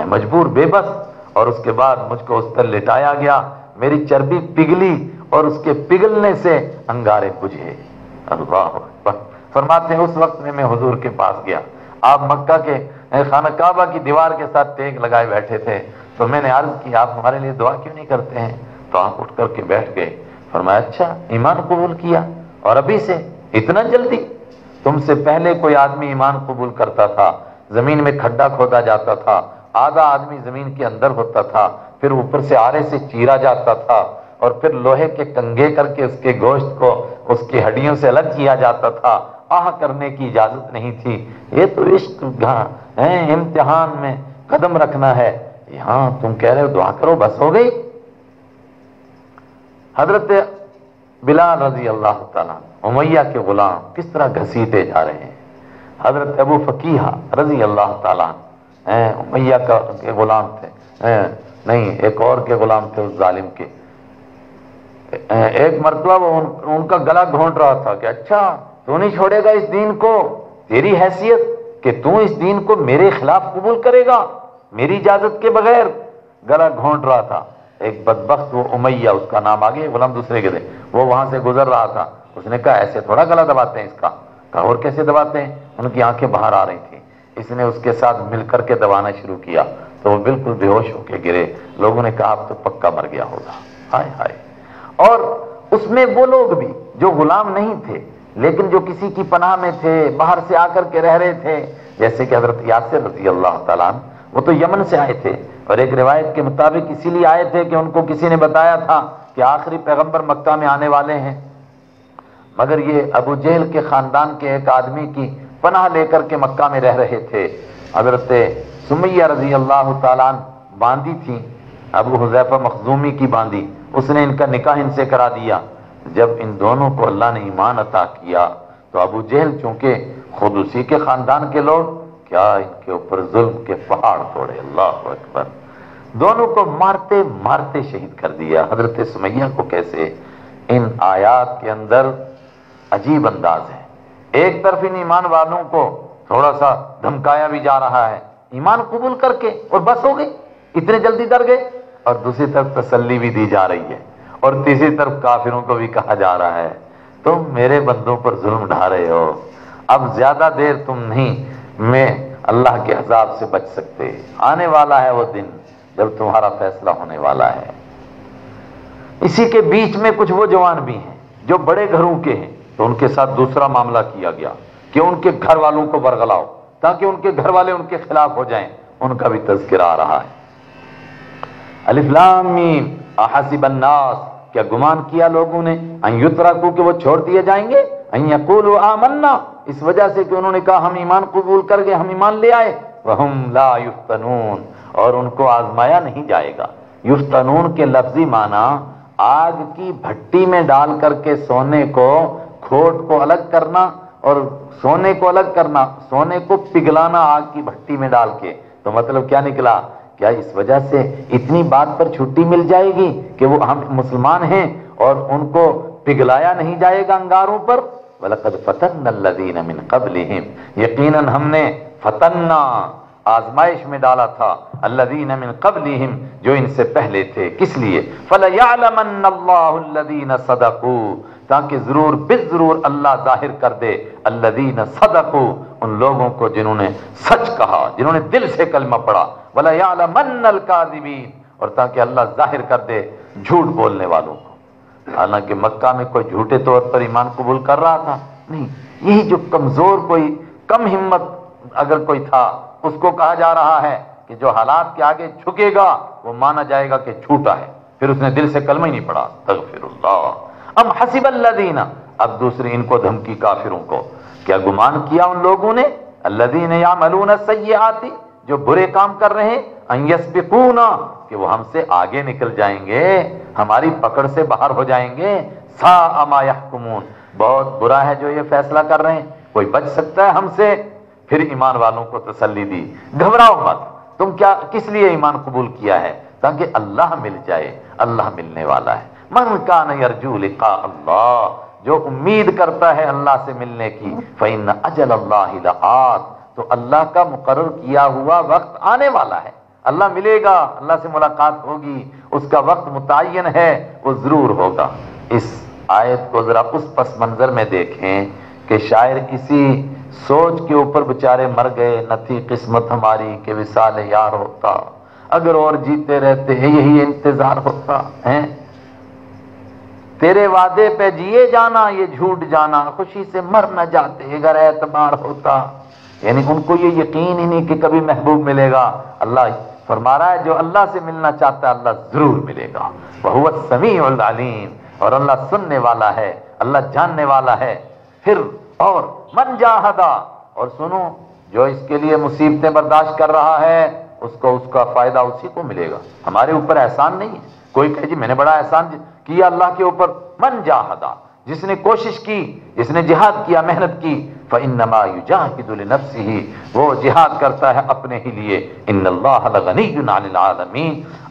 मजबूर, बेबस। और उसके बाद मुझको उस पर लेटाया गया। मेरी चर्बी पिघली और उसके पिघलने से अंगारे बुझे। अल्लाह फरमाते हैं, उस वक्त में मैं हुजूर के पास गया। आप मक्का के खाना काबा की दीवार के साथ टेक लगाए बैठे थे। तो मैंने अर्ज़ की आप हमारे लिए दुआ क्यों नहीं करते हैं? तो आप उठ करके बैठ गए। फरमाया अच्छा ईमान कबूल किया, और अभी से इतना जल्दी? तुमसे पहले कोई आदमी ईमान कबूल करता था, ज़मीन में खड्डा खोदा जाता था, आधा आदमी ज़मीन के अंदर होता था, फिर ऊपर से आरे से चीरा जाता था, और फिर लोहे के कंगे करके उसके गोश्त को, उसकी हड्डियों से अलग किया जाता था आह करने की इजाज़त नहीं थी। ये तो इश्क है इम्तिहान में कदम रखना है। यहाँ तुम कह रहे हो दुआ करो बस हो गई। हज़रत बिलाल रज़ी अल्लाह उमैया के गुलाम किस तरह घसीटे जा रहे हैं? हज़रत अबू फकीहा रज़ी अल्लाह तला उमैया का के गुलाम थे नहीं एक और के गुलाम थे उस जालिम के। एक मरतबा उन, उनका गला घोंट रहा था कि अच्छा तू नहीं छोड़ेगा इस दीन को। तेरी हैसियत कि तू इस दीन को मेरे खिलाफ कबूल करेगा। मेरी इजाज़त के बगैर गला घोंट रहा था। एक बदबख्त वो उमैया, उसका नाम आगे, गुलाम दूसरे के थे वो वहाँ से गुजर रहा था। उसने कहा, ऐसे थोड़ा गला दबाते हैं इसका? कहा, और कैसे दबाते हैं? उनकी आँखें बाहर आ रही थी। इसने उसके साथ मिलकर के दबाना शुरू किया। तो वो बिल्कुल बेहोश होके गिरे। लोगों ने कहा, अब तो पक्का मर गया होगा। हाय हाय। और उसमें वो लोग भी, जो गुलाम नहीं थे लेकिन जो किसी की पनाह में थे, बाहर से आकर के रह रहे थे, जैसे कि हज़रत यासिर रज़ी अल्लाह तला वो तो यमन से आए थे और एक रिवायत के मुताबिक इसीलिए आए थे कि उनको किसी ने बताया था कि आखिरी पैगंबर मक्का में आने वाले हैं। मगर ये अबू जहल के खानदान के एक आदमी की पनाह लेकर के मक्का में रह रहे थे। हज़रत सुमैया रज़ी अल्लाह तला बांधी थी, अबू हुजैफा मखजूमी की बांधी उसने इनका निकाह इनसे करा दिया। जब इन दोनों को अल्लाह ने ईमान अता किया तो अबू जहल चूँकि खुद उसी के खानदान के लोग, क्या इनके ऊपर जुल्म के पहाड़ तोड़े? अल्लाह अकबर। दोनों को मारते मारते शहीद कर दिया। हज़रत सुमैया को कैसे? इन आयात के अंदर अजीब अंदाज है। एक तरफ़ इन ईमान वालों को थोड़ा सा धमकाया भी जा रहा है, ईमान कबूल करके, और बस हो गई, इतने जल्दी डर गए, और दूसरी तरफ़ तसल्ली भी दी जा रही है। और तीसरी तरफ़ काफिरों को भी कहा जा रहा है, तुम मेरे बंदों पर जुल्म ढा रहे हो। अब ज़्यादा देर तुम नहीं, मैं अल्लाह के हजाब से बच सकते। आने वाला है वो दिन, जब तुम्हारा फैसला होने वाला है। इसी के बीच में कुछ वो जवान भी हैं, जो बड़े घरों के हैं तो उनके साथ दूसरा मामला किया गया, कि उनके घर वालों को बरगलाओ, ताकि उनके घर वाले उनके खिलाफ हो जाएँ, उनका भी तस्करा आ रहा है। अलिफ्लामीम अहसिबन्नास क्या गुमान किया लोगों ने? अयुतरकू कि वो छोड़ दिए जाएँगे? अयकुल आमन्ना, इस वजह से कि उन्होंने कहा, हम ईमान कबूल कर गए, हम ईमान ले आए। वहम ला युफ्तनून, और उनको आजमाया नहीं जाएगा। युफ्तनून के लफ्जी माना, आग की भट्टी में डाल करके सोने को खोट को अलग करना, और सोने को अलग करना, सोने को पिघलाना आग की भट्टी में डाल के। तो मतलब क्या निकला? क्या इस वजह से इतनी बात पर छुट्टी मिल जाएगी कि वो हम मुसलमान हैं और उनको पिघलाया नहीं जाएगा अंगारों पर? यकीनन हमने फतन्ना आजमाइश में डाला था अल्लदीन मिन कबलिहिम, जो इनसे पहले थे। किस लिए? फलयालमन्नल्लाहुल्लदीन सदकू, ताकि ज़रूर बिज ज़रूर अल्लाह ज़ाहिर कर दे। अल्लदीन सदकू, उन लोगों को जिन्होंने सच कहा, जिन्होंने दिल से कलमा पढ़ा। और ताकि अल्लाह ज़ाहिर कर दे झूठ बोलने वालों को। हालाँकि मक्का में कोई झूठे तौर पर ईमान कबूल कर रहा था, नहीं, यही जो कमज़ोर कोई, कम हिम्मत अगर कोई था, उसको कहा जा रहा है कि जो हालात के आगे झुकेगा, वो माना जाएगा कि झूठा है। फिर उसने दिल से कलमा ही नहीं पढ़ा तगफिर अम हसीबल्लदीना, अब दूसरी इनको धमकी काफिरों को, क्या गुमान किया उन लोगों ने? अल्लदीन या मलून सयाती जो बुरे काम कर रहे हैं कि वो हमसे आगे निकल जाएँगे, हमारी पकड़ से बाहर हो जाएँगे। सा बहुत बुरा है जो ये फैसला कर रहे हैं। कोई बच सकता है हमसे? फिर ईमान वालों को तसल्ली दी। घबराओ मत। तुम क्या, किस लिए ईमान कबूल किया है? ताकि अल्लाह मिल जाए। अल्लाह मिलने वाला है। मन का नरजू लिखा अल्लाह। जो उम्मीद करता है अल्लाह से मिलने की फ़ैन अजल अल्लाह तो अल्लाह का मुकर किया हुआ वक्त आने वाला है। अल्लाह मिलेगा, अल्लाह से मुलाकात होगी, उसका वक्त मुतन है, वो ज़रूर होगा। इस आयत को जरा उस पस मंजर में देखें कि शायर इसी सोच के ऊपर बेचारे मर गए, न थी किस्मत हमारी के विशाल यार होता। अगर और जीते रहते हैं, यही इंतज़ार होता, है? तेरे वादे पे जिए जाना, ये झूठ जाना, खुशी से मर न जाते अगर एतबार होता। यानी उनको ये यकीन ही नहीं कि कभी महबूब मिलेगा। अल्लाह फरमा रहा है, जो अल्लाह से मिलना चाहता है, अल्लाह ज़रूर मिलेगा। बहुत समी अलीम। और अल्लाह सुनने वाला है, अल्लाह जानने वाला है। फिर और मन जाहदा। और सुनो, जो इसके लिए मुसीबतें बर्दाश्त कर रहा है, उसको, उसका फ़ायदा उसी को मिलेगा। हमारे ऊपर एहसान नहीं है। कोई कहे, जी, मैंने बड़ा एहसान किया अल्लाह के ऊपर। मन जाहदा। जिसने कोशिश की, जिसने जिहाद किया, मेहनत की जिहाद करता है अपने ही लिए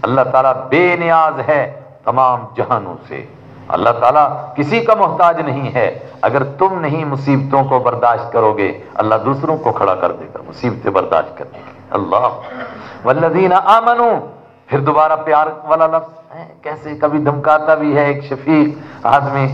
अल्लाह ताला बेनियाज है तमाम जहानों से अल्लाह ताला किसी का मोहताज नहीं है अगर तुम नहीं मुसीबतों को बर्दाश्त करोगे अल्लाह दूसरों को खड़ा कर देगा मुसीबतें बर्दाश्त करने के अल्लाह वल्लदीन आमनु फिर दोबारा प्यार वाला लफ्ज है कैसे कभी धमकाता भी है एक शफीक आदमी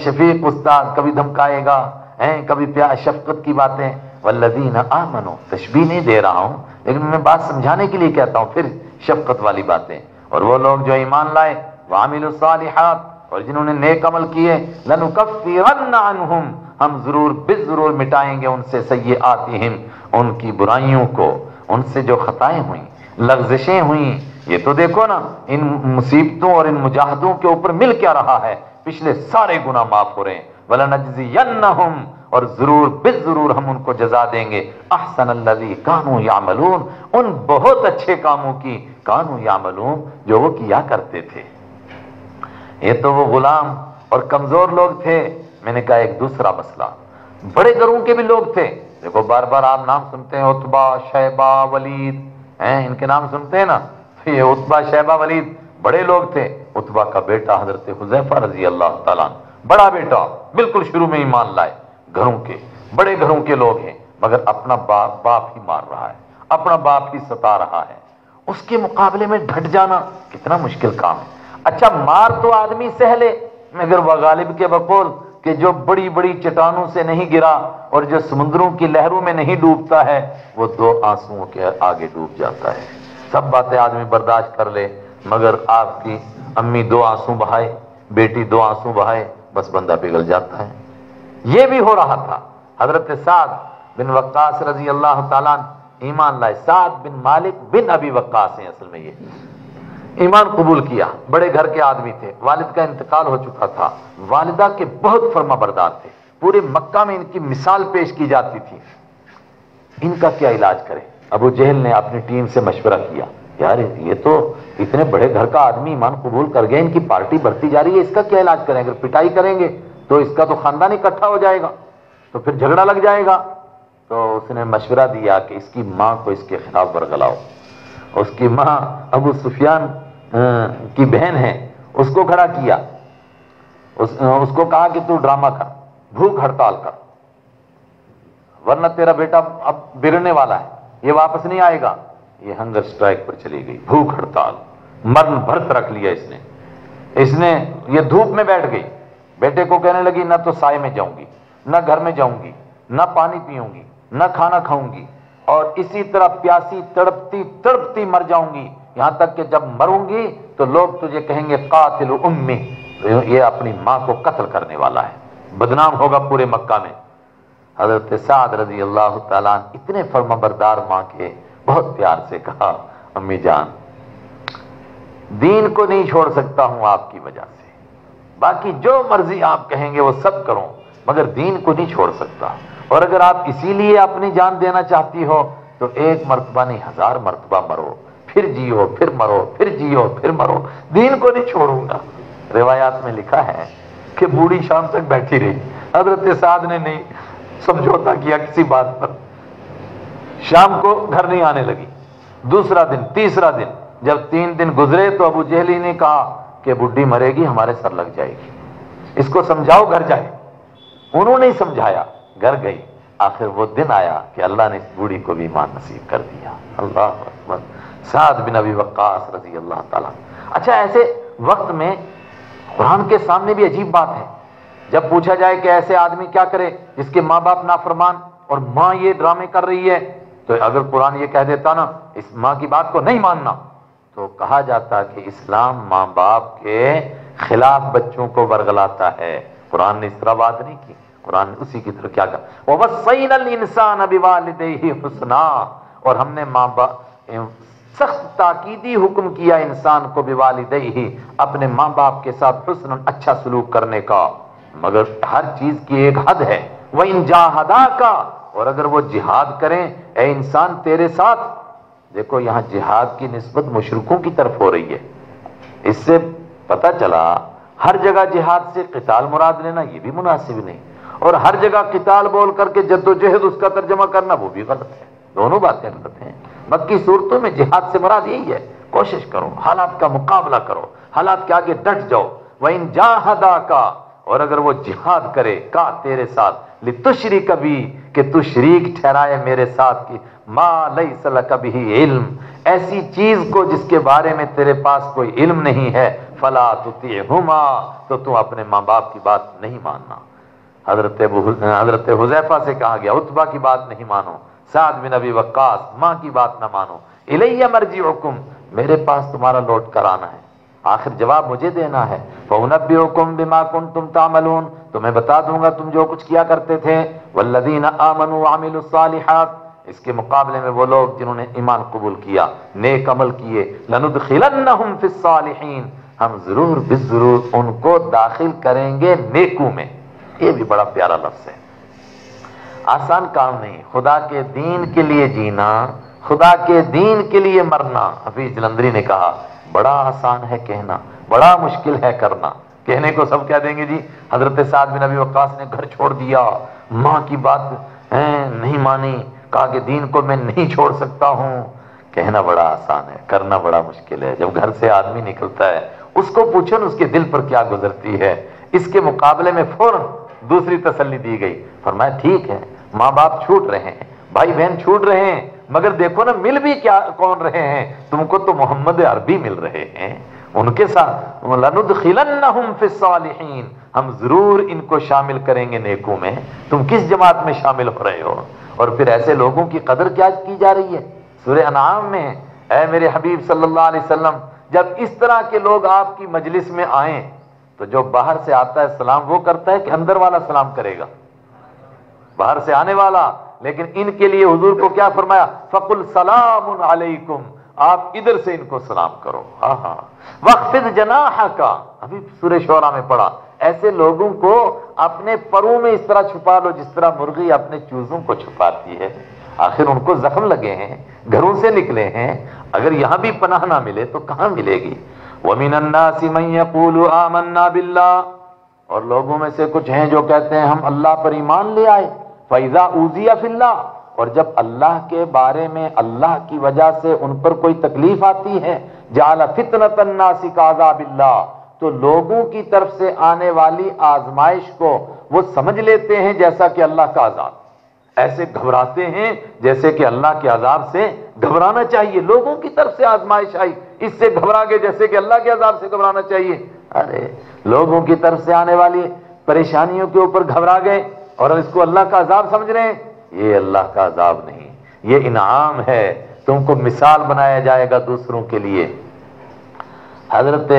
शफीक उस्ताद कभी धमकाएगा है, कभी प्यार, शफकत की बातें। वल्लदीन आमनो तशबी नहीं दे रहा हूँ, लेकिन मैं बात समझाने के लिए कहता हूँ, फिर शफकत वाली बातें। और वो लोग जो ईमान लाए वामिल सालिहात, और जिन्होंने नेक अमल किए लनुकफ़िरन्नहुम हम ज़रूर बिज ज़रूर मिटाएँगे उनसे सही आती हिम उनकी बुराइयों को, उनसे जो खताएँ हुई लफ्जिशें हुई। ये तो देखो ना, इन मुसीबतों और इन मुजाहदों के ऊपर मिल क्या रहा है? पिछले सारे गुना माफ़ हो रहे हैं। वला नजजियन्नहुम और ज़रूर बिज ज़रूर हम उनको जजा देंगे। अहसन अल्लजी कानू यामलून, उन बहुत अच्छे कामों की कानू यामलून जो वो किया करते थे। ये तो वो गुलाम और कमज़ोर लोग थे, मैंने कहा एक दूसरा मसला। बड़े घरों के भी लोग थे। देखो बार बार आप नाम सुनते हैं, उतबा शहबा वलीद, हैं, इनके नाम सुनते हैं ना? तो ये उतबा शहबा वलीद, बड़े लोग थे। उतबा का बेटा हज़रत हुजैफा रज़ी अल्लाह बड़ा बेटा बिल्कुल शुरू में ईमान लाए। घरों के, बड़े घरों के लोग हैं, मगर अपना बाप बाप ही मार रहा है, अपना बाप ही सता रहा है। उसके मुकाबले में ढट जाना कितना मुश्किल काम है। अच्छा मार तो आदमी सह ले मगर वह गालिब के बकौल कि जो बड़ी बड़ी चट्टानों से नहीं गिरा और जो समुद्रों की लहरों में नहीं डूबता है, वो दो आंसुओं के आगे डूब जाता है। सब बातें आदमी बर्दाश्त कर ले, मगर आपकी अम्मी दो आँसू बहाए, बेटी दो आँसू बहाए बस बंदा पिघल जाता है। ये भी हो रहा था। हज़रत साद बिन वक्कास रज़ी अल्लाह ईमान लाए। साद बिन मालिक बिन अभी वक्कास है असल में ये। ईमान कबूल किया। बड़े घर के आदमी थे। वालिद का इंतकाल हो चुका था। वालिदा के बहुत फर्मा बरदार थे। पूरे मक्का में इनकी मिसाल पेश की जाती थी। इनका क्या इलाज करें? अबू जहल ने अपनी टीम से मशवरा किया। यार ये तो इतने बड़े घर का आदमी ईमान कबूल कर गया इनकी पार्टी बढ़ती जा रही है इसका क्या इलाज करें? अगर पिटाई करेंगे तो इसका तो खानदान इकट्ठा हो जाएगा तो फिर झगड़ा लग जाएगा। तो उसने मशवरा दिया कि इसकी माँ को इसके खिलाफ बरगलाओ। उसकी माँ अबू सुफियान की बहन है उसको खड़ा किया। उस, उसको कहा कि तू ड्रामा कर भूख हड़ताल कर वरना तेरा बेटा अब बिरने वाला है ये वापस नहीं आएगा। ये हंगर स्ट्राइक पर चली गई। भूख हड़ताल। मरण भरत रख लिया इसने। इसने, ये धूप में बैठ गई। बेटे को कहने लगी, ना तो साय में जाऊँगी, ना घर में जाऊँगी, ना पानी पीऊँगी, ना खाना खाऊँगी, और इसी तरह प्यासी, तड़पती तड़पती मर जाऊँगी। यहाँ तक कि जब मरूँगी तो लोग तुझे कहेंगे, कातिल उम्मी। तो ये अपनी माँ को कत्ल करने वाला है। बदनाम होगा पूरे मक्का में। हज़रत साद रज़ी अल्लाह इतने फर्माबरदार माँ के बहुत प्यार से कहा, अम्मी जान, दीन को नहीं छोड़ सकता हूँ आपकी वजह से। बाकी जो मर्ज़ी आप कहेंगे वो सब करो, मगर दीन को नहीं छोड़ सकता। और अगर आप इसीलिए अपनी जान देना चाहती हो तो एक मरतबा नहीं, हज़ार मरतबा मरो। फिर जियो, फिर मरो, फिर जियो, फिर मरो। दीन को नहीं छोड़ूँगा। रिवायात में लिखा है कि बूढ़ी शाम तक बैठी रही। हज़रत साद ने नहीं समझौता किया किसी बात पर। शाम को घर नहीं आने लगी। दूसरा दिन, तीसरा दिन, जब तीन दिन गुजरे तो अबू जहली ने कहा कि बुढ़ी मरेगी, हमारे सर लग जाएगी। इसको समझाओ, घर जाए। उन्होंने ही समझाया, घर गई। आखिर वो दिन आया कि अल्लाह ने इस बूढ़ी को भी ईमान नसीब कर दिया। अल्लाह साद बिन अभी वक्कास रज़ी अल्लाह ताला अच्छा ऐसे वक्त में कुरान के सामने भी अजीब बात है। जब पूछा जाए कि ऐसे आदमी क्या करे जिसके माँ बाप नाफरमान और माँ ये ड्रामे कर रही है तो अगर कुरान ये कह देता ना, इस माँ की बात को नहीं मानना तो कहा जाता कि इस्लाम माँ बाप के खिलाफ बच्चों को बरगलाता है। कुरान ने इस तरह बात नहीं की। कुरान ने उसी की तरह क्या कहा? वो वसैन इंसान अभी हुसना। और हमने माँ बाप सख्त ताकीदी हुक्म किया इंसान को भी बिवालिदे ही अपने माँ बाप के साथ हुसन अच्छा सलूक करने का। मगर हर चीज़ की एक हद है। वह इन जाहदा का और अगर वो जिहाद करें, ए इंसान, तेरे साथ? देखो, यहाँ जिहाद की नस्बत मुशरकों की तरफ़ हो रही है। इससे पता चला, हर जगह जिहाद से किताल मुराद लेना ये भी मुनासिब नहीं। और हर जगह किताल बोल करके जद्दोजहद उसका तर्जमा करना, वो भी गलत है। दोनों बातें गलत हैं। मक्की सूरतों में जिहाद से मुराद यही है। कोशिश करो, हालात का मुकाबला करो, हालात के आगे डट जाओ। वह इन जाहदा का और अगर वो जिहाद करे, का तेरे साथ? लितुशरी कभी कि तू शरीक ठहराए मेरे साथ की। माँ लई सल कभी इल्म। ऐसी चीज़ को जिसके बारे में तेरे पास कोई इल्म नहीं है, फला तुती हुमा तो तू अपने माँ बाप की बात नहीं मानना। हज़रत हज़रत हुजैफा से कहा गया, उत्बा की बात नहीं मानो। साद बिन अभी वक्कास, माँ की बात ना मानो। इलैया मर्ज़ी हुकुम मेरे पास तुम्हारा लौट कर आना है। आखिर जवाब मुझे देना है। फौनबी हुकुम बिमा कुन तुम तामलून। तो मैं बता दूँगा तुम जो कुछ किया करते थे। वल्लदीन आमनु आमिलु सालिहात। इसके मुकाबले में वो लोग जिन्होंने ईमान कबूल किया, नेक अमल किए, लनुदखिलन्नहुम फिस सालिहीन। हम ज़रूर बिजरूर उनको दाखिल करेंगे नेकू में। ये भी बड़ा प्यारा लफ्ज है। आसान काम नहीं। खुदा के दीन के लिए जीना, खुदा के दीन के लिए मरना, हफीज जलंधरी ने कहा। बड़ा आसान है कहना, बड़ा मुश्किल है करना। कहने को सब क्या देंगे जी? हज़रत साद बिन अभी वक्कास ने घर छोड़ दिया। माँ की बात, है, नहीं मानी। कहा कि दीन को मैं नहीं छोड़ सकता हूँ। कहना बड़ा आसान है, करना बड़ा मुश्किल है। जब घर से आदमी निकलता है, उसको पूछो ना उसके दिल पर क्या गुजरती है। इसके मुकाबले में फ़ौरन दूसरी तसल्ली दी गई। फरमाया, ठीक है, माँ बाप छूट रहे हैं, भाई बहन छूट रहे हैं। मगर देखो ना, मिल भी क्या, कौन रहे हैं? तुमको तो मोहम्मद अरबी मिल रहे हैं। उनके साथ हम ज़रूर इनको शामिल करेंगे नेकों में। तुम किस जमात में शामिल हो रहे हो? और फिर ऐसे लोगों की कदर क्या की जा रही है? सूर्य अनाम में, ऐ मेरे हबीब सल्लल्लाहु अलैहि वसल्लम, जब इस तरह के लोग आपकी मजलिस में आए तो जो बाहर से आता है सलाम, वो करता है कि अंदर वाला सलाम करेगा? बाहर से आने वाला लेकिन इनके लिए हुजूर को क्या फरमाया? फकुल सलाम अलैकुम। आप इधर से इनको सलाम करो। हाँ हाँ वक्फिद जनाह का अभी सुरेश में पढ़ा। ऐसे लोगों को अपने परों में इस तरह छुपा लो जिस तरह मुर्गी अपने चूजों को छुपाती है। आखिर उनको जख्म लगे हैं, घरों से निकले हैं। अगर यहाँ भी पनाह ना मिले तो कहाँ मिलेगी? आमन्ना बिल्ला और लोगों में से कुछ हैं जो कहते हैं, हम अल्लाह पर ईमान ले आए। फैजा उजिया फिल्ला। और जब अल्लाह के बारे में, अल्लाह की वजह से उन पर कोई तकलीफ़ आती है, जाला फितनतन्नासी काजा बिल्ला तो लोगों की तरफ़ से आने वाली आजमाइश को वो समझ लेते हैं जैसा कि अल्लाह का आज़ाद ऐसे घबराते हैं जैसे कि अल्लाह के आजाब से घबराना चाहिए। लोगों की तरफ़ से आजमाइश आई, इससे घबरा गए जैसे कि अल्लाह के आजाब से घबराना चाहिए। अरे, लोगों की तरफ़ से आने वाली परेशानियों के ऊपर घबरा गए। और हम इसको अल्लाह का अजाब समझ रहे हैं। ये अल्लाह का अजाब नहीं। ये इनाम है। तुमको मिसाल बनाया जाएगा दूसरों के लिए। हज़रत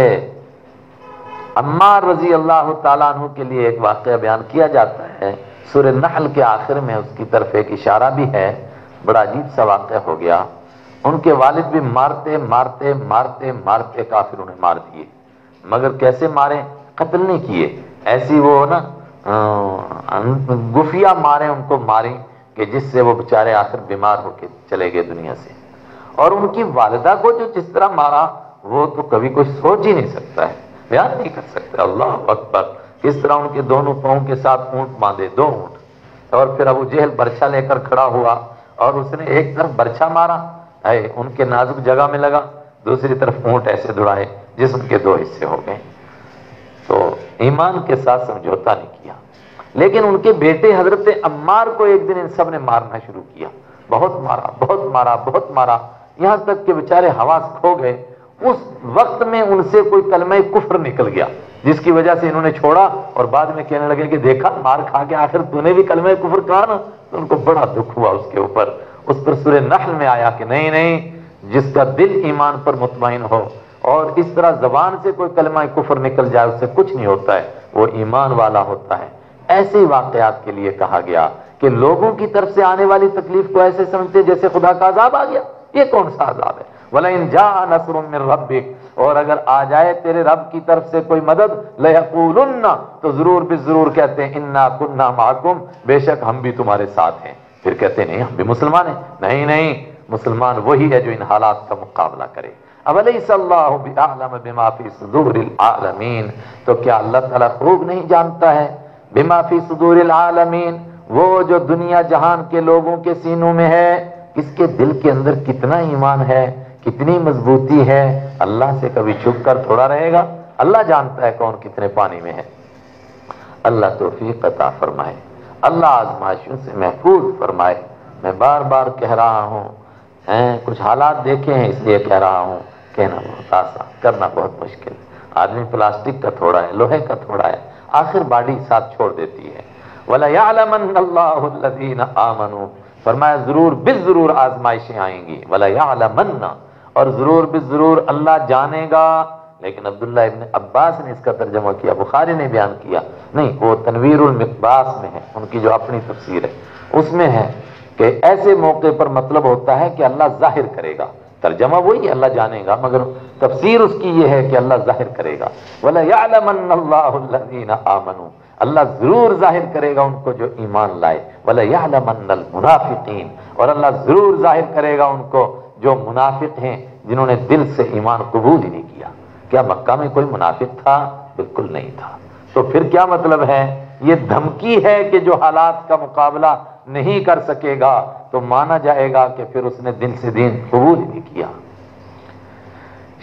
अम्मार रज़ी अल्लाह तु के लिए एक वाक्य बयान किया जाता है। सुर नहल के आखिर में उसकी तरफ़ एक इशारा भी है। बड़ा अजीब सा वाक़ हो गया। उनके वालिद भी मारते मारते मारते मारते काफिर उन्हें मार दिए। मगर कैसे मारे? कत्ल नहीं किए। ऐसी वो ना गुफिया मारे, उनको मारे कि जिससे वो बेचारे आखिर बीमार होके चले गए दुनिया से। और उनकी वालदा को जो जिस तरह मारा, वो तो कभी कोई सोच ही नहीं सकता है। बयान नहीं कर सकता। अल्लाह अकबर। किस तरह उनके दोनों पाओं के साथ ऊँट बांधे, दो ऊँट। और फिर अबू जेहल बर्छा लेकर खड़ा हुआ और उसने एक तरफ़ बर्छा मारा है उनके नाजुक जगह में लगा, दूसरी तरफ़ ऊँट ऐसे दुड़ाए जिसम के दो हिस्से हो गए। तो ईमान के साथ समझौता नहीं किया। लेकिन उनके बेटे हज़रत अम्मार को एक दिन इन सबने मारना शुरू किया। बहुत मारा बहुत मारा बहुत मारा। यहाँ तक के बेचारे हवास खो गए। उस वक्त में उनसे कोई कलम कुफर निकल गया, जिसकी वजह से इन्होंने छोड़ा और बाद में कहने लगे कि देखा, मार खा के आखिर तूने भी कलम कुफर कहा ना? तो उनको बड़ा दुख हुआ उसके ऊपर। उस पर सुरे नहल में आया कि नहीं नहीं, जिसका दिल ईमान पर मुतमिन हो और इस तरह जबान से कोई कलमा कुफर निकल जाए, उससे कुछ नहीं होता है। वो ईमान वाला होता है। ऐसे वाकयात के लिए कहा गया कि लोगों की तरफ़ से आने वाली तकलीफ़ को ऐसे समझते जैसे खुदा का आजाब आ गया। ये कौन सा आजाब है? वला इन जा नसर रबिक और अगर आ जाए तेरे रब की तरफ़ से कोई मदद लहकूलन्ना तो ज़रूर भी ज़रूर कहते हैं, इन्ना कुन्ना माकुम। बेशक हम भी तुम्हारे साथ हैं। फिर कहते नहीं, हम भी मुसलमान हैं। नहीं नहीं, मुसलमान वही है जो इन हालात का मुकाबला करे। आलमीन। तो क्या अल्लाह ताला खूब नहीं जानता है? बिमाफी सदूर आलमीन, वो जो दुनिया जहान के लोगों के सीनों में है, किसके दिल के अंदर कितना ईमान है, कितनी मजबूती है, अल्लाह से कभी छुप कर थोड़ा रहेगा। अल्लाह जानता है कौन कितने पानी में है। अल्लाह तोफीक अता फरमाए। अल्लाह आजमाइशों से महफूज फरमाए। मैं बार बार कह रहा हूँ, हैं, कुछ हालात देखे हैं, इसलिए कह रहा हूँ, कहना बहुत आसान करना बहुत मुश्किल आदमी प्लास्टिक का थोड़ा है, लोहे का थोड़ा है आखिर बाडी साथ छोड़ देती है। वला आमनु। फरमाया, ज़रूर बिल ज़रूर आजमाइशें आएँगी। वला और ज़रूर भी ज़रूर अल्लाह जानेगा। लेकिन अब्दुल्ला इब्न अब्बास ने इसका तर्जमा किया, बुखारी ने बयान किया। नहीं, वो तनवीर मिकबास में है, उनकी जो अपनी तफसीर है। उसमें है कि ऐसे मौके पर मतलब होता है कि अल्लाह ज़ाहिर करेगा। तर्जमा वही अल्लाह जानेगा, मगर तफसीर उसकी ये है कि अल्लाह ज़ाहिर करेगा। आमनु, अल्लाह ज़रूर ज़ाहिर करेगा उनको जो ईमान लाए। वला मुनाफिकीन, और अल्लाह ज़रूर ज़ाहिर करेगा उनको जो मुनाफिक हैं, जिन्होंने दिल से ईमान कबूल ही नहीं किया। क्या मक्का में कोई मुनाफिक था? बिल्कुल नहीं था। तो फिर क्या मतलब है? ये धमकी है कि जो हालात का मुकाबला नहीं कर सकेगा तो माना जाएगा कि फिर उसने दिल से दिन कबूल नहीं किया।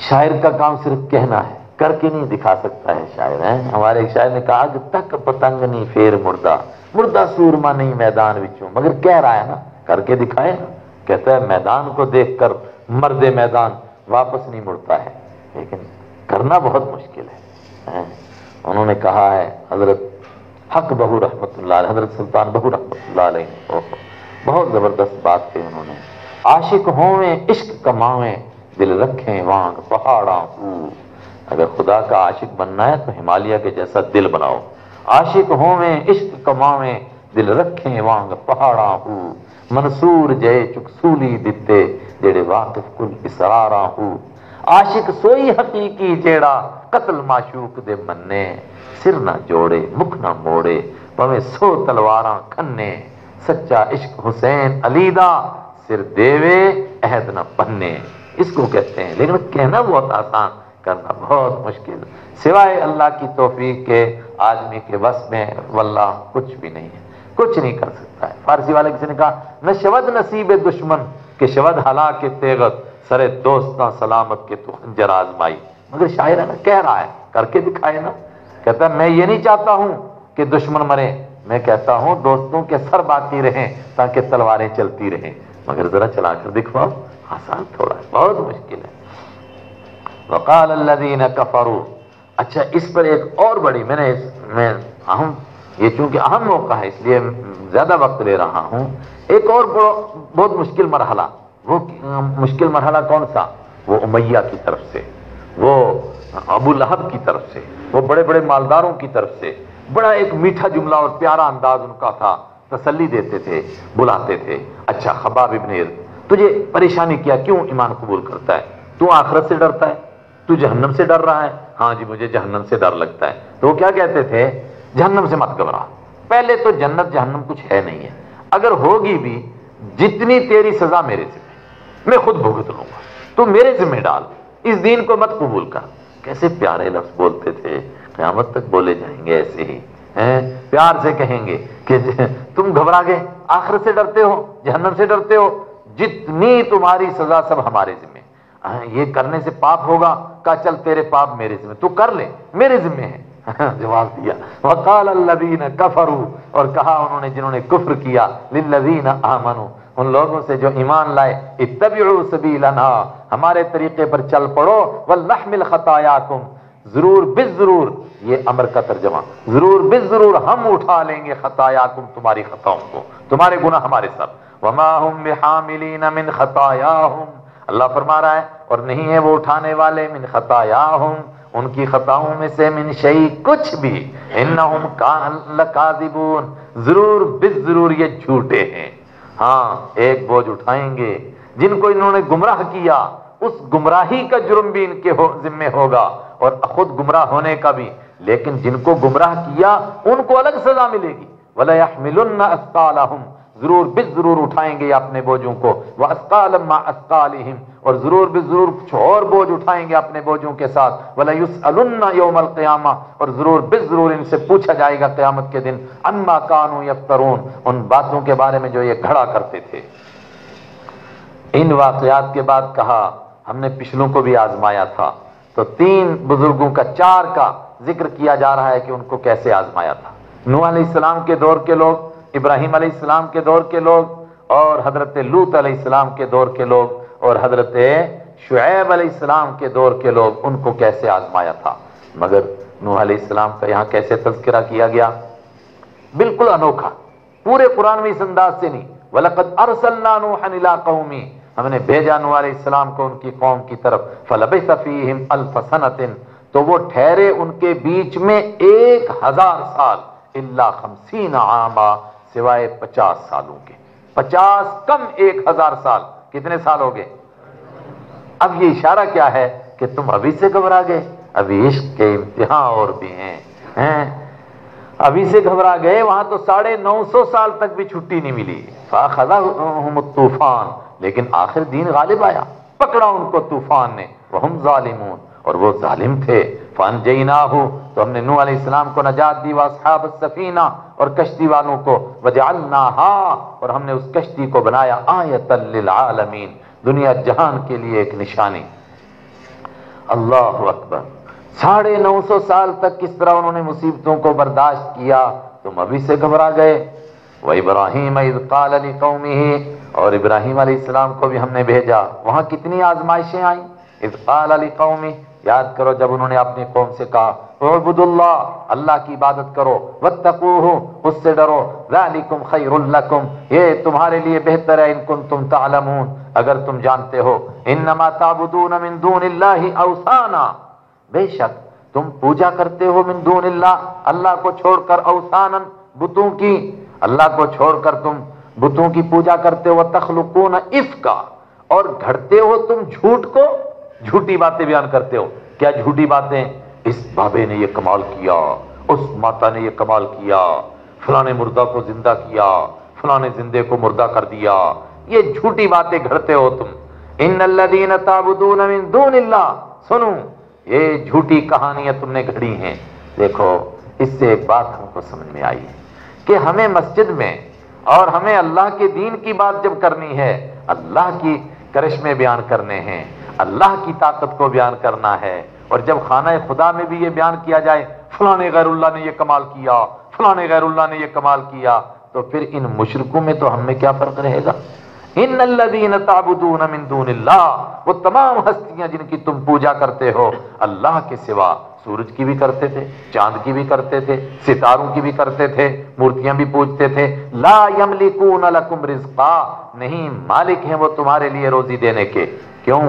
शायर का काम सिर्फ़ कहना है करके नहीं दिखा सकता है शायर है? हमारे एक शायर ने कहा कि तक पतंग नहीं फेर मुर्दा। मुर्दा सूरमा नहीं मैदान विचों। मगर कह रहा है ना करके दिखाए ना। कहता है मैदान को देखकर मर्दे मैदान वापस नहीं मुड़ता है। लेकिन करना बहुत मुश्किल है, है? उन्होंने कहा है हज़रत हक बहू रहमत हज़रत सुल्तान बहू रहमत बहुत ज़बरदस्त बात थी उन्होंने। आशिक होवे, इश्क कमावे, दिल रखें वांग, पहाड़ा अगर खुदा का आशिक बनना है तो हिमालय के जैसा दिल बनाओ। आशिक होवे, इश्क कमावे, दिल रखें वांग, पहाड़ा हूँ मनसूर जय चुकसूली दिते जेड़े वाकिफ कुल इसरारा हूँ आशिक सोई हकीकी जेड़ा कत्ल माशूक दे मन्ने, सिर ना जोड़े, मुख ना मोड़े पवे सो तलवारा खन्ने। सच्चा इश्क हुसैन अलीदा सिर देवे, अहद न पन्ने। इसको कहते हैं, लेकिन कहना बहुत आसान, करना बहुत मुश्किल। सिवाय अल्लाह की तोफीक के आदमी के बस में, वल्लाह कुछ भी नहीं है। कुछ नहीं कर सकता है। फारसी वाले किसी ने कहा, न शवद नसीब दुश्मन, के शवद हला के तेगत, सरे दोस्ता सलामत के तू खंजर आजमाई। मगर शायर है ना कह रहा है, करके दिखाए ना। कहता है, मैं ये नहीं चाहता हूँ कि दुश्मन मरे। मैं कहता हूँ, दोस्तों के सर बाकी रहे, ताकि तलवारें चलती रहें। मगर जरा चलाकर दिखवाओ, आसान थोड़ा है, बहुत मुश्किल है। वकाल अल्लादीन कफरू। अच्छा इस पर एक और बड़ी, मैंने मैं अहम, ये चूँकि अहम मौका है, इसलिए ज़्यादा वक्त ले रहा हूँ। एक और बहुत मुश्किल मरहला, वो मुश्किल मरहला कौन सा? वो उमैया की तरफ़ से। वो अबू लहब की तरफ़ से, वो बड़े बड़े मालदारों की तरफ़ से, बड़ा एक मीठा जुमला और प्यारा अंदाज उनका था, तसल्ली देते थे, बुलाते थे। अच्छा खबाब इबन तुझे परेशानी किया, क्यों ईमान कबूल करता है? तू आखरत से डरता है? तू जहन्नम से डर रहा है? हाँ जी, मुझे जहन्नम से डर लगता है। तो वो क्या कहते थे? जहन्नम से मत घबरा। पहले तो जन्नत जहन्नम कुछ है नहीं है। अगर होगी भी, जितनी तेरी सजा मेरे जिम्मे, मैं खुद भुगत लूँगा। तू मेरे जिम्मे डाल। इस दिन को मत कबूल कर। कैसे प्यारे लफ्ज बोलते थे? क्यामत तक बोले जाएँगे ऐसे ही। हैं? प्यार से कहेंगे कि तुम घबरा गए आखिर से डरते हो, जहन्नम से डरते हो, जितनी तुम्हारी सजा सब हमारे जिम्मे। ये करने से पाप होगा का चल, तेरे पाप मेरे जिम्मे। तू कर ले, मेरे जिम्मे है। जवाब दिया, वकाल कफरू, और कहा उन्होंने, जिन्होंने कुफ्र किया लिल्लवीन आमनु। उन लोगों से जो ईमान लाए इत्तबिउ हमारे तरीके पर चल पड़ो वल्लहमिल खतायाकुम। ज़रूर बिज ज़रूर ये अमर का तर्जमा। ज़रूर बिज ज़रूर हम उठा लेंगे खतायाकुम तुम्हारी खताओं को। तुम्हारे गुना हमारे सब अल्लाह फरमा रहा है, और नहीं है वो उठाने वाले, मिन खतायाहुम। उनकी खताओं में से मिन शई कुछ भी। इन काजिबून ज़रूर बिज ज़रूर ये झूठे हैं। हाँ एक बोझ उठाएँगे। जिनको इन्होंने गुमराह किया उस गुमराही का जुर्म भी इनके हो, जिम्मे होगा और खुद गुमराह होने का भी। लेकिन जिनको गुमराह किया उनको अलग सजा मिलेगी। वला ज़रूर बिज ज़रूर उठाएँगे अपने बोझों को। वह अस्कालम अस्कालिहिम और ज़रूर भी ज़रूर कुछ और बोझ उठाएँगे अपने बोझों के साथ। वला योमल क़यामा, और ज़रूर बिज ज़रूर इनसे पूछा जाएगा क़यामत के दिन, अम्मा कानू यफ्तरून, उन बातों के बारे में जो ये घड़ा करते थे। इन वाकयात के बाद कहा, हमने पिछलों को भी आजमाया था। तो तीन बुज़ुर्गों का चार का ज़िक्र किया जा रहा है कि उनको कैसे आजमाया था। नू सलाम के दौर के लोग इब्राहिम अलैहिस्सलाम के दौर के लोग और हज़रत लूत अलैहिस्सलाम के दौर के लोग और हज़रत शुएब अलैहिस्सलाम के दौर के लोग, उनको कैसे आजमाया था? मगर नूह अलैहिस्सलाम का यहाँ कैसे तस्करा किया गया? बिल्कुल अनोखा। पूरे कुरान में इस अंदाज से नहीं। वलकद अरसलना नूहन कौमी। हमने भेजा नूह अलैहिस्सलाम को उनकी कौम की तरफ़। फलब सफीहिम अल्फ सनतिन। तो वो ठहरे उनके बीच में एक हज़ार साल। इल्ला खमसीन आमा। सिवाय पचास सालों के। पचास कम एक हज़ार साल। कितने साल हो गए? अब ये इशारा क्या है कि तुम अभी से घबरा गए? अभी इश्क के इम्तिहान और भी हैं हैं? अभी से घबरा गए, वहाँ तो साढ़े नौ सौ साल तक भी छुट्टी नहीं मिली। तूफ़ान। लेकिन आखिर दिन गालिब आया। पकड़ा उनको तूफ़ान ने। वह हम जालिमून। और वो जालिम थे। फन जईना हो तो हमने नू इस्लाम को नजात दी वाब सफीना और कश्ती वालों को वजालना और हमने उस कश्ती को बनाया आयतलमीन दुनिया जहान के लिए एक निशानी। अल्लाह अकबर। साढ़े नौ सौ साल तक किस तरह उन्होंने मुसीबतों को बर्दाश्त किया, तुम अभी से घबरा गए। वह इब्राहिम कौमी और इब्राहिम इस्लाम को भी हमने भेजा। वहाँ कितनी आजमाइशें आई? अली कौमी। याद करो जब उन्होंने अपनी कौम से कहा उबुदुल्ला अल्लाह की इबादत करो, वत्तकूहु, उससे डरो, ज़ालिकुम खैरुल्लकुम ये तुम्हारे लिए बेहतर है इनकुम तुम तालमून। अगर तुम जानते हो, इन्नमा ताबुदून मिन दूनिल्लाहि औसाना। बेशक तुम पूजा करते हो मिंदून अल्लाह को छोड़कर औसानन, बुतों की। अल्लाह को छोड़कर तुम बुतों की पूजा करते हो तखलुकून इसका और घड़ते हो तुम झूठ को? झूठी बातें बयान करते हो। क्या झूठी बातें? इस बाबे ने यह कमाल किया, उस माता ने यह कमाल किया, फलाने मुर्दा को ज़िंदा किया, फलाने जिंदे को मुर्दा कर दिया। ये झूठी बातें घड़ते हो तुम। इन अल्लादीन ताबुदून मिन दूनिल्लाह। सुनो, ये झूठी कहानियाँ तुमने घड़ी हैं। देखो, इससे एक बात हमको समझ में आई है कि हमें मस्जिद में और हमें अल्लाह के दीन की बात जब करनी है, अल्लाह की करिश्मे बयान करने हैं अल्लाह की ताकत को बयान करना है। और जब खाना खुदा में भी ये बयान किया जाए, फलाने गैरुल्ला ने ये कमाल किया, फलाने गैरुल्ला ने ये कमाल किया तो फिर इन मुशरकों में तो हमें क्या फ़र्क रहेगा? इन ताबुदून वो तमाम हस्तियाँ जिनकी तुम पूजा करते हो, अल्लाह के सिवा सूरज की भी करते थे, चाँद की भी करते थे, सितारों की भी करते थे, मूर्तियाँ भी पूजते थे। ला यमलिकून लकुम रिज्का, नहीं, मालिक हैं वो तुम्हारे लिए रोजी देने के। क्यों?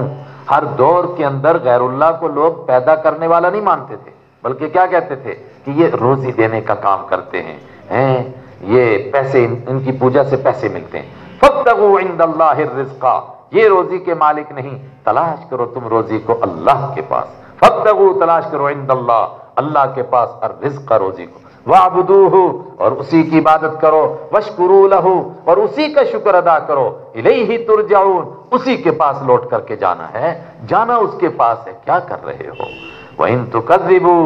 हर दौर के अंदर गैरुल्लाह को लोग पैदा करने वाला नहीं मानते थे, बल्कि क्या कहते थे कि ये रोजी देने का काम करते हैं हैं? ये पैसे, इनकी पूजा से पैसे मिलते हैं। फतगु रिज्का, ये रोजी के मालिक नहीं, तलाश करो तुम रोजी को अल्लाह के पास। फतगु तलाश करो इंदल्ला अल्लाह के पास और रिज्क रोजी को। वाबुदूहु, और उसी की इबादत करो, वशकुरू लहू, और उसी का शुक्र अदा करो। इलैहि तुरजाउन उसी के पास लौट करके जाना है। जाना उसके पास है। क्या कर रहे हो? वहीं तो कजिबू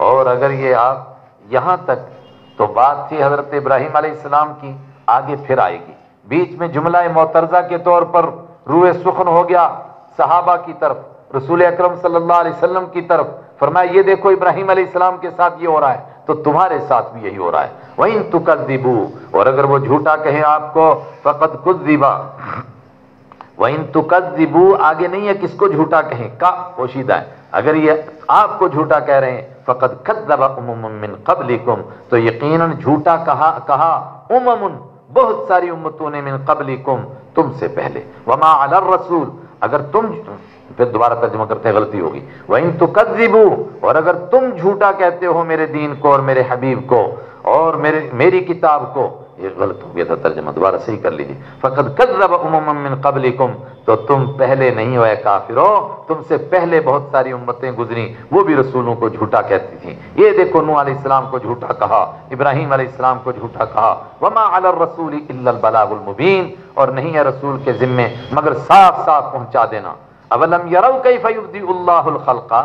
और अगर ये आप यहाँ तक तो बात थी हज़रत इब्राहिम अलैहिस्सलाम की। आगे फिर आएगी। बीच में जुमला मोतरजा के तौर पर रूए सुखन हो गया सहाबा की तरफ़, रसूल अक्रम सल्लाम की तरफ़। फरमाया, ये देखो इब्राहिम अलैहिस्सलाम के साथ ये हो रहा है तो तुम्हारे साथ भी यही हो रहा है। वहीं तुकदीबू और अगर वो झूठा कहे आपको, फकत कुदीबा वहीं तुकदीबू आगे नहीं है किसको झूठा कहें, का पोशीदा है। अगर ये आपको झूठा कह रहे हैं फकत खदबा उमिन कबलिकुम तो यकीनन झूठा कहा कहा उममुन बहुत सारी उम्मतों ने मिन कबलिकुम, तुमसे पहले। वमा अलर रसूल, अगर तुम, फिर दोबारा तर्जमा करते हैं, गलती होगी। वहीं तो कदबू और अगर तुम झूठा कहते हो मेरे दीन को, और मेरे हबीब को, और मेरे, मेरी किताब को ये गलत हो गया था, तर्जमा, दोबारा सही कर लीजिए। फकत कदब उमिन कबलिकुम तो तुम पहले नहीं हो काफिरो, तुमसे पहले बहुत सारी उम्मतें गुजरी, वो भी रसूलों को झूठा कहती थी। ये देखो नू इस्लाम को झूठा कहा, इब्राहिम इस्लाम को झूठा कहा, वमा अल रसूल बलागुल मुबीन, और नहीं है रसूल के जिम्मे, मगर साफ़ साफ़ पहुँचा देना। अवलम यरव कई फयुद्दीउल्लाहुल खल्का,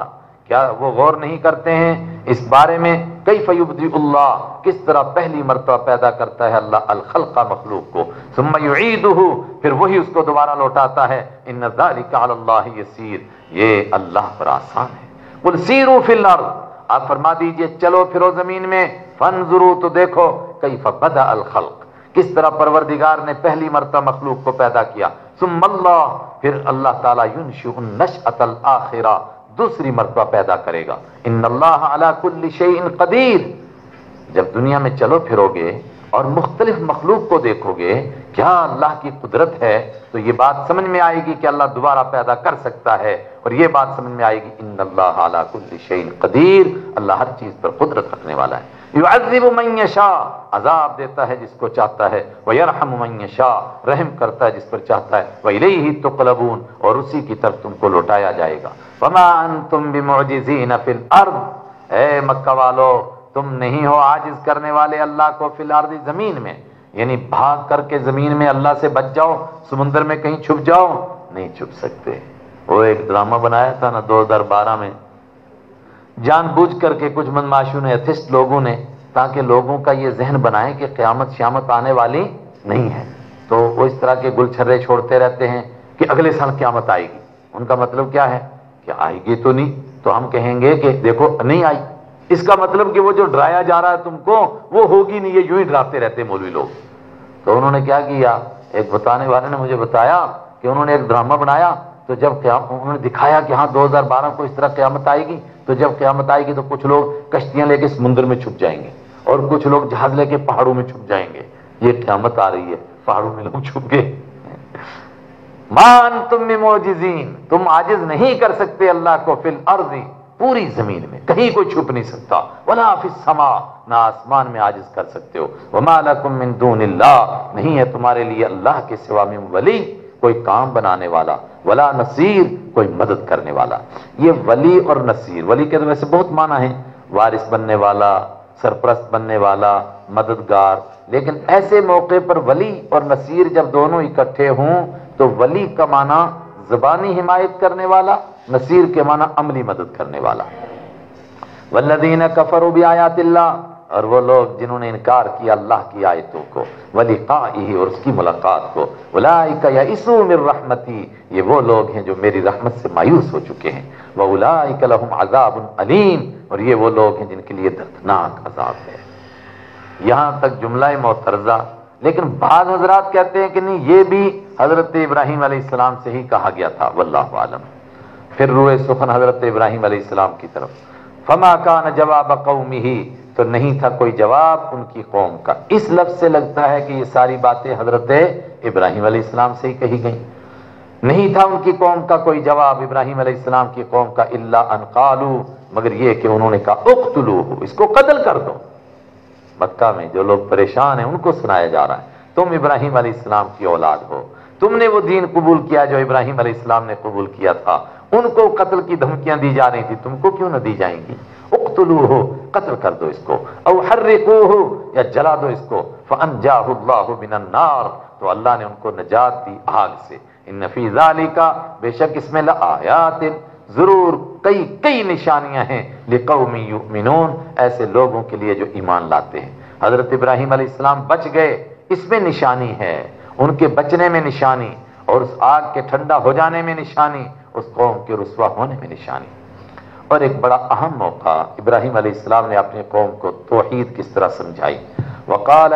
क्या वो गौर नहीं करते हैं इस बारे में? कई फयुद्दीउल्लाह किस तरह पहली मरतबा पैदा करता है अल्लाह अल खल्का मखलूक को सुम्मा युईदुहु फिर वही उसको दोबारा लौटाता है इन ज़ालिका अल्लाह यसीर ये अल्लाह पर आसान है कुल सीरू फिल आप फरमा दीजिए चलो फिरो ज़मीन में फनजुरू तो देखो कई फबदा अल खल्क किस तरह परवरदिगार ने पहली मरतबा मखलूक को पैदा किया सुमल्ला फिर अल्लाह ताला युनशल आखिरा दूसरी मरतबा पैदा करेगा। इन अल्लाह कुल्ल इन कदीर। जब दुनिया में चलो फिरोगे और मुख्तलिफ़ मखलूक को देखोगे, क्या अल्लाह की कुदरत है तो ये बात समझ में आएगी कि अल्लाह दोबारा पैदा कर सकता है। और ये बात समझ में आएगी इन कुल्ल कदीर। अल्लाह हर चीज़ पर कुदरत रखने वाला है। अजाब देता है जिसको चाहता है वह रहम करता है जिस पर चाहता है वह ही तो कलबून और उसी की तरफ़ तुमको लौटाया जाएगा। तुम भी अर्द, ए मक्का वालो, तुम नहीं हो आजिज करने वाले अल्लाह को फिल अर्द ज़मीन में। यानी भाग करके ज़मीन में अल्लाह से बच जाओ, समुद्र में कहीं छुप जाओ, नहीं छुप सकते। वो एक ड्रामा बनाया था ना 2012 में जानबूझ करके कुछ मनमाशू ने एथिस्ट लोगों ने, ताकि लोगों का ये जहन बनाए कि क्यामत, श्यामत आने वाली नहीं है। तो वो इस तरह के गुलछर्रे छोड़ते रहते हैं कि अगले साल क्यामत आएगी। उनका मतलब क्या है? कि आएगी तो नहीं तो हम कहेंगे कि देखो, नहीं आई। इसका मतलब कि वो जो डराया जा रहा है तुमको, वो होगी नहीं, ये यूँ ही डराते रहते मौलवी लोग। तो उन्होंने क्या किया? एक बताने वाले ने मुझे बताया कि उन्होंने एक ड्रामा बनाया तो जब क्या उन्होंने दिखाया कि हाँ 2012 को इस तरह क्यामत आएगी तो जब क्यामत आएगी तो कुछ लोग कश्तियाँ लेके समुद्र में छुप जाएँगे और कुछ लोग जहाज़ लेके पहाड़ों में छुप जाएँगे। ये क्यामत आ रही है, पहाड़ों में लोग छुप। गए मान तुम मोजिजीन तुम आजिज नहीं कर सकते अल्लाह को फिल अर्जी, पूरी ज़मीन में, कहीं कोई छुप नहीं सकता। वला फिस समा, ना आसमान में आजिज कर सकते हो। वमालकुम मिन नहीं है तुम्हारे लिए अल्लाह के सिवा में वली। कोई काम बनाने वाला, वला नसीर, कोई मदद करने वाला। ये वली और नसीर, वली के तो वैसे बहुत माना है। वारिस बनने वाला, सरप्रस्त बनने वाला, मददगार। लेकिन ऐसे मौके पर वली और नसीर जब दोनों इकट्ठे हों तो वली का माना जबानी हिमायत करने वाला, नसीर के माना अमली मदद करने वाला। वल्लदीन कफर आयातिल्ला और वो लोग जिन्होंने इनकार किया अल्लाह की आयतों को वली ही और उसकी मुलाकात को रहमती ये वो लोग हैं जो मेरी रहमत से मायूस हो चुके हैं। वह उलाइका अलीम, और ये वो लोग हैं जिनके लिए दर्दनाक अजाब है। यहाँ तक जुमला मोतरजा, लेकिन बाद हजरात कहते हैं कि नहीं, ये भी हज़रत इब्राहिम अलैहिस्सलाम से ही कहा गया था, वल्लाह आलम। फिर रुए सुखन हज़रत इब्राहिम की तरफ़। फमा का न जवाब कौमी ही तो नहीं था कोई जवाब उनकी कौम का। इस लफ्ज से लगता है कि ये सारी बातें हज़रत इब्राहिम अलैहिस्सलाम से ही कही गई। नहीं था उनकी कौम का कोई जवाब इब्राहिम अलैहिस्सलाम की कौम का इल्ला अनकालू मगर ये कि उन्होंने कहा उख्तलू इसको कत्ल कर दो। मक्का में जो लोग परेशान हैं, उनको सुनाया जा रहा है, तुम इब्राहिम अलैहिस्सलाम की औलाद हो। तुमने वो दीन कबूल किया जो इब्राहिम अलैहिस्सलाम ने कबूल किया था। उनको कत्ल की धमकियाँ दी जा रही थी, तुमको क्यों ना दी जाएँगी? उक्तलू हो कत्ल कर दो इसको। और हर्रिकू हो या जला दो इसको। मिनन्नार तो अल्लाह ने उनको नजात दी आग से। इन नफीज का बेशक इसमें आयातिन ज़रूर कई कई निशानियाँ हैं लिकौमी युमिनून, ऐसे लोगों के लिए जो ईमान लाते हैं। हज़रत इब्राहिम अलैहिस्सलाम बच गए, इसमें निशानी है। उनके बचने में निशानी, और उस आग के ठंडा हो जाने में निशानी, उस कौम के रुसवा होने में निशानी। और एक बड़ा अहम मौका इब्राहिम अलैहिस्सलाम ने अपनी कौम को तोहीद किस तरह समझाई। वकाल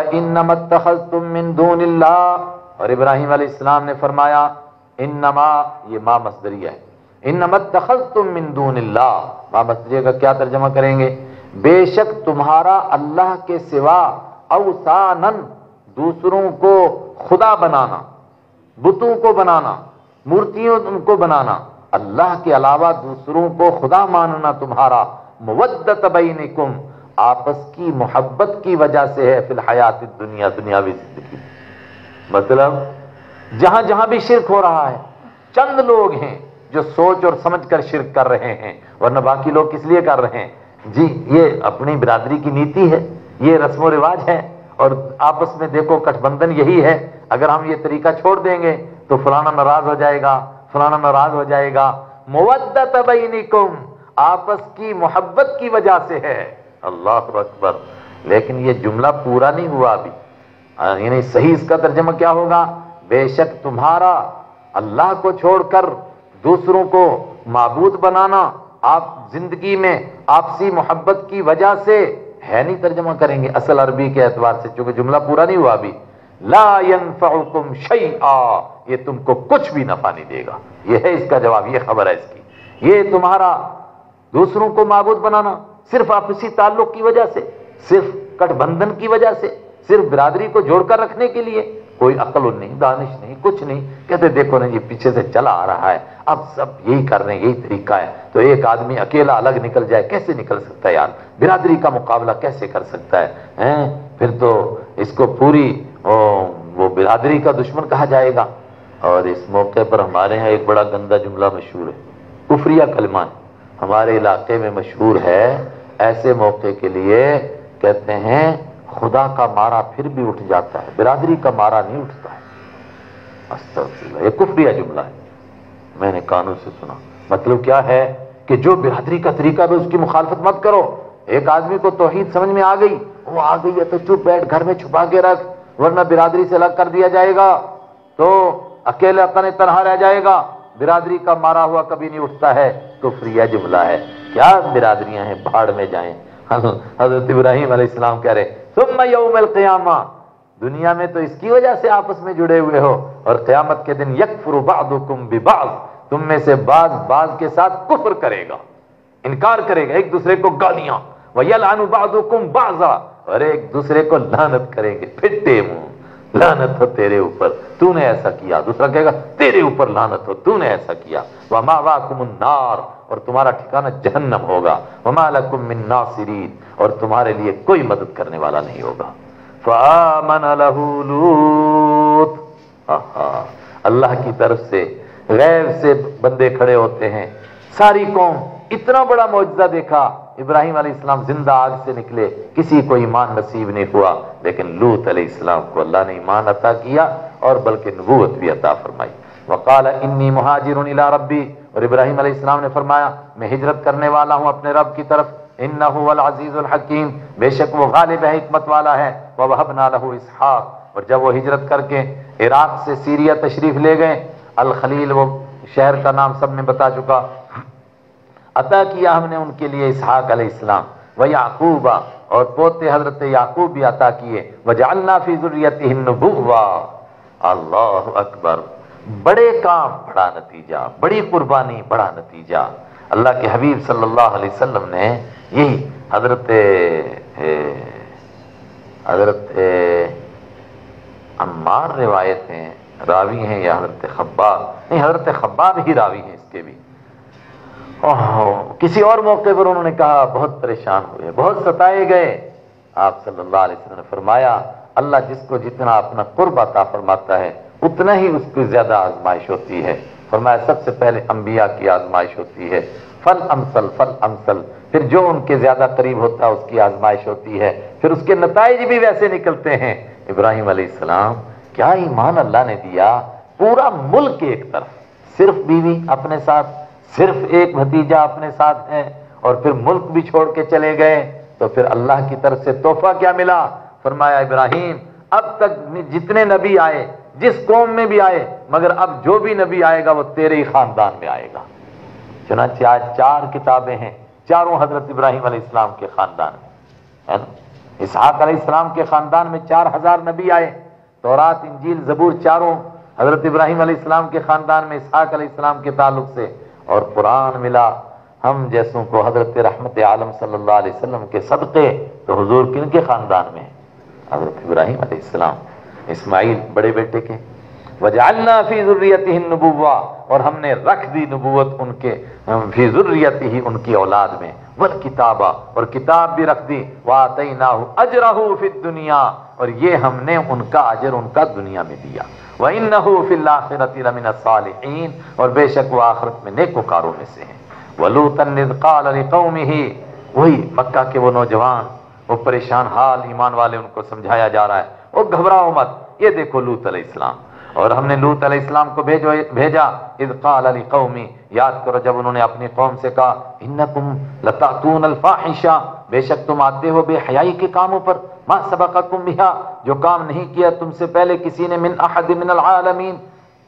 और इब्राहिम अलैहिस्सलाम ने फरमाया इन नमा ये माँ मसदरिया है। इन नमत माँ मसदरिया का क्या तर्जमा करेंगे? बेशक तुम्हारा अल्लाह के सिवा अवसानन, दूसरों को खुदा बनाना, बुतों को बनाना, मूर्तियों उनको बनाना अल्लाह के अलावा दूसरों को खुदा मानना तुम्हारा मुवद्दत बैनिकुम आपस की मोहब्बत की वजह से है फिल हयात दुनिया, दुनियावी ज़िंदगी। मतलब जहाँ जहाँ भी शिरक हो रहा है, चंद लोग हैं जो सोच और समझ कर शिरक कर रहे हैं, वरना बाकी लोग किस लिए कर रहे हैं? जी, ये अपनी बिरादरी की नीति है, ये रस्म रिवाज है, और आपस में देखो, गठबंधन यही है, अगर हम ये तरीका छोड़ देंगे तो फलाना नाराज़ हो जाएगा फलाना नाराज़ हो जाएगा। मुवद्दत बैनिकुम आपस की मोहब्बत की वजह से है। अल्लाह अकबर। लेकिन ये जुमला पूरा नहीं हुआ अभी। यानी सही इसका तर्जमा क्या होगा? बेशक तुम्हारा अल्लाह को छोड़कर दूसरों को मबूद बनाना आप ज़िंदगी में आपसी मोहब्बत की वजह से है नहीं तर्जमा करेंगे। असल अरबी के एतबार से, चूँकि जुमला पूरा नहीं हुआ अभी। लायन शई आ ये तुमको कुछ भी नफा नहीं देगा। ये है इसका जवाब, ये खबर है इसकी। ये तुम्हारा दूसरों को मबूद बनाना, सिर्फ़ आपसी ताल्लुक की वजह से, सिर्फ़ गठबंधन की वजह से, सिर्फ़ बिरादरी को जोड़कर रखने के लिए। कोई अकल नहीं, दानिश नहीं, कुछ नहीं। कहते, देखो ना ये पीछे से चला आ रहा है। अब सब यही कर रहे हैं, यही तरीका है। तो एक आदमी अकेला अलग निकल जाए, कैसे निकल सकता है यार? बिरादरी का मुकाबला कैसे कर सकता है? हैं? फिर तो इसको पूरी वो बिरादरी का दुश्मन कहा जाएगा। और इस मौके पर हमारे यहाँ एक बड़ा गंदा जुमला मशहूर है। कुफरिया कलमान हमारे इलाके में मशहूर है। ऐसे मौके के लिए कहते हैं, खुदा का मारा फिर भी उठ जाता है। बिरादरी का मारा नहीं उठता है। ये कुफरिया जुमला है। मैंने कानून से सुना। मतलब क्या है कि जो बिरादरी का तरीका भी उसकी मुखालफत मत करो। एक आदमी को तोहीद समझ में आ गई। वो आ गई है तो चुप बैठ घर में छुपा के रख, वरना बिरादरी से अलग कर दिया जाएगा। तो अकेले अपने तरह रह जाएगा। बिरादरी का मारा हुआ कभी नहीं उठता है कुफरिया जुमला है। क्या बिरादरियाँ हैं, भाड़ में जाएँ। हज़रत इब्राहिम अलैहिस्सलाम कह रहे, सुम्मा यौमल क़ियामा। दुनिया में तो इसकी वजह से आपस में जुड़े हुए हो, और क़यामत के दिन यकफुरु बादुकुम बिबाज तुम में से बाज बाज के साथ कुफर करेगा, इनकार करेगा एक दूसरे को गालियाँ। वयलानु बादुकुम बाजा। और एक दूसरे को लानत करेंगे। फिट्टे मुँह, लानत हो तेरे ऊपर। तूने ऐसा किया। दूसरा कहेगा, तेरे ऊपर लानत हो, तूने ऐसा किया। वमा नार, और तुम्हारा ठिकाना जहन्नम होगा। वमा लकुम मिन नासिरीन, और तुम्हारे लिए कोई मदद करने वाला नहीं होगा। फामन लहू लूत। अल्लाह की तरफ़ से गैर से बंदे खड़े होते हैं। सारी कौम इतना बड़ा मुआवजा देखा इब्राहिम इस्लाम ज़िंदा आग से निकले, किसी को ईमान नसीब नहीं हुआ, लेकिन लूत इस्लाम को अल्लाह ने ईमान अता किया और बल्कि नबूत भी अता फरमाई। वकाल, इन्नी मुहाजिर रब्बी, और इब्राहिम इस्लाम ने फरमाया, मैं हिजरत करने वाला हूँ अपने रब की तरफ़। इन अजीज़ुल हकीम, बेशक वो गालिब है, हिकमत वाला है। वह वहबना लहू इसहाक, और जब वो हिजरत करके इराक से सीरिया तशरीफ़ ले गए, अल खलील वो शहर का नाम सब में बता चुका। अता किया हमने उनके लिए इसहाक इस्लाम व याकूबा, और पोते हज़रत याकूब भी अता किए वजालना फिजुरियत अल्लाह अकबर। बड़े काम, बड़ा नतीजा, बड़ी कुर्बानी, बड़ा नतीजा। अल्लाह के हबीब सल्लल्लाहु अलैहि वसल्लम ने यही हज़रत हज़रत अम्मार रिवायत हैं रावी हैं या हज़रत खब्बाब नहीं, हज़रत खब्बाब ही रावी हैं इसके भी। किसी और मौके पर उन्होंने कहा, बहुत परेशान हुए, बहुत सताए गए। आप सल्लल्लाहु अलैहि वसल्लम ने फरमाया, अल्लाह जिसको जितना अपना कुर्ब अता फरमाता है, उतना ही उसकी ज़्यादा आजमाइश होती है। फरमाया, सबसे पहले अंबिया की आजमाइश होती है। फल अमसल फल अमसल। फिर जो उनके ज़्यादा करीब होता है उसकी आजमाइश होती है। फिर उसके नतज भी वैसे निकलते हैं। इब्राहिम सलाम, क्या ईमान अल्लाह ने दिया? पूरा मुल्क एक तरफ़, सिर्फ़ बीवी अपने साथ सिर्फ़ एक भतीजा अपने साथ है और फिर मुल्क भी छोड़ के चले गए तो फिर अल्लाह की तरफ़ से तोहफा क्या मिला? फरमाया, इब्राहिम, अब तक जितने नबी आए, जिस कौम में भी आए, मगर अब जो भी नबी आएगा, वो तेरे ही खानदान में आएगा। चुनाचे आज चार किताबें हैं, चारों हज़रत इब्राहिम इस्लाम के खानदान में, है ना? इसहाक इस्लाम के खानदान में चार हज़ार नबी आए, तौरात, इंजील, जबूर, चारों हज़रत इब्राहिम इस्लाम के खानदान में, इसहाक इस्लाम के ताल्लुक से और कुरान मिला, हम जैसों को हज़रत रहमत आलम सल्लल्लाहु अलैहि वसल्लम के सदक़े तो हुजूर किन के ख़ानदान में हज़रत इब्राहिम अलैहिस्सलाम, इस्माइल बड़े बेटे के। वजालना फ़ी नबुवा और हमने रख दी नबूत उनके फ़ी ही उनकी औलाद में। वल किताबा, और किताब भी रख दी। वातईनाहु अजरहु फ़ी दुनिया, और ये हमने उनका अजर उनका दुनिया में दिया। वन्नतिन और बेशक वो आखरत में नेकोकारों में से हैं। वलूतन ही वही मक्का के वो नौजवान, वो परेशान हाल ईमान वाले उनको समझाया जा रहा है। वो घबराओ मत, ये देखो लूत इस्लाम और हमने लूत इस्लाम को भेजो भेजा अली कौमी याद करो जब उन्होंने अपनी कौम से कहा इन तुम लतातून अल्फाहिशा। बेशक तुम आते हो बेहयाई के कामों पर। मा सबकुम बिहा? जो काम नहीं किया तुमसे पहले किसी ने मिन अहद मिन आलमीन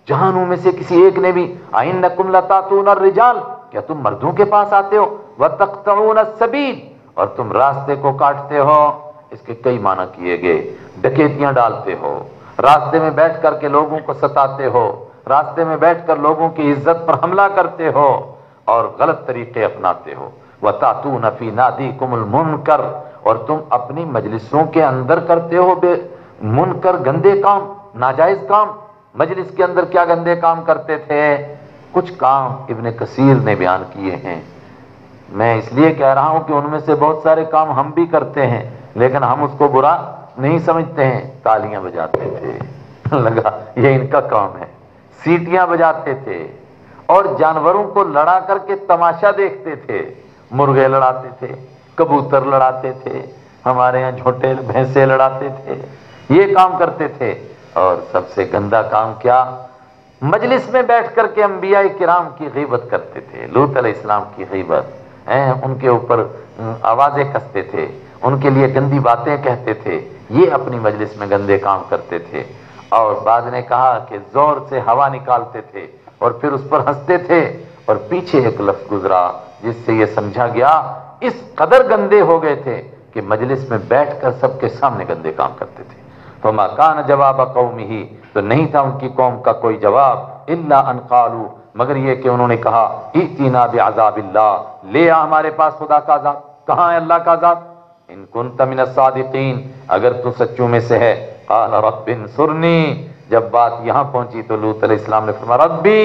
जहानों में से किसी एक ने भी आइन कुम लतातून रिजाल क्या तुम मर्दों के पास आते हो? व तख्तून सबील और तुम रास्ते को काटते हो। इसके कई माना किए गए। डकेतियाँ डालते हो। रास्ते में बैठ करके लोगों को सताते हो, रास्ते में बैठकर लोगों की इज़्ज़त पर हमला करते हो और गलत तरीके अपनाते हो। वह तातू नफी नादी कुमुल मुनकर, और तुम अपनी मजलिसों के अंदर करते हो बे मुनकर गंदे काम, नाजायज काम। मजलिस के अंदर क्या गंदे काम करते थे? कुछ काम इबन कसीर ने बयान किए हैं। मैं इसलिए कह रहा हूँ कि उनमें से बहुत सारे काम हम भी करते हैं, लेकिन हम उसको बुरा नहीं समझते हैं, तालियाँ बजाते थे। लगा, ये इनका काम है। सीटियाँ बजाते थे और जानवरों को लड़ा करके तमाशा देखते थे। मुर्गे लड़ाते थे, कबूतर लड़ाते थे, हमारे यहाँ झोटे, भैंसे लड़ाते थे, ये काम करते थे। और सबसे गंदा काम क्या? मजलिस में बैठ करके अम्बिया किराम की गीबत करते थे। लूत इस्लाम की गीबत उनके ऊपर आवाज़ें कसते थे। उनके लिए गंदी बातें कहते थे। ये अपनी मजलिस में गंदे काम करते थे। और बाद ने कहा कि ज़ोर से हवा निकालते थे और फिर उस पर हँसते थे और पीछे एक लफ्ज गुजरा, जिससे ये समझा गया, इस कदर गंदे हो गए थे कि मजलिस में बैठकर सबके सामने गंदे काम करते थे। तो मकान जवाब कौमी ही तो नहीं था उनकी कौम का कोई जवाब, इल्ला अनकालू मगर ये कि उन्होंने कहा, इतना बेआजाबिल्ला ले आ हमारे पास खुदा का आज़ाद कहाँ है अल्लाह का आजाब इन कुन तमिन सादिकीन, अगर तू सच्चों में से है। काल रबिन सुरनी। जब बात यहाँ पहुँची तो लूत इस्लाम ने फरमाया, रब्बी,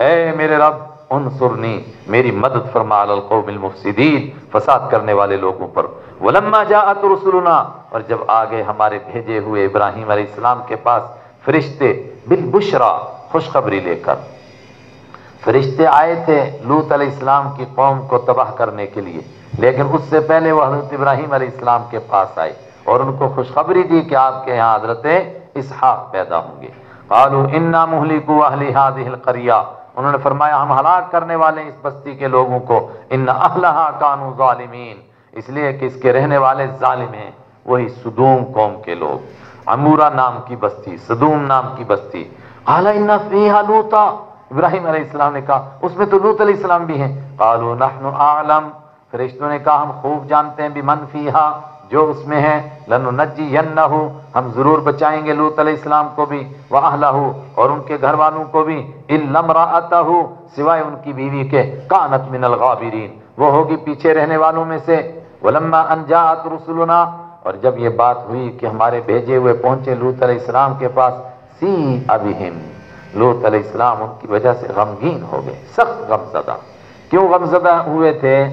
ए मेरे रब, उन सुरनी, मेरी मदद फरमा कौमिल मुफसिदीन, फसाद करने वाले लोगों पर। वलम्मा जाअत रसुलना, और जब आ गए हमारे भेजे हुए इब्राहिम इस्लाम के पास फरिश्ते बिल बुशरा, खुशखबरी लेकर। फरिश्ते आए थे लूत इस्लाम की कौम को तबाह करने के लिए, लेकिन उससे पहले वह हज़रत इब्राहिम इस्लाम के पास आए और उनको खुशखबरी दी कि आपके यहाँ हज़रत इसहाक पैदा होंगे। आलू इन्ना मुहलिकू अहली हादिल करिया। उन्होंने फरमाया, हम हलाक करने वाले इस बस्ती के लोगों को। इन अहलहा कानू जालिमीन। इसलिए कि इसके रहने वाले जालिम हैं, वही सदूम कौम के लोग। अमूरा नाम की बस्ती, सदूम नाम की बस्ती। आला इन्ना फीहा लूता। इब्राहिम अलैहिस्सलाम ने कहा, उसमें तो लूत अलैहिस्सलाम भी हैं। कालू नहनु आलम। फरिश्तों ने कहा, हम खूब जानते हैं बिमन फीहा, जो उसमें है, लनु नज्जी यन्नहु हम ज़रूर बचाएँगे लूत अलैहिस्सलाम को भी, व अहलहु, और उनके घर वालों को भी, इल्लम राअतहु, सिवाय उनकी बीवी के, कानत मिनल गाबिरीन। वो होगी पीछे रहने वालों में से। वलम्मा अनजात रसुलना, और जब ये बात हुई कि हमारे भेजे हुए पहुँचे लूत अलैहिस्सलाम के पास, सी अबिहिम लूत अलैहिस्सलाम उनकी वजह से गमगीन हो गए, सख्त गमजदा। क्यों गमजदा हुए थे?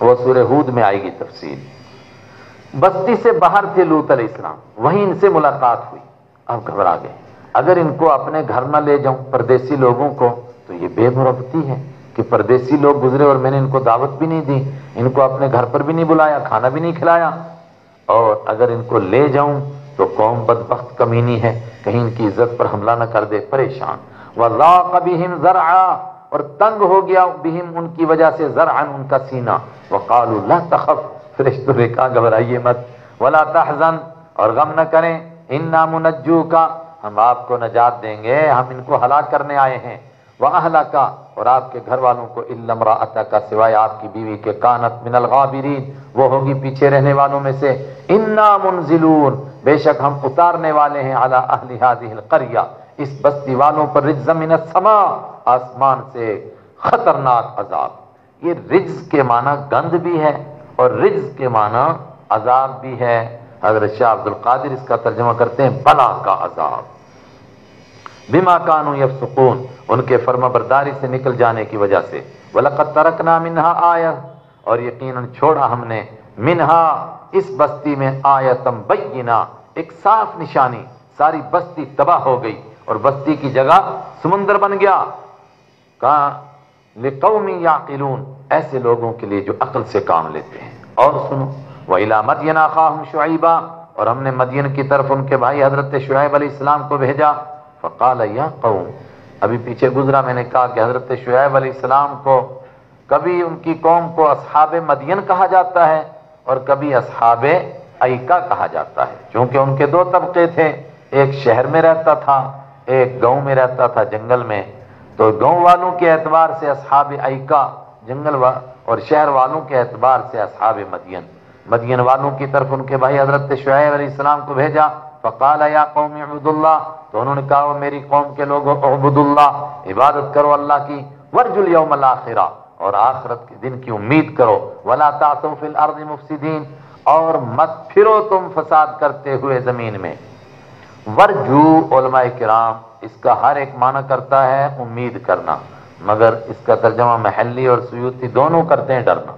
वो सूर्य हूद में आएगी तफसील। बस्ती से बाहर थे लूत इस्लाम वहीं इनसे मुलाकात हुई। अब घबरा गए। अगर इनको अपने घर में ले जाऊँ परदेसी लोगों को तो ये बेमुरबती है कि परदेसी लोग गुजरे और मैंने इनको दावत भी नहीं दी, इनको अपने घर पर भी नहीं बुलाया, खाना भी नहीं खिलाया। और अगर इनको ले जाऊँ तो कौम बदबख्त कमीनी है, कहीं इनकी इज़्ज़त पर हमला न कर दे, परेशान। वल्ला कभी हिम जरा और तंग हो गया बिहिम उनकी वजह से जरअन उनका सीना। वकालू तखफ, फरिश्तों ने कहा, घबराइए मत। वला तहजन, और गम न करें। इन्ना मुनज्जू का हम आपको नजात देंगे, हम इनको हलाक करने आए हैं। वह अहला का और आपके घर वालों को इल्लमरा का सिवाय आपकी बीवी के कानत मिनल गाबिरीन, वो होगी पीछे रहने वालों में से। इन्ना मुनजिलून, बेशक हम उतारने वाले हैं अला अहली हादिहिल करिया, इस बस्ती वालों पर रिज्जमिन समा, आसमान से खतरनाक अजाब। ये रिज के माना गंद भी है, और रिज के माना अजाब भी है। अगर शाह अब्दुल कादिर इसका तर्जमा करते हैं, बला का अजाब। बिमा कानू यफ सुकून उनके फर्माबरदारी से निकल जाने की वजह से। वलकत तरकना मिनहा आया, और यकीनन छोड़ा हमने, मिनहा, इस बस्ती में आयतम बैना एक साफ़ निशानी, सारी बस्ती तबाह हो गई, और बस्ती की जगह समुंदर बन गया। कहा लिकौमी याकिलून, ऐसे लोगों के लिए जो अकल से काम लेते हैं। और सुनो वहीला मदियना खाहम शुआबा और हमने मदियन की तरफ़ उनके भाई हज़रत शुएब को भेजा। फ़काल या कौम। अभी पीछे गुजरा, मैंने कहा कि हज़रत शुएब इस्लाम को कभी उनकी कौम को असहाब मदियन कहा जाता है और कभी असहाब अयका कहा जाता है। क्योंकि उनके दो तबके थे, एक शहर में रहता था, एक गाँव में रहता था जंगल में। तो गाँव वालों के एतबार से असहाब अयका जंगल वा और शहर वालों के एतबार से असहाब मदियन मदियन वालों की तरफ़ उनके भाई हज़रत शुएब को भेजा। फ़काल या कौम अबुदुल्ला तो उन्होंने कहा मेरी कौम के लोग अबुदुल्ला इबादत करो अल्लाह की वर्जुल यौम आखिरा और आखरत के दिन की उम्मीद करो वला तासो अर्द मुफसिदीन और मत फिरो तुम फसाद करते हुए ज़मीन में वर्जू उलमाए इसका हर एक माना करता है उम्मीद करना मगर इसका तर्जमा महली और सयूती दोनों करते हैं डरना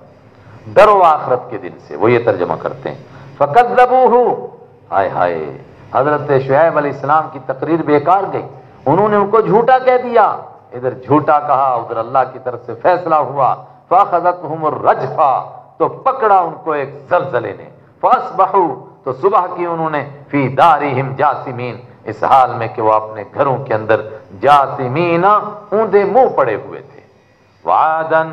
डरो आखरत के दिन से वो ये तर्जमा करते हैं फ़कत लबू हाय हाय हज़रत शुएब इस्लाम की तकरीर बेकार गई। उन्होंने उनको झूठा कह दिया। इधर झूठा कहा, उधर अल्लाह की तरफ़ से फैसला हुआ। फ़ाखजत रजफा तो पकड़ा उनको एक जलजले ने। फस बहू तो सुबह की उन्होंने, फ़ी दारी हिम जासिमीन। इस हाल में कि वो अपने घरों के अंदर जासिमीना ऊंधे मुँह पड़े हुए थे। वादन,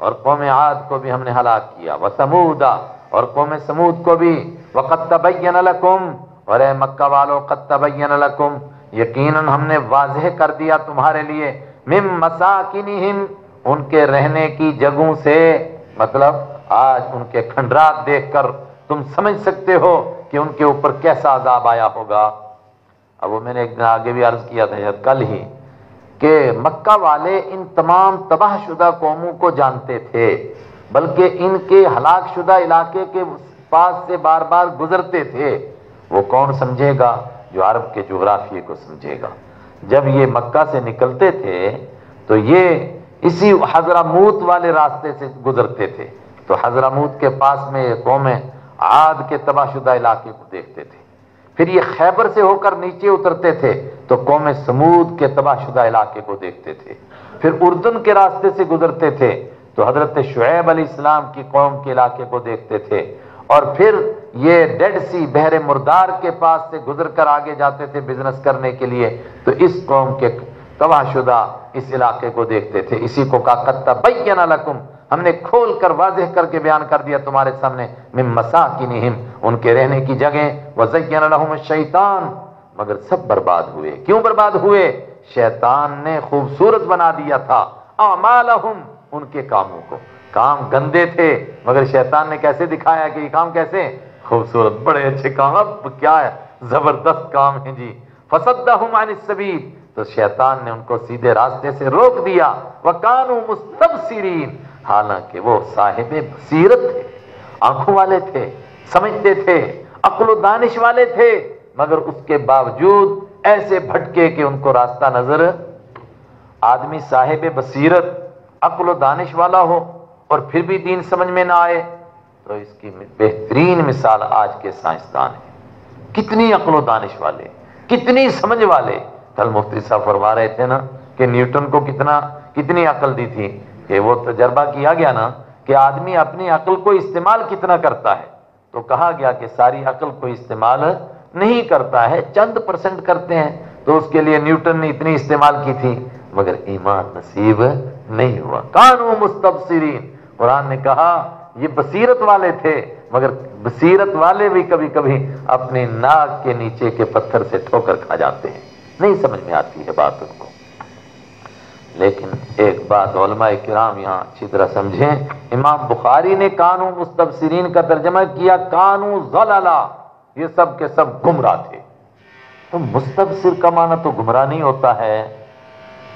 और कौम आद को भी हमने हलाक किया। व समूदा और कौम समूद को भी। वक़त तबैन लकुम और ए मक्का वालों तबैन लकुम, यकीनन हमने वाजह कर दिया तुम्हारे लिए। मिम मसाकिनिहिम, उनके रहने की जगहों से मतलब आज उनके खंडरात देखकर तुम समझ सकते हो कि उनके ऊपर कैसा अजाब आया होगा। अब वो मैंने एक दिन आगे भी अर्ज़ किया था, शायद कल ही, कि मक्का वाले इन तमाम तबाहशुदा कौमों को जानते थे, बल्कि इनके हलाकशुदा इलाके के पास से बार बार गुजरते थे। वो कौन समझेगा जो अरब के जोग्राफिए को समझेगा। जब ये मक्का से निकलते थे तो ये इसी हजरामूत वाले रास्ते से गुजरते थे। तो हजरामूत के पास में ये कौमें आद के तबाहशुदा इलाके को देखते थे। फिर ये खैबर से होकर नीचे उतरते थे तो कौम समूद के तबाहशुदा इलाके को देखते थे। फिर उर्दन के रास्ते से गुजरते थे तो हज़रत शुएब अली इस्लाम की कौम के इलाके को देखते थे। और फिर ये डेड सी बहरे मुर्दार के पास से गुजर कर आगे जाते थे बिज़नेस करने के लिए तो इस कौम के तबाहशुदा इस इलाके को देखते थे। इसी को कहा, कत्ता बैना लकुम। हमने खोल कर वाजह करके बयान कर दिया तुम्हारे सामने मिम मसा की निहिम उनके रहने की जगह वजैन शैतान। मगर सब बर्बाद हुए। क्यों बर्बाद हुए? शैतान ने खूबसूरत बना दिया था अमालहुम उनके कामों को। काम गंदे थे, मगर शैतान ने कैसे दिखाया कि ये काम कैसे? खूबसूरत, बड़े अच्छे काम, अब क्या है? ज़बरदस्त काम है जी। फसद्दाहुम सबील। तो शैतान ने उनको सीधे रास्ते से रोक दिया। वकानु मुस्तबसिरीन। हालाँकि वो साहिब बसीरत थे, आँखों वाले थे, समझते थे, अक्ल दानिश वाले थे, मगर उसके बावजूद ऐसे भटके कि उनको रास्ता नज़र आदमी साहिब बसीरत, अक्ल दानिश वाला हो। और फिर भी दीन समझ में ना आए तो इसकी बेहतरीन मिसाल आज के साइंसदान है। कितनी अक्ल दानिश वाले, कितनी समझ वाले। कल मुफ्ती साहब फरमा रहे थे ना कि न्यूटन को कितना, कितनी अकल दी थी कि वो तजर्बा किया गया ना कि आदमी अपनी अकल को इस्तेमाल कितना करता है। तो कहा गया कि सारी अकल को इस्तेमाल नहीं करता है, चंद परसेंट करते हैं तो उसके लिए न्यूटन ने इतनी इस्तेमाल की थी, मगर ईमान नसीब नहीं हुआ। कानू मुस्तबसिरीन कुरान ने कहा, ये बसीरत वाले थे, मगर बसीरत वाले भी कभी कभी अपने नाक के नीचे के पत्थर से ठोकर खा जाते हैं। नहीं समझ में आती है बात उनको। लेकिन एक बात किराम यहाँ अच्छी तरह समझें, इमाम बुखारी ने कानू मुस्तबसरीन का तर्जमा किया, कानू जलाला, ये सब के सब गुमराह थे। तो मुस्तबसिर का माना तो गुमराह नहीं होता है।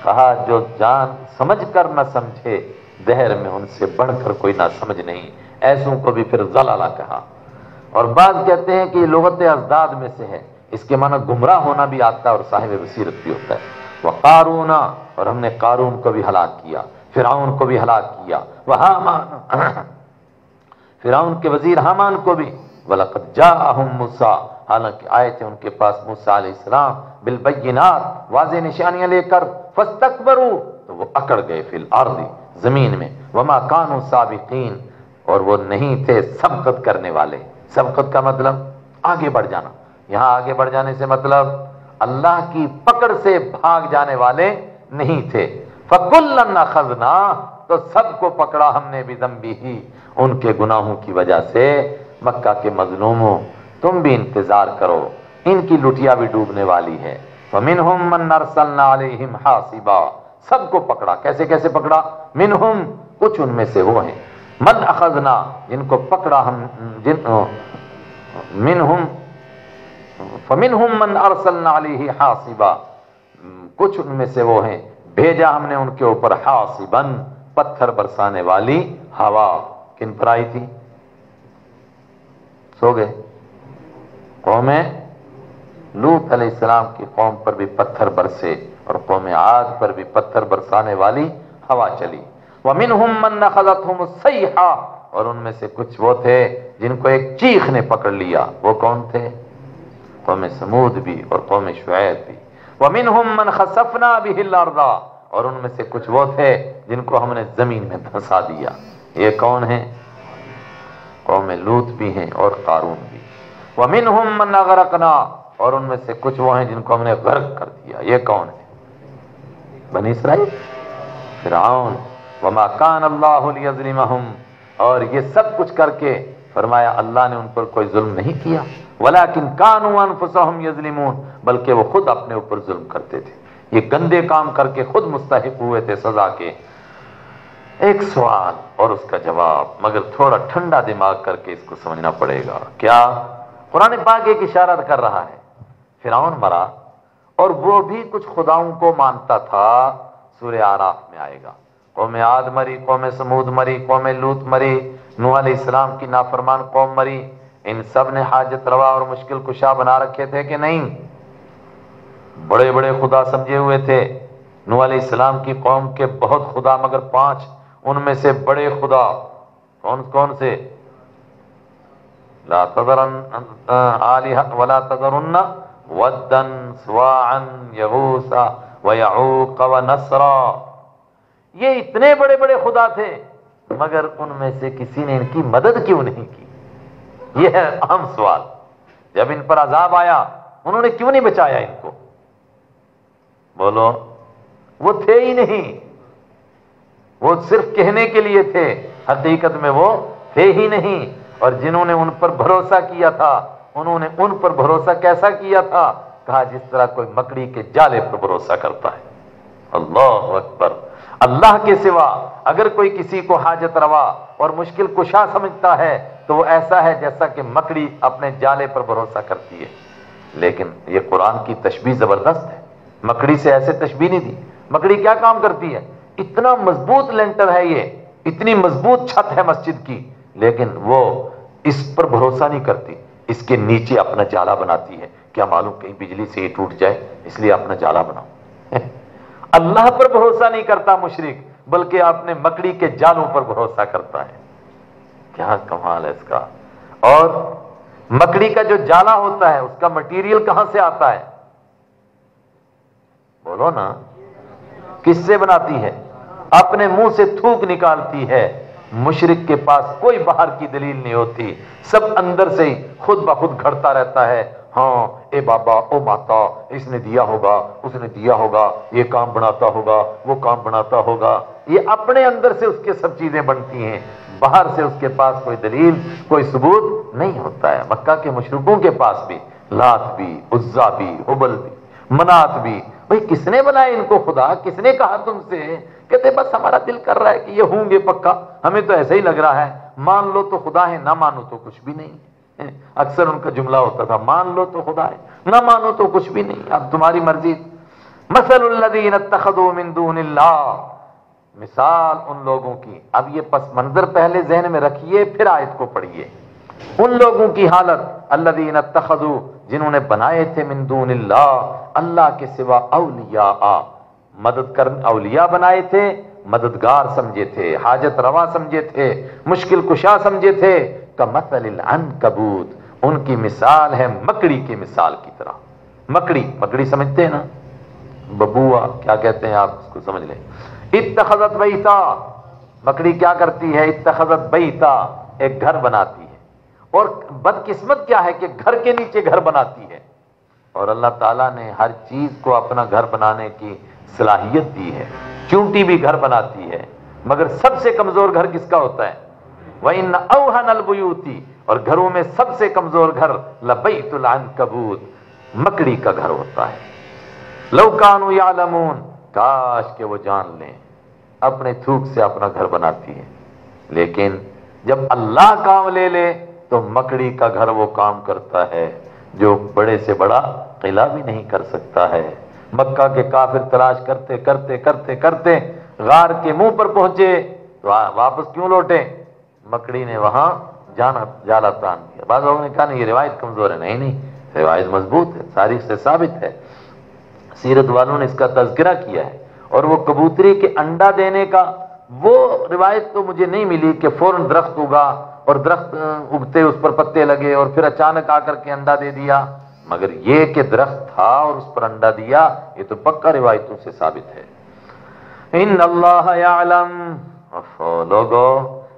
कहा, जो जान समझ कर न समझे दहर में उनसे बढ़कर कोई ना समझ नहीं। ऐसों को भी फिर जलाला कहा। और बाद कहते हैं कि लोगत अजदाद में से है। इसके माना गुमराह होना भी आता है और साहिब बसीरत भी होता है। वह कारूना, और हमने कारून को भी हलाक किया फिराउन को भी हलाक किया। वह हामान फिराउन के वज़ीर हामान को भी। वलकत जा मूसा, हालाँकि आए थे उनके पास मूसा अलैहिस्सलाम बिलबैनात वाजे निशानियाँ लेकर, फस्तकबरू तो वो अकड़ गए फिल आर्दी ज़मीन में। वमा कानू साबिकीन, और वो नहीं थे सबकत करने वाले। सबकत का मतलब आगे बढ़ जाना। यहाँ आगे बढ़ जाने से मतलब अल्लाह की पकड़ से भाग जाने वाले नहीं थे। फकुल्ला खजना तो सबको पकड़ा हमने भी दम्बी ही। उनके गुनाहों की वजह से मक्का के मजलूमों, तुम भी इंतज़ार करो। इनकी लुटिया भी डूबने वाली है। मिनहुम हासिबा। सबको पकड़ा। कैसे कैसे पकड़ा? मिनहुम, कुछ उनमें से वो हैं। मन अखजना, जिनको पकड़ा हम, जिन मिनहुम फमिन मन अरसल हासिबा। कुछ उनमें से वो हैं। भेजा हमने उनके ऊपर हासिबन, पत्थर बरसाने वाली हवा। किन पर आई थी? सो गए। कौम लूत अलैहिस्सलाम की कौम पर भी पत्थर बरसे। और कौम आद पर भी पत्थर बरसाने वाली हवा चली। वमिन मन खजत सही और उनमें से कुछ वो थे जिनको एक चीख ने पकड़ लिया। वो कौन थे? कौम समूद भी और कौम शुएब भी। वमिन मन खसफना भी हिल्लारदा और उनमें से कुछ वो थे जिनको हमने ज़मीन में धंसा दिया। ये कौन है? कौम लूत भी हैं और कारून भी। वमिन मन गरकना और उनमें से कुछ वो हैं जिनको हमने गर्क कर दिया। ये कौन है? बनी इसराइल। फिर वमा कान अल्लाह और ये सब कुछ करके फरमाया, अल्लाह ने उन पर कोई जुल्म नहीं किया। वलाकिन कानू अनफुसहम यजलिमून, बल्कि वो खुद अपने ऊपर जुल्म करते थे। ये गंदे काम करके खुद मुस्तहिक हुए थे सजा के। एक सवाल और उसका जवाब, मगर थोड़ा ठंडा दिमाग करके इसको समझना पड़ेगा। क्या? कुरान पाक एक इशारा कर रहा है, फिरौन मरा और वो भी कुछ खुदाओं को मानता था। सूर्य आराफ में आएगा। कौम आद मरी, कौम समूद मरी, कौम लूत मरी, नूह इस्लाम की नाफरमान कौम मरी। इन सबने हाजत रवा और मुश्किल कुशा बना रखे थे कि नहीं? बड़े बड़े खुदा समझे हुए थे। नू इस्लाम की कौम के बहुत खुदा, मगर पाँच, उनमें से बड़े खुदा कौन कौन से? ला तदरन वला तदरुन्ना वदन स्वाअन यहूसा व यऊक व ये इतने बड़े बड़े खुदा थे, मगर उनमें से किसी ने इनकी मदद क्यों नहीं की? यह है अहम सवाल। जब इन पर अजाब आया, उन्होंने क्यों नहीं बचाया इनको? बोलो, वो थे ही नहीं। वो सिर्फ़ कहने के लिए थे, हकीकत में वो थे ही नहीं, और जिन्होंने उन पर भरोसा किया था उन्होंने उन पर भरोसा कैसा किया था? कहा, जिस तरह कोई मकड़ी के जाले पर भरोसा करता है। अल्लाह अकबर। अल्लाह के सिवा अगर कोई किसी को हाजत रवा और मुश्किल कुशा समझता है तो वो ऐसा है जैसा कि मकड़ी अपने जाले पर भरोसा करती है। लेकिन ये कुरान की तशबी ज़बरदस्त है। मकड़ी से ऐसे तशबी नहीं दी। मकड़ी क्या काम करती है? इतना मज़बूत लेंटर है ये, इतनी मज़बूत छत है मस्जिद की, लेकिन वो इस पर भरोसा नहीं करती। इसके नीचे अपना जाला बनाती है। क्या मालूम कहीं बिजली से ही टूट जाए, इसलिए अपना जाला बनाओ। अल्लाह पर भरोसा नहीं करता मुशरिक, बल्कि आपने मकड़ी के जालों पर भरोसा करता है। क्या कमाल है इसका। और मकड़ी का जो जाला होता है, उसका मटेरियल कहाँ से आता है? बोलो ना, किससे बनाती है? अपने मुँह से थूक निकालती है। मुशरिक के पास कोई बाहर की दलील नहीं होती। सब अंदर से ही खुद ब खुद घड़ता रहता है। हाँ ए बाबा, ओ माता, इसने दिया होगा, उसने दिया होगा, ये काम बनाता होगा, वो काम बनाता होगा। ये अपने अंदर से उसके सब चीज़ें बनती हैं। बाहर से उसके पास कोई दलील, कोई सबूत नहीं होता है। मक्का के मशरूकों के पास भी, लात भी, उज्जा भी, हुबल भी, मनात भी भाई, किसने बनाया इनको? खुदा, किसने कहा तुमसे? कहते, बस हमारा दिल कर रहा है कि ये होंगे पक्का। हमें तो ऐसा ही लग रहा है। मान लो तो खुदा है, ना मानो तो कुछ भी नहीं। अक्सर उनका जुमला होता था, मान लो तो खुदा है, ना मानो तो कुछ भी नहीं। अब तुम्हारी मर्ज़ी। मसलुल्लदीन मिसाल उन लोगों की। अब ये पस, मंजर पहले जहन में रखिए, फिर आयत को पढ़िए। उन लोगों की हालत अल्लादीन तखदू जिन्होंने बनाए थे मिंदून अल्लाह के सिवा अलिया आ मदद कर अलिया बनाए थे, मददगार समझे थे, हाजत रवा समझे थे, मुश्किल कुशा समझे थे। कमसल कबूत उनकी मिसाल है मकड़ी की मिसाल की तरह। मकड़ी मकड़ी समझते हैं ना? बबुआ, क्या कहते हैं आप उसको समझ लें। इतखजत बैता, मकड़ी क्या करती है? इतखजत बैता, एक घर बनाती और बदकिस्मत क्या है कि घर के नीचे घर बनाती है? और अल्लाह ताला ने हर चीज़ को अपना घर बनाने की सलाहियत दी है। चूंटी भी घर बनाती है, मगर सबसे कमज़ोर घर किसका होता है? वही नलबुयूती और घरों में सबसे कमज़ोर घर लबईतुलान कबूत मकड़ी का घर होता है। लौकानु यालमून, काश के वो जान लें, अपने थूक से अपना घर बनाती है। लेकिन जब अल्लाह काम ले ले तो मकड़ी का घर वो काम करता है, जो बड़े से बड़ा किला भी नहीं कर सकता है। मक्का के काफिर तलाश करते करते करते करते, गार के मुँह पर पहुँचे तो वापस क्यों लौटे? मकड़ी ने वहाँ जाना, जाला तान दिया। बाद लोगों ने कहा, नहीं, ये रिवायत कमज़ोर है। नहीं नहीं, रिवायत मज़बूत है, तारीख से साबित है। सीरत वालों ने इसका तस्करा किया है, और वो कबूतरी के अंडा देने का वो रिवायत तो मुझे नहीं मिली कि फ़ौरन दरख्त उगा और दरख्त उगते उस पर पत्ते लगे और फिर अचानक आकर के अंडा दे दिया। मगर ये कि दरख्त था और उस पर अंडा दिया, ये तो पक्का रिवायतों से साबित है। इन अल्लाह लोगो,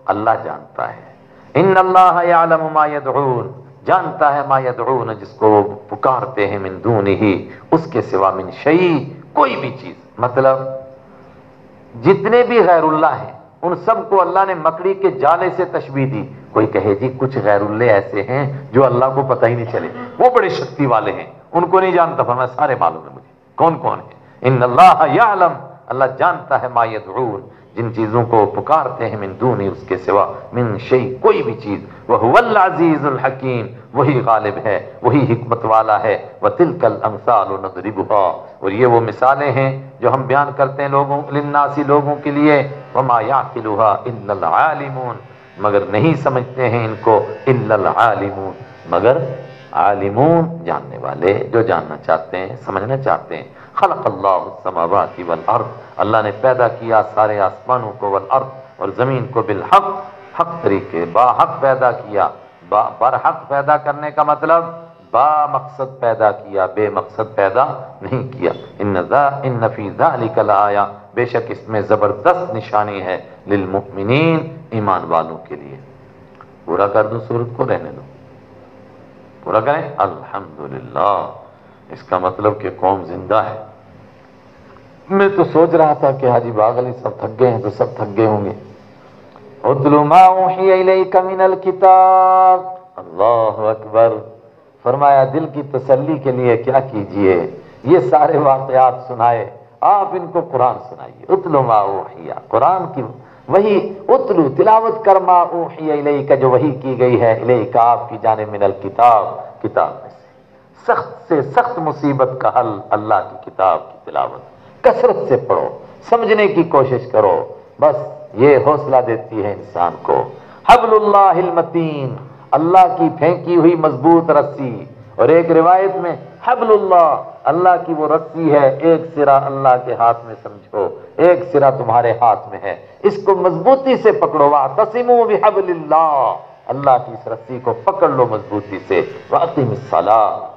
अल्लाह जानता है। इन अल्लाह जानता है मायदून जिसको वो पुकारते हैं मिन दून ही, उसके सिवा मिन शई, कोई भी चीज़। मतलब जितने भी गैरुल्लाह हैं उन सबको अल्लाह ने मकड़ी के जाले से तशबी दी। कोई कहे, जी, कुछ गैरुल्ले ऐसे हैं जो अल्लाह को पता ही नहीं चले। वो बड़े शक्ति वाले हैं। उनको नहीं जानता फरमा सारे मालूम है मुझे। कौन कौन है? इन अल्लाह अल्लाह जानता है मायदून जिन चीज़ों को पुकारते हैं मिन दूनी, उसके सिवा मिन शई, कोई भी चीज़। वह अजीजुल हकीम, वही गालिब है, वही हिकमत वाला है। वह तिलकल अमसाल और ये वो मिसालें हैं जो हम बयान करते हैं लोगों, लिन्नासी लोगों के लिए। वमा याकिलुहा इल्लल आलिमून। मगर नहीं समझते हैं इनको इल्लल आलिमून। मगर आलिमून जानने वाले जो जानना चाहते हैं, समझना चाहते हैं। खलक अल्लाहमावाती वल अर्द। अल्लाह ने पैदा किया सारे आसमानों को वल अर्द और ज़मीन को बिल हक। हक तरीके बाहक पैदा किया। बा बरहक पैदा करने का मतलब बा मकसद पैदा किया बेमकसद पैदा नहीं किया। इन इन नफीजा अली आया। बेशक इसमें ज़बरदस्त निशानी है लिलमुमिनीन ईमान वालों के लिए। पूरा कर दो सूरत को, रहने दो। पूरा करें? अल्हम्दुलिल्लाह। इसका मतलब कि कौम ज़िंदा है। मैं तो सोच रहा था कि हाजी बाग अली सब थक गए हैं तो सब थक गए होंगे। किताब। अल्लाह अकबर। फरमाया, दिल की तसल्ली के लिए क्या कीजिए? ये सारे वाकयात सुनाए। आप इनको कुरान सुनाइए। उतलुमा कुरान की वही उतलू तिलावत कर कर्मा का जो वही की गई है। इले का आपकी जाने मिनल किताब। किताब में सख्त से सख्त मुसीबत का हल अल्लाह की किताब की तिलावत। कसरत से पढ़ो, समझने की कोशिश करो। बस ये हौसला देती है इंसान को। हबलुल्लाहमतीन अल्लाह की फेंकी हुई मज़बूत रस्सी। और एक रिवायत में, हबलुल्लाह, अल्लाह की वो रस्सी है, एक सिरा अल्लाह के हाथ में समझो, एक सिरा तुम्हारे हाथ में है। इसको मजबूती से पकड़ो। वाह तसीमो बिहबलिल्ला अल्लाह की इस रस्सी को पकड़ लो मजबूती से वातिम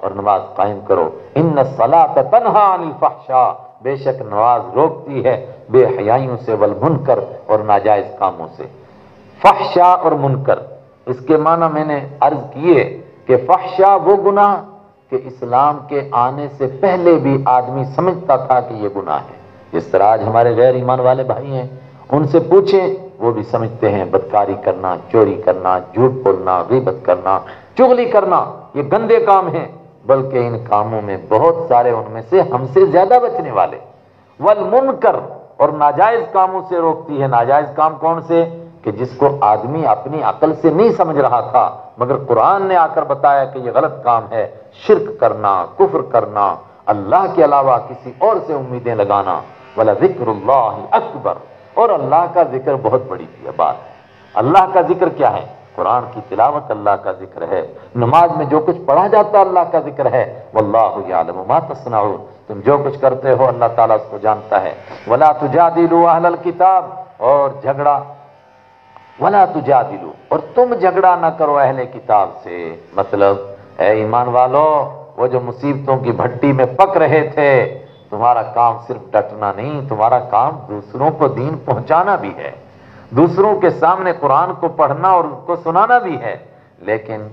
और नमाज़ कायम करो। इन सला तनहा बेशक नमाज़ रोकती है बेहयाइयों से, वल मुनकर, और नाजायज कामों से। फहशा और मुनकर, इसके माना मैंने अर्ज़ किए कि फहशा वो गुनाह कि इस्लाम के आने से पहले भी आदमी समझता था कि ये गुनाह है। जिस तरह आज हमारे गैर ईमान वाले भाई हैं, उनसे पूछें वो भी समझते हैं, बदकारी करना, चोरी करना, झूठ बोलना, गिबत करना, चुगली करना, ये गंदे काम हैं। बल्कि इन कामों में बहुत सारे उनमें से हमसे ज़्यादा बचने वाले। वल मुनकर, और नाजायज कामों से रोकती है। नाजायज काम कौन से? कि जिसको आदमी अपनी अकल से नहीं समझ रहा था, मगर कुरान ने आकर बताया कि यह गलत काम है। शिरक करना, कुफर करना, अल्लाह के अलावा किसी और से उम्मीदें लगाना। वाला ज़िक्र अकबर। और अल्लाह का ज़िक्र बहुत बड़ी बात है। अल्लाह का ज़िक्र क्या है? कुरान की तिलावत अल्लाह का ज़िक्र है। नमाज़ में जो कुछ पढ़ा जाता अल्लाह का ज़िक्र है। वल्लाह तस्नाऊ तुम जो कुछ करते हो, अल्लाह ताला उसको जानता है। वला तुजा दिलू अहल किताब। और झगड़ा। वला तुजा दिलू और तुम झगड़ा ना करो अहले किताब से। मतलब है ईमान वालो वो जो मुसीबतों की भट्टी में पक रहे थे तुम्हारा काम सिर्फ़ डटना नहीं, तुम्हारा काम दूसरों को दीन पहुंचाना भी है। दूसरों के सामने कुरान को पढ़ना और उसको सुनाना भी है। लेकिन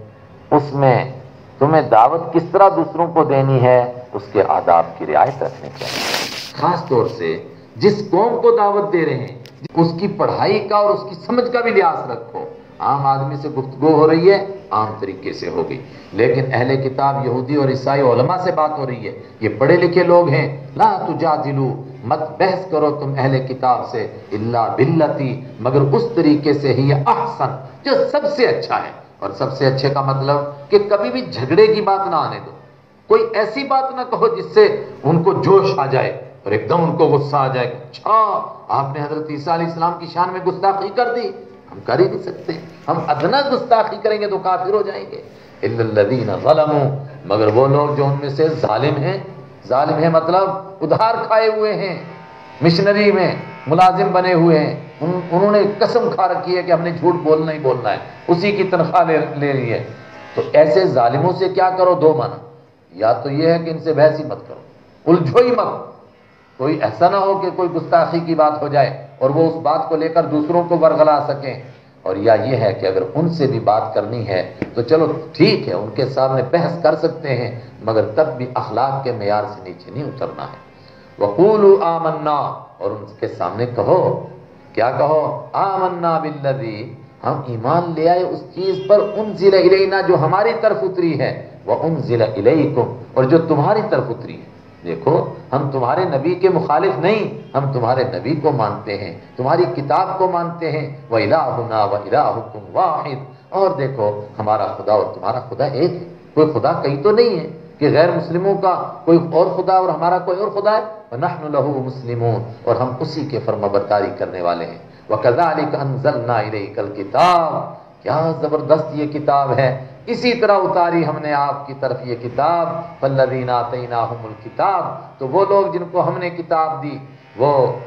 उसमें तुम्हें दावत किस तरह दूसरों को देनी है, उसके आदाब की रियायत रखनी चाहिए। खास तौर से जिस कौम को दावत दे रहे हैं, उसकी पढ़ाई का और उसकी समझ का भी लिहाज रखो। आम आदमी से गुफ्तगु हो रही है, आम तरीके से हो गई। लेकिन अहले किताब यहूदी और ईसाई ओलमा से बात हो रही है, ये पढ़े लिखे लोग हैं। ला तुजा दिलू मत बहस करो तुम अहले किताब से, इल्ला बिल्लती, मगर उस तरीके से ही अहसन, जो सबसे अच्छा है। और सबसे अच्छे का मतलब कि कभी भी झगड़े की बात ना आने दो। कोई ऐसी बात ना कहो जिससे उनको जोश आ जाए और एकदम उनको गुस्सा आ जाए अच्छा आपने हज़रत ईसा की शान में गुस्ताखी कर दी। हम कर ही नहीं सकते। हम अदना गुस्ताखी करेंगे तो काफिर हो जाएँगे। मगर वो लोग जो उनमें से जालिम हैं जालिम है मतलब उधार खाए हुए हैं मिशनरी में मुलाजिम बने हुए हैं। उन, उन्होंने कसम खा रखी है कि हमने झूठ बोलना ही बोलना है। उसी की तनख्वाह ले ले रही है। तो ऐसे जालिमों से क्या करो दो माना। या तो ये है कि इनसे बहस ही मत करो। उलझो ही मत। कोई ऐसा ना हो कि कोई गुस्ताखी की बात हो जाए। और वो उस बात को लेकर दूसरों को बरगला सकें। और या ये है कि अगर उनसे भी बात करनी है तो चलो ठीक है, उनके सामने बहस कर सकते हैं, मगर तब भी अखलाक के मैार से नीचे नहीं उतरना है। वकूल आमन्ना, और उनके सामने कहो, क्या कहो? आमन्ना बिल्लदी हम ईमान ले आए उस चीज़ पर उन जिला जो हमारी तरफ़ उतरी है वह उन जिला को और जो तुम्हारी तरफ़ उतरी है। देखो, हम तुम्हारे नबी के मुखालिफ नहीं, हम तुम्हारे नबी को मानते हैं, तुम्हारी किताब को मानते हैं। व इलाहुना व इलाहुकुम वाहिद। और देखो, हमारा खुदा और तुम्हारा खुदा एक है। कोई खुदा कहीं तो नहीं है कि गैर मुस्लिमों का कोई और खुदा और हमारा कोई और खुदा है। नहन लहू मुस्लिमून। और हम उसी के फर्माबरदारी करने वाले हैं। व कदालिक अनजलना इलैकल किताब। क्या ज़बरदस्त ये किताब है। इसी तरह उतारी हमने आपकी तरफ़ ये किताब फल्लदीना तईनाहुमुल किताब। तो वो लोग जिनको हमने किताब दी, वो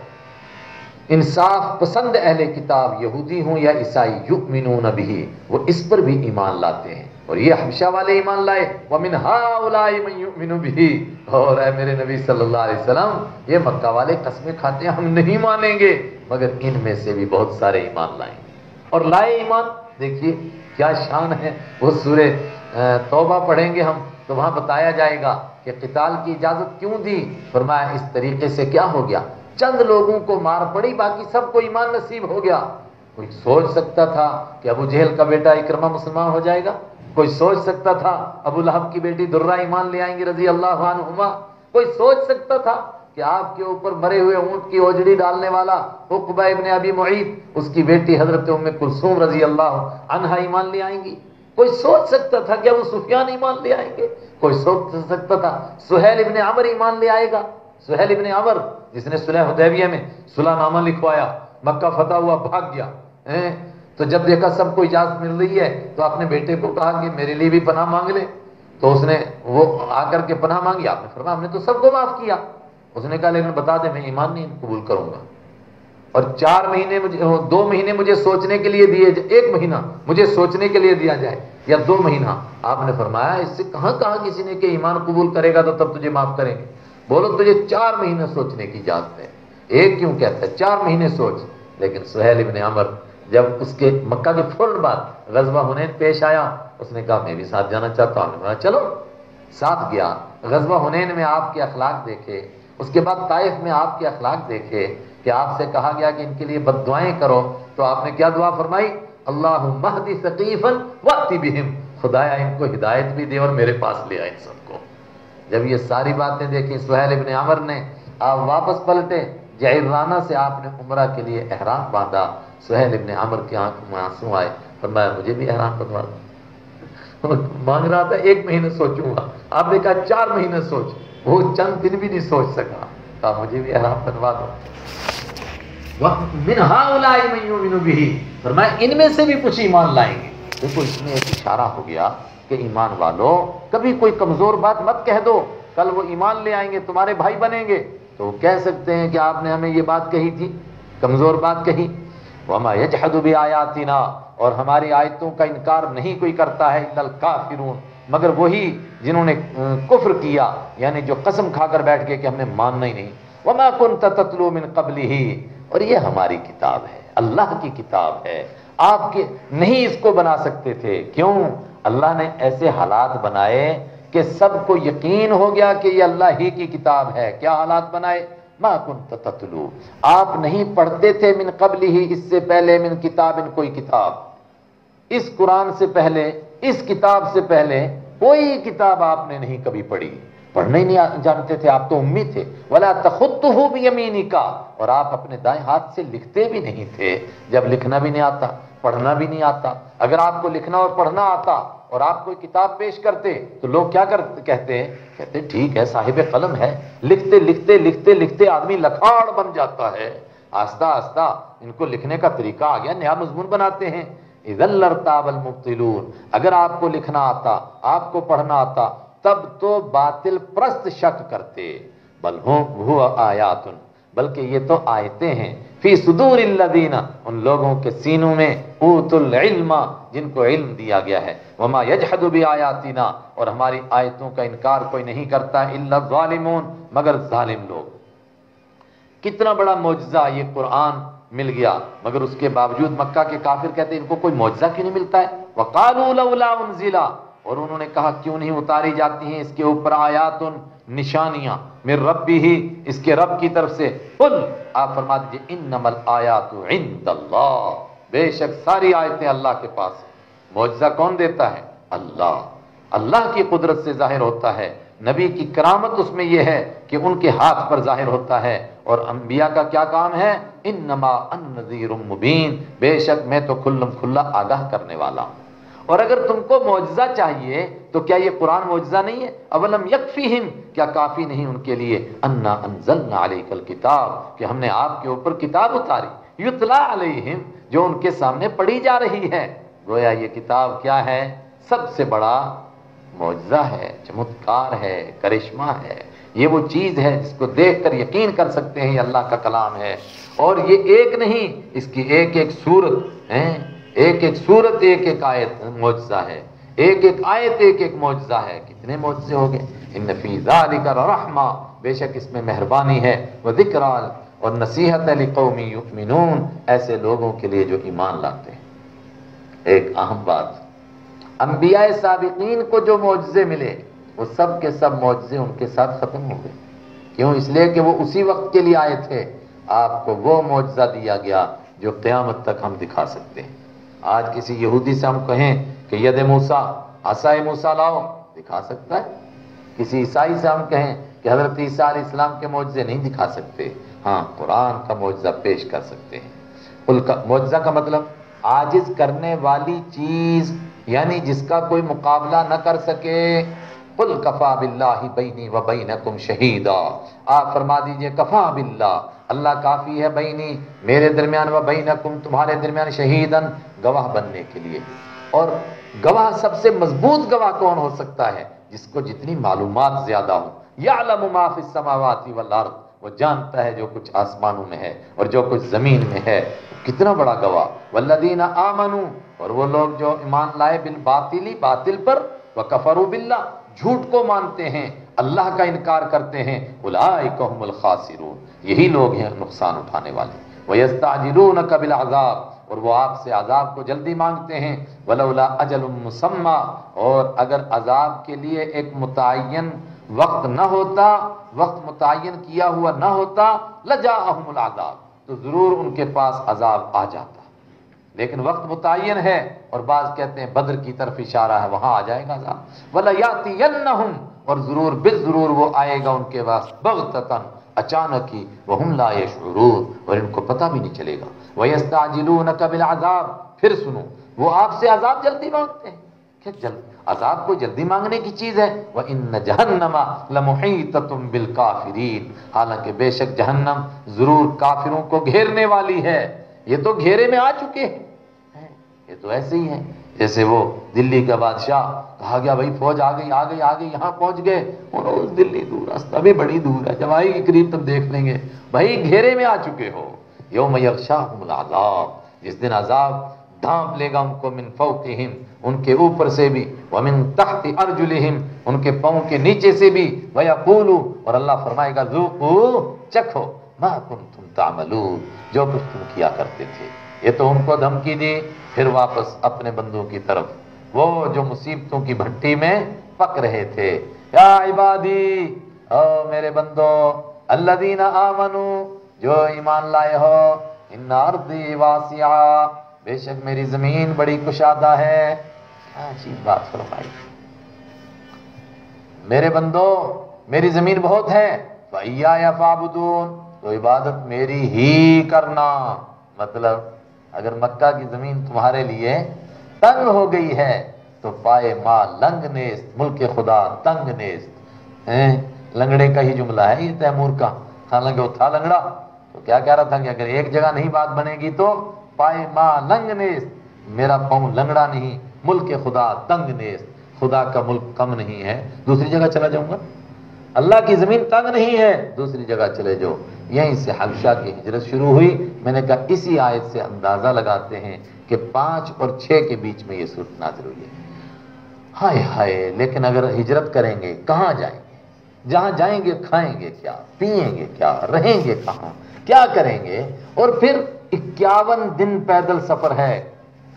इंसाफ पसंद अहले किताब यहूदी हों या ईसाई, युमिनून भी वो इस पर भी ईमान लाते हैं। और ये हमेशा वाले ईमान लाए, वमिन हाउलाइमिनु भी और है मेरे नबी सल्लल्लाहु अलैहि वसल्लम, ये मक्का वाले कस्में खाते हैं, हम नहीं मानेंगे। मगर इनमें से भी बहुत सारे ईमान लाएँगे और लाए ईमान देखिए, क्या शान है। वो सूर्य तौबा पढ़ेंगे हम तो वहाँ बताया जाएगा कि किताल की इजाज़त क्यों दी? फरमाया, इस तरीके से क्या हो गया? चंद लोगों को मार पड़ी, बाकी सबको ईमान नसीब हो गया। कोई सोच सकता था कि अबू जहल का बेटा इक्रमा मुसलमान हो जाएगा? कोई सोच सकता था, अबू लहब की बेटी दुर्रा ईमान ले आएँगी रज़ी अल्लाह कोई सोच सकता था कि आपके ऊपर मरे हुए ऊँट की ओजड़ी डालने वाला उकबा इब्ने अबी मुईद, उसकी बेटी हज़रत उम्मे कुलसूम रज़ी अल्लाह अनहा ईमान ले आएँगी। कोई सोच सकता था कि अबू सुफियान ईमान ले आएँगे? कोई सोच सकता था सुहेल इब्ने अमर ईमान ले आएगा? सुहेल इब्ने अमर, जिसने सुलह हुदैबिया में सुलानामा लिखवाया, मक्का फतेह हुआ, भाग गया, है? तो जब देखा सबको इजाज़त मिल रही है तो अपने बेटे को कहा कि मेरे लिए भी पनाह मांग ले। तो उसने वो आकर के पनाह मांगी, आपने फरमाया हमने तो सबको माफ़ किया। उसने कहा, लेकिन बता दे, मैं ईमान नहीं कबूल करूँगा। और चार महीने मुझे दो महीने मुझे सोचने के लिए दिए एक महीना मुझे सोचने के लिए दिया जाए, या दो महीना। आपने फरमाया, इससे कहाँ कहाँ किसी ने के ईमान कबूल करेगा तो तब तुझे माफ़ करेंगे। बोलो, तुझे चार महीने सोचने की इजाज़त है। एक क्यों कहता है, चार महीने सोच। लेकिन सुहेल इब्ने अमर, जब उसके मक्का के फ़ौरन बाद गजबा हुनैन पेश आया, उसने कहा, मैं भी साथ जाना चाहता हूँ। चलो, साथ गया। गजबा हुनैन में आपके अखलाक देखे उसके बाद ताइफ में आपके अखलाक देखे कि आपसे कहा गया कि इनके लिए बदुआएँ करो तो आपने क्या दुआ फरमाई? अल्लाह महदी सकीफन बिहिम। खुदाया इनको हिदायत भी दे और मेरे पास ले आए इन सबको। जब ये सारी बातें देखी, सुहेल इबन अमर ने, आप वापस पलटे जहराना से आपने उम्र के लिए एहराम बांधा। सुहेल इबन अमर की आँख में आँसू आए, फरमाया, मुझे भी एहराम बनवा दो। मांग रहा था, एक महीने सोचूँगा। आपने कहा, चार महीने सोच। वो चंद दिन भी नहीं सोच सका। कहा, मुझे भी एहराम बनवा दो। फरमाया, इनमें से भी कुछ ईमान लाएँगे। देखो, इसमें एक इशारा हो गया कि ईमान वालों, कभी कोई कमज़ोर बात मत कह दो। कल वो ईमान ले आएँगे, तुम्हारे भाई बनेंगे। तो कह सकते हैं कि आपने हमें ये बात कही थी। कमज़ोर बात कही। वमा यजहदु भी आयातिना और हमारी आयतों का इनकार नहीं कोई करता है काफिरून। मगर वही जिन्होंने कुफ्र किया, यानी जो कसम खाकर बैठ गए कि हमने मानना ही नहीं। वमा कुन ततलु मिन कबली ही और ये हमारी किताब है, अल्लाह की किताब है। आपके नहीं इसको बना सकते थे। क्यों? अल्लाह ने ऐसे हालात बनाए कि सबको यकीन हो गया कि ये अल्लाह ही की किताब है। क्या हालात बनाए? ततलु। आप नहीं पढ़ते थे मिन कबली ही, इससे पहले मिन किताब इन कोई किताब। इस कुरान से पहले, इस किताब से पहले कोई किताब आपने नहीं कभी पढ़ी। पढ़ने नहीं जानते थे, आप तो उम्मीद थे। वाला तखुद हो भी यमीनी का और आप अपने दाएँ हाथ से लिखते भी नहीं थे। जब लिखना भी नहीं आता, पढ़ना भी नहीं आता। अगर आपको लिखना और पढ़ना आता और आप कोई किताब पेश करते तो लोग क्या कर, कहते हैं, कहते ठीक है, साहिब कलम है। लिखते लिखते लिखते लिखते आदमी लखाड़ बन जाता है। आस्ता आस्ता इनको लिखने का तरीका आ गया, नया मजमून बनाते हैं। अगर आपको लिखना आता, आपको पढ़ना आता, तब तो बातिल प्रस्त शक करते। बल हो आयातुन, बल्कि ये तो आयते हैं। फ़ी सुदूर उन लोगों के सीनों में ऊतुल इल्मा, जिनको इल्म दिया गया है। वमा यजहदु भी आयातीना और हमारी आयतों का इनकार कोई नहीं करता इल्ला जालिमून, मगर जालिम लोग। कितना बड़ा मुआजा ये कुरान मिल गया, मगर उसके बावजूद मक्का के काफिर कहते इनको कोई मुआजा क्यों नहीं मिलता है? वकालूला और उन्होंने कहा, क्यों नहीं उतारी जाती हैं इसके ऊपर आयातुन? निशानियाँ, मेरे रब भी ही, इसके रब की तरफ़ से। कुल आप फरमा दीजिए इन नमल आयात बेशक सारी आयतें अल्लाह के पास मुआवजा कौन देता है? अल्लाह। अल्लाह की कुदरत से ज़ाहिर होता है। नबी की करामत उसमें यह है कि उनके हाथ पर ज़ाहिर होता है। और अंबिया का क्या काम है? इन नमा अनजीर मुबीन। बेशक मैं तो खुल्लम खुल्ला आगाह करने वाला हूँ। और अगर तुमको मुआवजा चाहिए तो क्या ये कुरान मुआवजा नहीं है? अवलम यकफीहिम, क्या काफ़ी नहीं उनके लिए? अन्ना अनजलना अलैकल किताब, कि हमने आपके ऊपर किताब उतारी। युतला जो उनके सामने पढ़ी जा रही है। गोया ये किताब क्या है? सबसे बड़ा मुआवजा है, चमत्कार है, करिश्मा है। ये वो चीज़ है जिसको देखकर यकीन कर सकते हैं, ये अल्लाह का कलाम है। और ये एक नहीं, इसकी एक एक सूरत, है? एक एक सूरत, एक एक आयत मुआवजा है। एक एक आयत, एक एक मुआवजा है। कितने मुआवजे हो गए? इन रहमा बेशक इसमें मेहरबानी है। वह जिक्राल और नसीहत कौमी ऐसे लोगों के लिए जो ईमान लाते हैं। एक अहम बात। अम्बिया सबकीन को जो मुआवजे मिले, वो सब के सब मुआवजे उनके साथ खत्म हो गए। क्यों? इसलिए कि वो उसी वक्त के लिए आए थे। आपको वो मुआवजा दिया गया जो क़्यामत तक हम दिखा सकते हैं। आज किसी यहूदी से हम कहें कि यद मूसा आसाए मूसा लाओ। दिखा सकता है? किसी ईसाई से हम कहें कि हज़रत ईसा इस्लाम के मुआवजे नहीं दिखा सकते। हाँ कुरान का मुआवजा पेश कर सकते हैं। मुआवजा का मतलब आजिज करने वाली चीज़, यानी जिसका कोई मुकाबला न कर सके। कुल कफा बिल्ला बैनी व बैनकुम शहीदा। आप फरमा दीजिए, कफा बिल्ला। अल्लाह काफ़ी है बैनी मेरे दरमियान व बैनकुम तुम्हारे दरमियान शहीदन, गवाह बनने के लिए। और गवाह सबसे मज़बूत गवाह कौन हो सकता है? जिसको जितनी मालूम ज़्यादा हो। यामाफिसमावाती वल्लार्द वो जानता है जो कुछ आसमानों में है और जो कुछ ज़मीन में है। कितना बड़ा गवाह। वल्लदीन आमनू, और वो लोग जो ईमान लाए बिल बातिली, बातिल पर, व कफरू बिल्ला। झूठ को मानते हैं, अल्लाह का इनकार करते हैं खासिरून। यही लोग हैं नुकसान उठाने वाले। वयस्ताजिरून कबिल अजाब, और वो आपसे अजाब को जल्दी मांगते हैं। वलौला अजल मुसम्मा, और अगर अजाब के लिए एक मुतन वक्त न होता, वक्त मुतन किया हुआ न होता लजा अहमुल आजाब तो ज़रूर उनके पास अजाब आ जाता। लेकिन वक्त मुतन है और बाज कहते हैं, बद्र की तरफ़ इशारा है, वहाँ आ जाएगा वला और ज़रूर बिल ज़रूर वो आएगा उनके पास बगतन अचानक ही वह हम लाए और इनको पता भी नहीं चलेगा। वयस्ताजिलून कबिल आजाब फिर सुनो, वो आपसे आजाब जल्दी मांगते हैं। क्या जल्द अजाब को जल्दी मांगने की चीज़ है? वह इन जहन्नमा लमुहीतुम बिल काफिरीन हालाँकि बेशक जहन्नम ज़रूर काफिरों को घेरने वाली है। ये तो घेरे में आ चुके हैं। ये तो ऐसे ही है। जैसे वो दिल्ली का बादशाह कहा गया भाई, फौज आ गई आ गई आ गई, यहाँ पहुँच गए? दिल्ली दूर, रास्ता भी बड़ी दूर है, जब आएगी करीब तब देख लेंगे। भाई, घेरे में आ चुके हो। योम यक्षाहम जिस दिन अजाब ढांप लेगा उनको मिन फौकिहिम, उनके ऊपर से भी, व मिन तख्त अर्जुलिहिम, उनके पाँव के नीचे से भी। वयकूलू और अल्लाह फरमाएगा, जूकू, चखो, मा कुंतुम तामलून, जो कुछ तुम किया करते थे। ये तो उनको धमकी दी, फिर वापस अपने बंदों की तरफ़। वो जो मुसीबतों की भट्टी में पक रहे थे। या इबादी, ओ मेरे बंदो, अल्लादीन आमनु, जो ईमान लाए हो इन वासिया, बेशक मेरी ज़मीन बड़ी कुशादा है। अजीब बात फरमाई मेरे बंदो, मेरी ज़मीन बहुत है। भैया या फाबुदून तो इबादत मेरी ही करना। मतलब अगर मक्का की ज़मीन तुम्हारे लिए तंग हो गई है तो पाए माँ लंग नेस्त, मुल्क खुदा तंग नेस्त। है? लंगड़े का ही जुमला है ये तैमूर का। हालाँकि वो था लंगड़ा। तो क्या कह रहा था कि अगर एक जगह नहीं बात बनेगी तो पाए माँ लंग नेस्त। मेरा पाँव लंगड़ा नहीं, मुल्क खुदा तंग नेस्त। खुदा का मुल्क कम नहीं है। दूसरी जगह चला जाऊँगा। अल्लाह की ज़मीन तंग नहीं है, दूसरी जगह चले जाओ। यहीं से हबशा की हिजरत शुरू हुई। मैंने कहा, इसी आयत से अंदाज़ा लगाते हैं कि पाँच और छह के बीच में ये सूरत नाजिल हुई है। हाय हाय, लेकिन अगर हिजरत करेंगे, कहाँ जाएँगे? जहाँ जाएँगे, खाएँगे क्या? पिएँगे क्या? रहेंगे कहाँ? क्या करेंगे? और फिर इक्यावन दिन पैदल सफ़र है।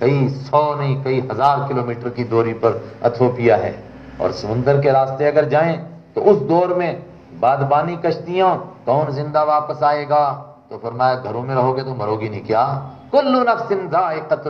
कई सौ नहीं, कई हज़ार किलोमीटर की दूरी पर अथोपिया है। और समुंदर के रास्ते अगर जाएँ तो उस दौर में बादबानी कश्तियाँ कौन ज़िंदा वापस आएगा? तो फरमाया, घरों में रहोगे तो मरोगी नहीं क्या? कुल्लू नफ्सिन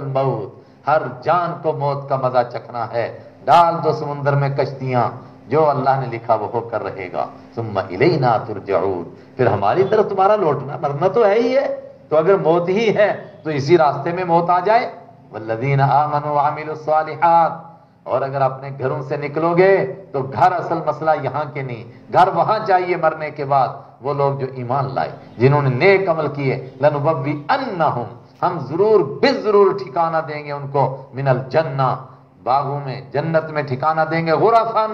मौत। हर जान को मौत का मज़ा चखना है। डाल दो समुद्र में कश्तियाँ। जो अल्लाह ने लिखा, वो होकर रहेगा। सुम्मा इलैना तुरजऊन। फिर हमारी तरफ़ तुम्हारा लौटना, मरना तो है ही है। तो अगर मौत ही है तो इसी रास्ते में मौत आ जाए। वल्लदीन आमनु आमिलु सालिहात। और अगर अपने घरों से निकलोगे तो घर असल मसला यहाँ के नहीं। घर वहाँ चाहिए मरने के बाद। वो लोग जो ईमान लाए, जिन्होंने नेक अमल किए लनुबी अन्नहुम हम ज़रूर बिज ज़रूर ठिकाना देंगे उनको। मिनल जन्ना, बागों में, जन्नत में ठिकाना देंगे। गुरफन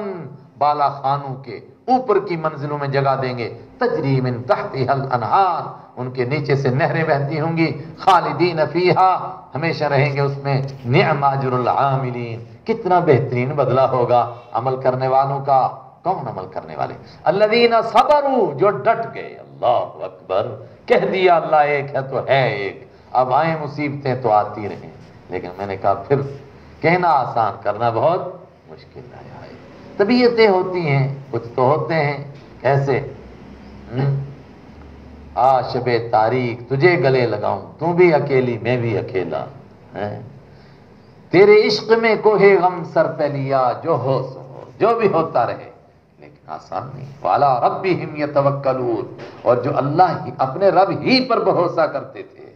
बाला खानों के ऊपर की मंजिलों में जगह देंगे। तजरीम तहत अनहार। उनके नीचे से नहरें बहती होंगी। खालिदीन फीहा, हमेशा रहेंगे उसमें। नियमाजुरमिलीन कितना बेहतरीन बदला होगा अमल करने वालों का। कौन अमल करने वाले? अल्लादीन सबरू, जो डट गए। अल्लाह अकबर। कह दिया, अल्लाह एक है तो है एक। अब आए मुसीबतें तो आती रहे। लेकिन मैंने कहा, फिर कहना आसान करना बहुत मुश्किल है। तबीयतें होती हैं, कुछ तो होते हैं। कैसे? आशब तारीख, तुझे गले लगाऊँ, तू भी अकेली, मैं भी अकेला, है? तेरे इश्क में कोहे गम सर पे लिया, जो हो सो हो, जो भी होता रहे। लेकिन आसान नहीं। वाला रब भी हिम तवक्लून और जो अल्लाह ही अपने रब ही पर भरोसा करते थे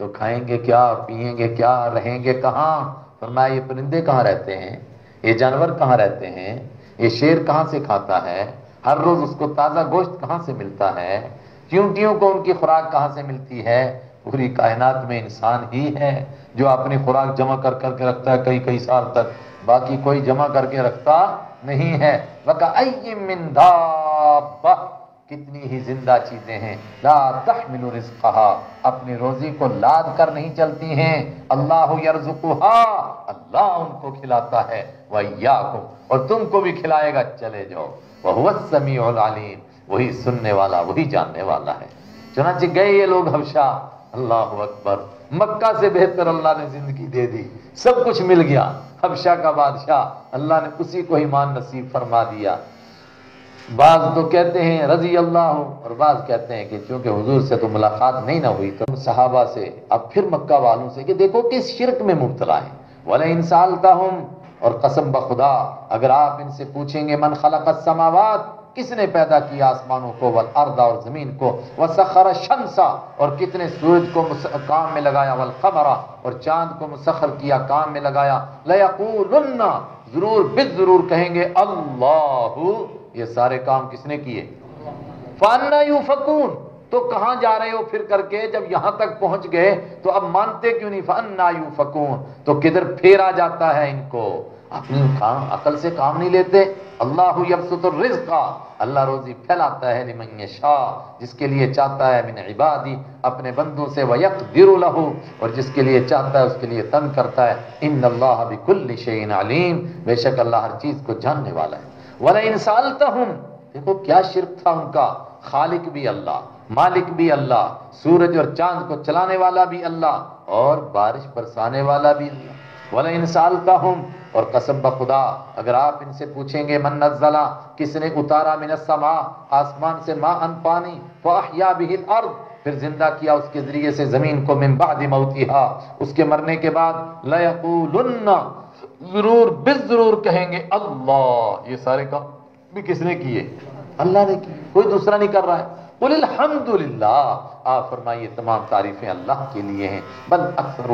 तो खाएँगे क्या, पिएँगे क्या, रहेंगे कहाँ? फरमाया ये परिंदे कहाँ रहते हैं? ये जानवर कहाँ रहते हैं? ये शेर कहाँ से खाता है? हर रोज उसको ताज़ा गोश्त कहाँ से मिलता है? चींटियों को उनकी खुराक कहाँ से मिलती है? पूरी कायनात में इंसान ही है, जो अपनी खुराक जमा कर करके रखता है कई कई साल तक। बाकी कोई जमा करके रखता नहीं है। कितनी ही ज़िंदा चीज़ें हैं। ला तहमिलु अपनी रोजी को लाद कर नहीं चलती हैं। अल्लाह यरजुकुहा। अल्लाह उनको खिलाता है। वह वैयाकुम। और तुमको भी खिलाएगा। चले जाओ। वह समीउल अलीम। वही सुनने वाला, वही जानने वाला है। चुनाचे गए ये लोग हबशा। अल्लाह अकबर। मक्का से बेहतर अल्लाह ने ज़िंदगी दे दी। सब कुछ मिल गया। हबशा का बादशाह। अल्लाह ने उसी को ईमान नसीब फरमा दिया। बाज तो कहते हैं रज़ी अल्लाह और बाज कहते हैं कि चूँकि हुजूर से तो मुलाकात नहीं ना हुई तो सहाबा से, अब फिर मक्का वालों से कि देखो किस शिरक में मुबतला है। वाले इंसान का हम और कसम बखुदा, अगर आप इनसे पूछेंगे, मन खलक समावात? किसने पैदा किया आसमानों को, वल अर्दा और ज़मीन को? वह सखर शमसा। और कितने सूरज को काम में लगाया? वल कमरा। और चाँद को मुसखर किया, काम में लगाया? लयकूलन्ना। ज़रूर बिद ज़रूर कहेंगे, अल्लाह। ये सारे काम किसने किए? फाना यू फकून तो कहाँ जा रहे हो फिर करके? जब यहाँ तक पहुँच गए तो अब मानते क्यों नहीं? फन्ना यू फकून तो किधर फेरा जाता है इनको? अपनी काम, अकल से काम नहीं लेते। अल्लाह रिज्का। अल्लाह रोजी फैलाता है लिमन शाह जिसके लिए चाहता है मिन इबादी, अपने बंदों से वयक लहू, और जिसके लिए चाहता है उसके लिए तंग करता है। इन अल्लाह बिकुल्ल शैइन अलीम। बेशक अल्लाह हर चीज़ को जानने वाला है। वाला इंसालता हूँ देखो क्या शिरक था उनका। खालिक भी अल्लाह, मालिक भी अल्लाह, सूरज और चाँद को चलाने वाला भी अल्लाह, और बारिश बरसाने वाला भी अल्लाह। वाला इंसालता हूँ और कसम खुदा, अगर आप इनसे पूछेंगे, मन नजला किसने उतारा मिनसमा आसमान से माँ अन पानी फाहिया बिहिल अर्द। फिर ज़िंदा किया उसके ज़रिए से ज़मीन को मिन बाद मौतिहा। उसके मरने के बाद, लयकूलुन्ना, ज़रूर बिल ज़रूर कहेंगे, अल्लाह, ये सारे काम भी किसने किए? अल्लाह ने किए, कोई दूसरा नहीं कर रहा है। आप फरमाइए, तमाम तारीफें अल्लाह के लिए हैं। बल अक्सर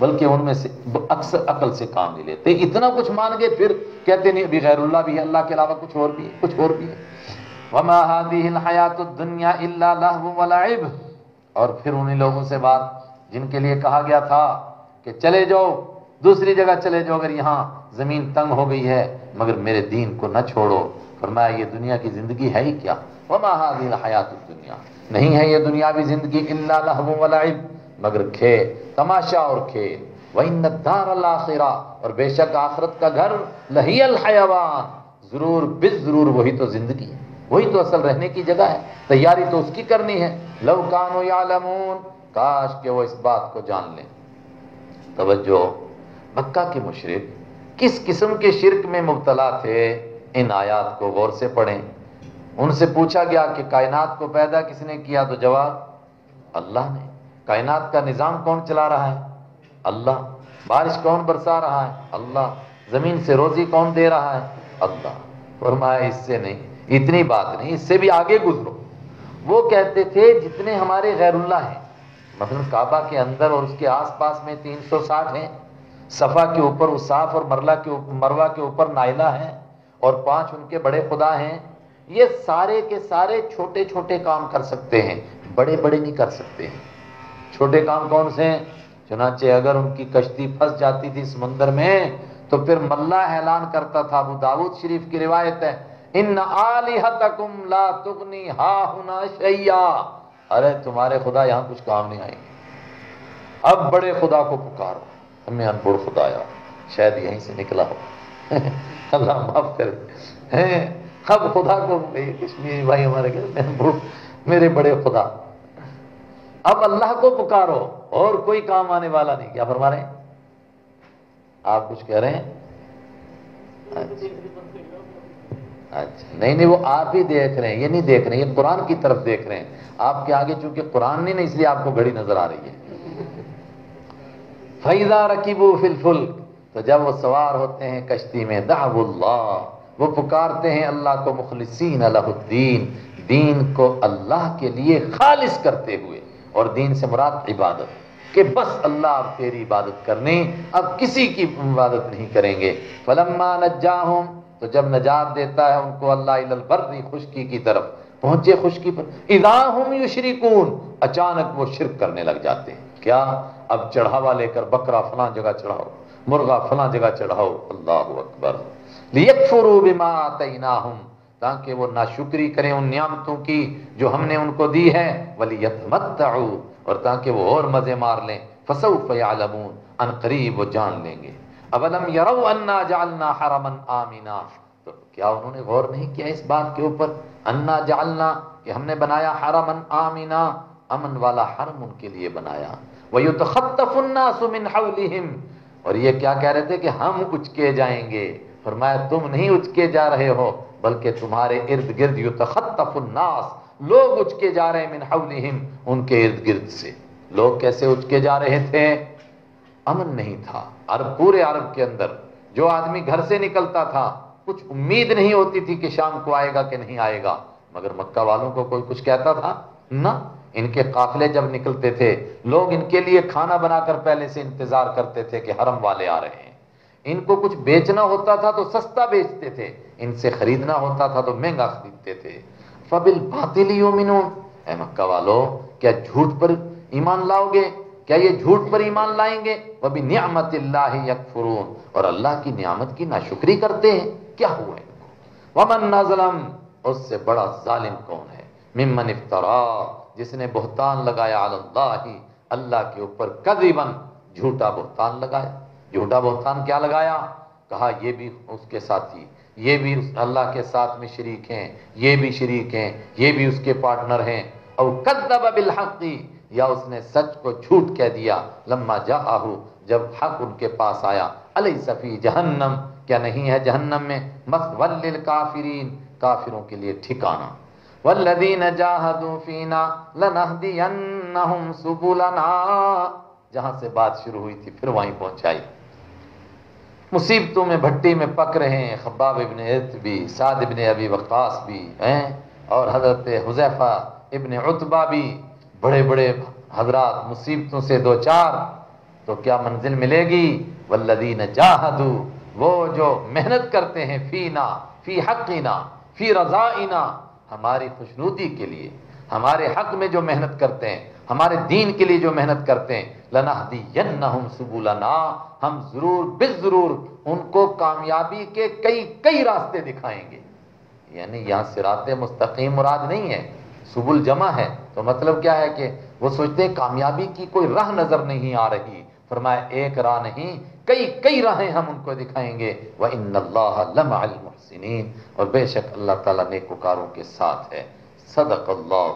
बल्कि उनमें से अक्सर अकल से काम नहीं लेते। इतना कुछ मान गए, फिर कहते नहीं अभी गैरुल्लाह भी है, अल्लाह के अलावा कुछ और भी है, कुछ और भी है। वमा हयात दुनिया इल्ला और फिर उन्हीं लोगों से बात, जिनके लिए कहा गया था कि चले जाओ, दूसरी जगह चले जाओ, अगर यहाँ ज़मीन तंग हो गई है, मगर मेरे दीन को न छोड़ो। फरमाया, ये दुनिया की ज़िंदगी है ही क्या? वमा हयात दुनिया? नहीं है ये दुनियावी ज़िंदगी इल्ला मगर खे तमाशा और खेल। वही नदार और बेशक आखरत का घर लहियल हयावान। ज़रूर बिज ज़रूर वही तो ज़िंदगी है। वही तो असल रहने की जगह है। तैयारी तो उसकी करनी है। लव कानो यालमून, काश के वो इस बात को जान लें। तवज्जो, मक्का के मुशरक किस किस्म के शिरक में मुबतला थे? इन आयात को गौर से पढ़ें। उनसे पूछा गया कि कायनात को पैदा किसने किया? तो जवाब, अल्लाह ने। कायनात का निज़ाम कौन चला रहा है? अल्लाह। बारिश कौन बरसा रहा है? अल्लाह। ज़मीन से रोज़ी कौन दे रहा है? अल्लाह। फरमाया, इससे नहीं, इतनी बात नहीं, इससे भी आगे गुजरो। वो कहते थे, जितने हमारे गैरुल्ला हैं मतलब काबा के अंदर और उसके आसपास में 360 हैं, सफ़ा के ऊपर उसाफ और मरला के मरवा के ऊपर नाइला है और पाँच उनके बड़े खुदा हैं, ये सारे के सारे छोटे छोटे काम कर सकते हैं बड़े बड़े नहीं कर सकते हैं। छोटे काम कौन से हैं? चुनाचे अगर उनकी कश्ती फंस जाती थी समंदर में तो फिर मल्ला ऐलान करता था अबू दाऊद शरीफ की रिवायत है। इन आलिहतकुम ला तुगनी हा हुना शैया अरे, तुम्हारे खुदा यहाँ कुछ काम नहीं आएँगे। अब बड़े खुदा को पुकारो। हमें अनबुड़ खुदाया। शायद यहीं से निकला हो। अल्लाह माफ़ करे अब खुदा को कश्मीरी भाई हमारे कहते मेरे बड़े खुदा, अब अल्लाह को पुकारो, और कोई काम आने वाला नहीं। क्या फरमा रहे आप कुछ कह रहे हैं? अच्छा अच्छा नहीं नहीं, वो आप ही देख रहे हैं, ये नहीं देख रहे हैं, ये कुरान की तरफ़ देख रहे हैं। आपके आगे चूँकि कुरान नहीं, ना इसलिए आपको घड़ी नज़र आ रही है। फैजा रकीबू फिलफुल तो जब वो सवार होते हैं कश्ती में दावुल्ला वो पुकारते हैं अल्लाह को, मुखलिसीन अलाउद्दीन दीन को अल्लाह के लिए खालिश करते हुए, और दीन से मुराद इबादत, कि बस अल्लाह अब तेरी इबादत करनी, अब किसी की इबादत नहीं करेंगे। फलम्मा नज्जाहुम तो जब नजात देता है उनको अल्लाह खुशकी की तरफ़, पहुँचे खुशकी पर इदाहुम युशरिकून अचानक वो शिरक करने लग जाते हैं। क्या? अब चढ़ावा लेकर बकरा फला जगह चढ़ाओ। मुर्गा फला जगह चढ़ाओ। अल्लाह अकबर। लियकफुरू बिमा तैनाहुम ताकि वो नाशुक्री करें उन नियामतों की जो हमने उनको दी है। वलियतमत्तउ और ताकि वो और मज़े मार लें। फसौफ यालमून, अन करीब वो जान लेंगे। अवलम यरव अन्ना जालना हरमन आमीना। तो क्या उन्होंने गौर नहीं किया इस बात के ऊपर? अन्ना जालना कि हमने बनाया हरमन आमीना, अमन वाला हरम उनके लिए बनाया। वही तो खत्तफुन्नासुमिन हवलिहिम और ये क्या कह रहे थे कि हम उचके जाएँगे? फरमाया, तुम नहीं उचके जा रहे हो, बल्कि तुम्हारे इर्द गिर्द यू तखतफुन्नास लोग उचके जा रहे मिन हवलिहिम उनके इर्द गिर्द से। लोग कैसे उचके जा रहे थे? अमन नहीं था, अरब, पूरे अरब के अंदर। जो आदमी घर से निकलता था, कुछ उम्मीद नहीं होती थी कि शाम को आएगा कि नहीं आएगा। मगर मक्का वालों को कोई कुछ कहता था? ना। इनके काफिले जब निकलते थे, लोग इनके लिए खाना बनाकर पहले से इंतज़ार करते थे कि हरम वाले आ रहे हैं। इनको कुछ बेचना होता था तो सस्ता बेचते थे, इनसे खरीदना होता था तो महँगा खरीदते थे। फबिल बातिल मक्का वालो, क्या झूठ पर ईमान लाओगे? क्या ये झूठ पर ईमान लाएँगे? भी नियामत यकफुरून। और अल्लाह की नियामत की नाशुक्री करते हैं। क्या हुआ इनको? वमन नजलम, उससे बड़ा जालिम कौन है? मिमन इफ्तरा। जिसने बहुतान लगाया अल्लाह अल्लाह के ऊपर कदीबन झूठा बहुतान लगाया। झूठा बहुतान क्या लगाया? कहा, ये भी उसके साथी, ये भी अल्लाह के साथ में शरीक हैं, ये भी शरीक हैं, ये भी उसके पार्टनर हैं। और कदब बिलहकी, या उसने सच को झूठ कह दिया, लम्मा जा आहू जब हक उनके पास आया अली सफ़ी जहन्नम। क्या नहीं है जहन्नम में? मस वल्लिल काफिरीन, काफिरों के लिए ठिकाना। वल्लदीन जाहदू लनहदियन्नहुम सुबुलना। जहाँ से बात शुरू हुई थी, फिर वहीं पहुंचाई। मुसीबतों में भट्टी में पक रहे हैं, खब्बाब इबन भी, साद इबन अबी वक़ास भी, हैं? और हज़रत हुजैफ़ा इबन उतबा भी बड़े बड़े हजरात, मुसीबतों से दो चार तो क्या मंजिल मिलेगी? वल्लदीन जाहदू, वो जो मेहनत करते हैं, फीना, फ़ी हकीना, फ़ी रजाइना हमारी खुशनूदी के लिए, हमारे हक में जो मेहनत करते हैं, हमारे दीन के लिए जो मेहनत करते हैं, लनाहदीयन्नहुम सुबुलना, हम ज़रूर बिल ज़रूर उनको कामयाबी के कई कई रास्ते दिखाएँगे। यानी यहाँ सिरात मुस्तकीम मुराद नहीं है, सुबुल जमा है तो मतलब क्या है कि वो सोचते हैं कामयाबी की कोई राह नज़र नहीं आ रही। फरमाया, एक राह नहीं, कई कई राहें हम उनको दिखाएँगे। वह इन और बेशक अल्लाह ताला नेकुकारों के साथ है। सदक अल्लाह